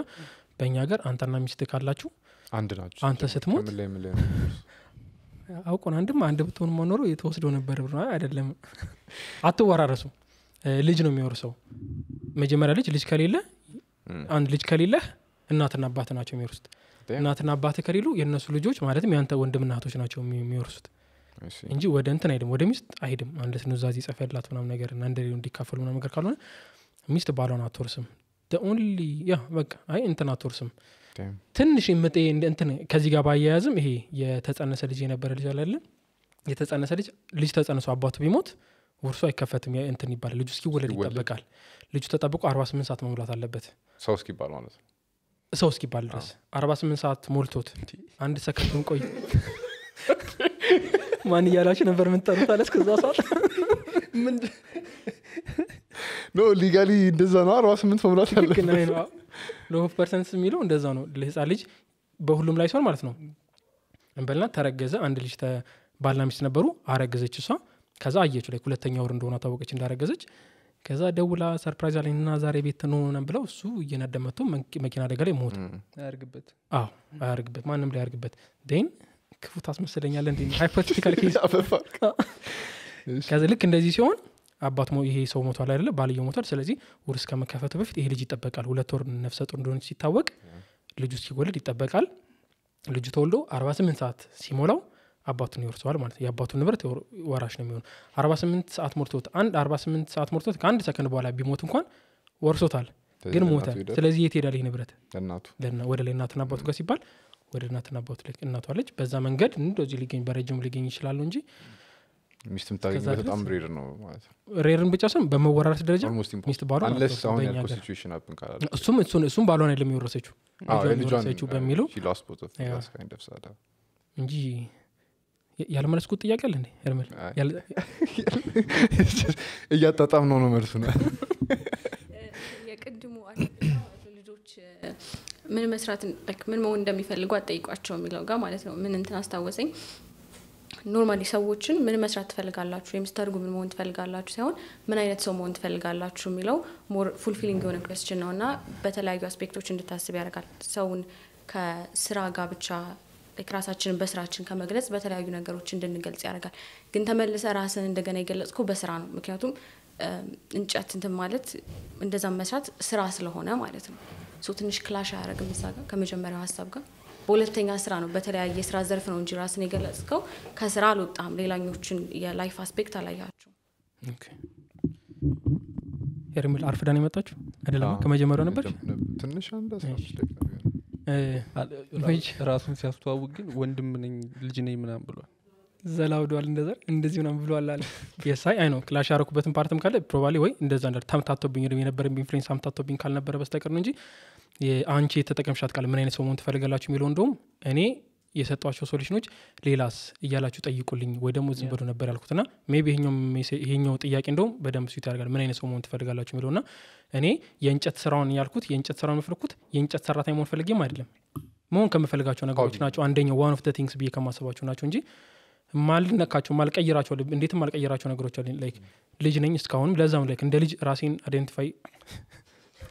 በእኛ ሀገር አንተና ሚስት ካላችሁ አንድ ናቸው አንተ ስትሞት አውቆን አንድም አንድ ብትሆን መኖሩ የተወስዶ ነበር ብሎ አይ አይደለም አትወራረሱ ልጅ ነው የሚወርሰው። መጀመሪያ ልጅ ልጅ ከሌለ አንድ ልጅ ከሌለህ እናትና አባት ናቸው የሚወርሱት. እናትና አባት ከሌሉ የእነሱ ልጆች ማለትም የአንተ ወንድምና እህቶች ናቸው የሚ- የሚወርሱት. እንጂ ወደ እንትን አይሄድም። ወደ ሚስት አይሄድም። አንድ ኑዛዜ ጸፈላት ምናም ነገር እና እንደ እንዲካፈሉ ምናም ነገር ካልሆነ ሚስት ባሏን አትወርስም። Only ያ በቃ አይ እንትን አትወርስም. ትንሽ እንደ እንትን ከዚህ ጋር ባያያዝም ይሄ የተጸነሰ ልጅ የነበረ ልጅ አላለ የተጸነሰ ልጅ ልጅ ተጸንሶ አባቱ ቢሞት ውርሱ አይከፈትም እንትን ይባላል። ልጁ እስኪወለድ ይጠበቃል። ልጁ ተጠብቆ አርባ ስምንት ሰዓት መሙላት አለበት። ሰው እስኪባል ማለት ነው? ሰው እስኪባል ድረስ አርባ ስምንት ሰዓት ሞልቶት አንድ ሰከንዱን ቆይ። ማን እያላችሁ ነበር የምንጠሩት አለ እስከዛ ሰዓት? No legally እንደዛ ነው። አርባ ስምንት መሙላት አለ ነው law of persons የሚለው እንደዛ ነው። ለህፃን ልጅ በሁሉም ላይ ሲሆን ማለት ነው። እንበልና ተረገዘ አንድ ልጅ ባልና ሚስት ነበሩ አረገዘች እሷ። ከዛ አየችው ላይ ሁለተኛ ወር እንደሆነ ታወቀች እንዳረገዘች። ከዛ ደውላ ሰርፕራይዝ አለኝ እና ዛሬ ቤት ነው ብለው እሱ እየነዳ መጥቶ መኪ- መኪና አደጋ ላይ ሞተ። አያርግበት አዎ አያርግበት ማንም ላይ ያርግበት ዴን ክፉ ታስመስለኛለ እንዲ ሃይፖቴቲካል ከዚ ልክ እንደዚህ ሲሆን አባት ይሄ ሰው ሞቷል አይደለ? ባልየው ሞቷል። ስለዚህ ውርስ ከመከፈቱ በፊት ይሄ ልጅ ይጠበቃል። ሁለት ወር ነፍሰ ጡር እንደሆነች ሲታወቅ ልጁ እስኪወለድ ይጠበቃል። ልጁ ተወልዶ 48 ሰዓት ሲሞላው አባቱን ይወርሰዋል ማለት ነው። የአባቱን ንብረት ወራሽ ነው የሚሆኑ 48 ሰዓት ሞልቶት አንድ 48 ሰዓት ሞልቶት ከአንድ ሰከንድ በኋላ ቢሞት እንኳን ወርሶታል ግን ሞተ። ስለዚህ የት ሄዳል ይህ ንብረት? ወደ ላይ እናትና አባቱ ጋር ሲባል ወደ እናትና አባቱ እናቷ ልጅ በዛ መንገድ እንደዚህ ሊገኝ በረጅሙ ሊገኝ ይችላሉ እንጂ ሚስት የምታገኘው ከዛ በጣም ሬር ነው ማለት ነው። ሬርን ብቻ ሳይሆን በመወራረስ ደረጃ ሚስት ባሏን አንለስ አትወርስም። አሁን በእኛ ያልከው ሀገር። ሲቹዌሽን አፕን ካላለ እሱም እሱን እሱም ባሏን አይደለም የወረሰችው። ልጇን በሚለው. እንጂ ያልመለስኩት ጥያቄ አለ እንዴ? just እያጣጣም ነው ነው መልሱ ነው። የቅድሙ ልጆች ምን መስራት ምን መሆን እንደሚፈልጉ አጠይቋቸው የሚለው ጋር ማለት ነው። ምን እንትን አስታወሰኝ normally ሰዎችን ምን መስራት ትፈልጋላችሁ? ስታድጉ ምን መሆን ትፈልጋላችሁ? ሳይሆን ምን አይነት ሰው መሆን ትፈልጋላችሁ? የሚለው more fulfilling የሆነ question ነው። እና በተለያዩ aspect ኦች እንድታስብ ያደርጋል። ሰውን ከስራ ጋር ብቻ ራሳችንን በስራችን ከመግለጽ በተለያዩ ነገሮች እንድንገልጽ ያደርጋል። ግን ተመልሰ ራስን እንደገና የገለጽከው በስራ ነው። ምክንያቱም እንጨት እንትን ማለት እንደዛም መስራት ስራ ስለሆነ ማለት ነው። ትንሽ clash አያደርግም እዛ ጋር ከመጀመሪያው ሀሳብ ጋር በሁለተኛ ስራ ነው። በተለያየ የስራ ዘርፍ ነው እንጂ ራስን የገለጽከው። ከስራ አልወጣም። ሌሎችን የ life aspect አላያቸው okay። ሄርሜል አርፍዳን የመጣችሁ? አይደለም? ከመጀመሪያው ነበር? ትንሽ አንድ ራሱን ሲያስተዋውቅ ግን ወንድም ነኝ ልጅ ነኝ ምናምን ብሏል። ዘላውደዋል እንደዛ እንደዚህ ምናምን ብሏል አለ። የሳይ አይ ነው ክላሽ ያረኩበትን ፓርትም ካለ ፕሮባብሊ ወይ እንደዛ እንደ ተምታቶብኝ ወይም የነበረብኝ ኢንፍሉዌንስ አምታቶብኝ ካልነበረ በስተቀር ነው እንጂ የአንቺ የተጠቀምሻት ቃል ምን አይነት ሰው መሆን ትፈልጋላችሁ የሚለው እንደውም እኔ የሰጧቸው ሶሉሽኖች ሌላስ እያላችሁ ጠይቁልኝ ወይ ደግሞ ዝም ብሎ ነበር ያልኩትና maybe ይሄኛው ጥያቄ እንደውም በደንብ suit ያደርጋል ምን አይነት ሰው መሆን ትፈልጋላችሁ የሚለውና እኔ የእንጨት ስራውን ያልኩት የእንጨት ስራውን የፈለግኩት የእንጨት ሰራተኛ መሆን ፈልጌም አይደለም። መሆን ከምፈልጋቸው ነገሮች ናቸው አንደኛው one of the things ብዬ ከማስባቸው ናቸው እንጂ ማልነካቸው ማልቀይራቸው እንዴትም ማልቀይራቸው ነገሮች like ልጅ ነኝ እስካሁንም ለዛም like እንደ ልጅ ራሴን identify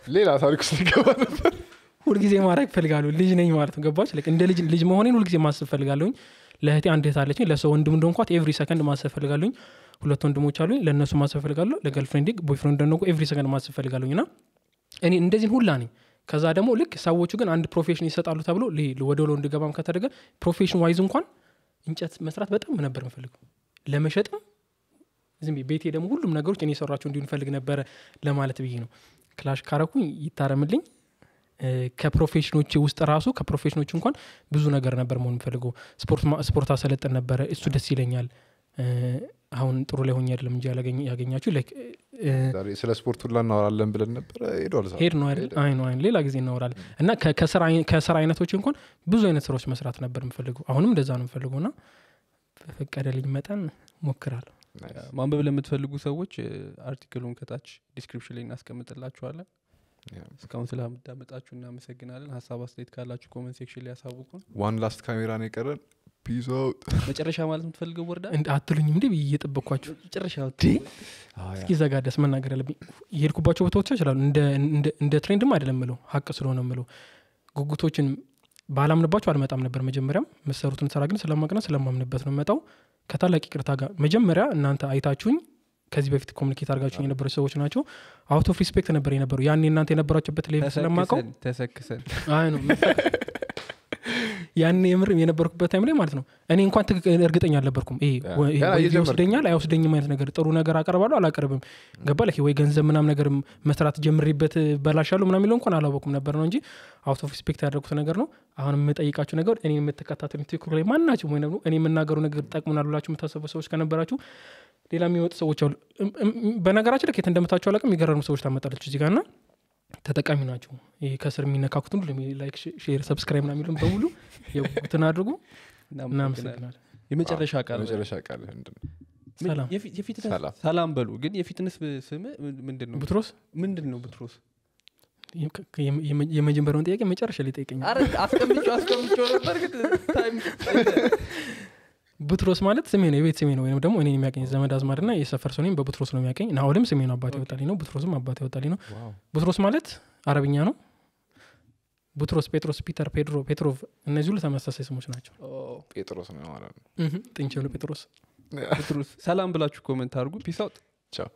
ሌላ ታሪክ ውስጥ ሊገባ ነበር ሁልጊዜ ማድረግ ፈልጋለሁ ልጅ ነኝ ማለት ገባች? እንደ ልጅ ልጅ መሆኔን ሁልጊዜ ማሰብ ፈልጋለሁኝ ለእህቴ አንድ እህት አለችኝ። ለሰው ወንድም እንደሆንኳት every second ማሰብ ፈልጋለሁኝ ሁለት ወንድሞች አሉኝ። ለእነሱ ማሰብ ፈልጋለሁ ለ girlfriend boyfriend ደግሞ every second ማሰብ ፈልጋለሁኝ እና እኔ እንደዚህን ሁላ ነኝ። ከዛ ደግሞ ልክ ሰዎቹ ግን አንድ profession ይሰጣሉ ተብሎ ወደ law እንድገባም ከተደረገ profession wise እንኳን እንጨት መስራት በጣም ነበር የምፈልገው። ለመሸጥም ዝም ቤቴ ደግሞ ሁሉም ነገሮች እኔ የሰሯቸው እንዲሁ እንፈልግ ነበረ ለማለት ብዬ ነው clash ካረኩኝ ይታረምልኝ። ከ profession ኦች ውስጥ ራሱ ከ profession ኦች እንኳን ብዙ ነገር ነበር መሆን የምፈልገው። ስፖርት አሰለጥን ነበረ። እሱ ደስ ይለኛል። አሁን ጥሩ ላይ ሆኜ አይደለም እንጂ ያገኛችሁ ስለ ስፖርት ሁላ እናወራለን ብለን ነበረ ሄድ ነው ሌላ ጊዜ እናወራለን። እና ከ- ከስራ አይ- ከስራ አይነቶች እንኳን ብዙ አይነት ስራዎች መስራት ነበር የምፈልገው። አሁንም እንደዛ ነው የምፈልገው። እና በፈቀደልኝ መጠን ሞክራለሁ. ማንበብ ለምትፈልጉ ሰዎች article ኡን ከታች description ላይ እናስቀምጥላችኋለን. እስካሁን ስላዳመጣችሁ እናመሰግናለን። ሀሳብ አስተያየት ካላችሁ comment section ላይ ያሳውቁን። one last ካሜራ ነው የቀረን። peace out መጨረሻ ማለት የምትፈልገው ወርዳ? እንደ አትሉኝም እንዴ እየጠበቅኳችሁ? መጨረሻ እስኪ ዘጋ ደስ መናገር ያለብኝ የሄድኩባቸው ቦታዎች ይችላሉ። እንደ trend ም አይደለም ምለው ሀቅ ስለሆነ ምለው ጉጉቶችን ባላምንባቸው አልመጣም ነበር መጀመሪያም። መሰሩትን ስራ ግን ስለማቅና ስለማምንበት ነው መጣው ከታላቅ ይቅርታ ጋር መጀመሪያ እናንተ አይታችሁኝ ከዚህ በፊት communicate አድርጋችሁ የነበሩ ሰዎች ናቸው። out of respect ነበር የነበሩ ያን እናንተ የነበራችሁበት level ስለማቀው ተሰክሰን ያን የምር የነበርኩበት time ላይ ማለት ነው። እኔ እንኳን እርግጠኛ አልነበርኩም። ይወስደኛል አይወስደኝም አይነት ነገር ጥሩ ነገር አቀርባለሁ አላቀርብም። ገባ ወይ ገንዘብ ምናም ነገር መስራት ጀምሬበት በላሻለሁ ምናም የሚለው እንኳን አላወቁም ነበር ነው እንጂ out of respect ያደረጉት ነገር ነው። አሁን የምጠይቃችሁ ነገር እኔ የምትከታተሉ ቲክቶክ ላይ ማናቸው ወይ እኔ የምናገሩ ነገር ጠቅሙናል ብላችሁ የምታሰቡ ሰዎች ከነበራችሁ ሌላ የሚወጡ ሰዎች አሉ። በነገራችን ልክ የት እንደምታቸው አላቅም የሚገረሙ ሰዎች ታመጣለች እዚህ ጋር ና ተጠቃሚ ናቸው። ይሄ ከስር የሚነካኩትን ሁሉ ላይክ ሼር ሰብስክራይብ ና የሚሉን በሙሉ የጉጉትን አድርጉ። እናመሰግናል የመጨረሻ ቃል መጨረሻ ቃል ምንድን ነው? ምን- ሰላም። በሉ። ግን የፊትነስ ስም ምንድን ነው? ቡትሮስ ምንድን ነው ብትሮስ? የመጀመሪያውን ጥያቄ መጨረሻ ላይ ጠይቀኛል አረ አስቀምጬው አስቀምጬው ነበር ግን time ቡትሮስ ማለት ስሜ ነው የቤት ስሜ ነው ወይም ደግሞ እኔን የሚያገኝ ዘመድ አዝማድ ና የሰፈር ሰው በቡትሮስ ነው የሚያገኝ ናሁልም ስሜ ነው አባቴ ወጣልኝ ነው። ቡትሮስም አባቴ ወጣልኝ ነው። ቡትሮስ ማለት አረብኛ ነው። ቡትሮስ ጴጥሮስ ፒተር ፔድሮ ፔትሮቭ እነዚህ ሁሉ ተመሳሳይ ስሞች ናቸው። ጴጥሮስ ነው ማለት ነው። እህ፣ ጥንቸ ነው ጴጥሮስ። ብትሮስ ሰላም ብላችሁ comment አድርጉ። peace out። ቻው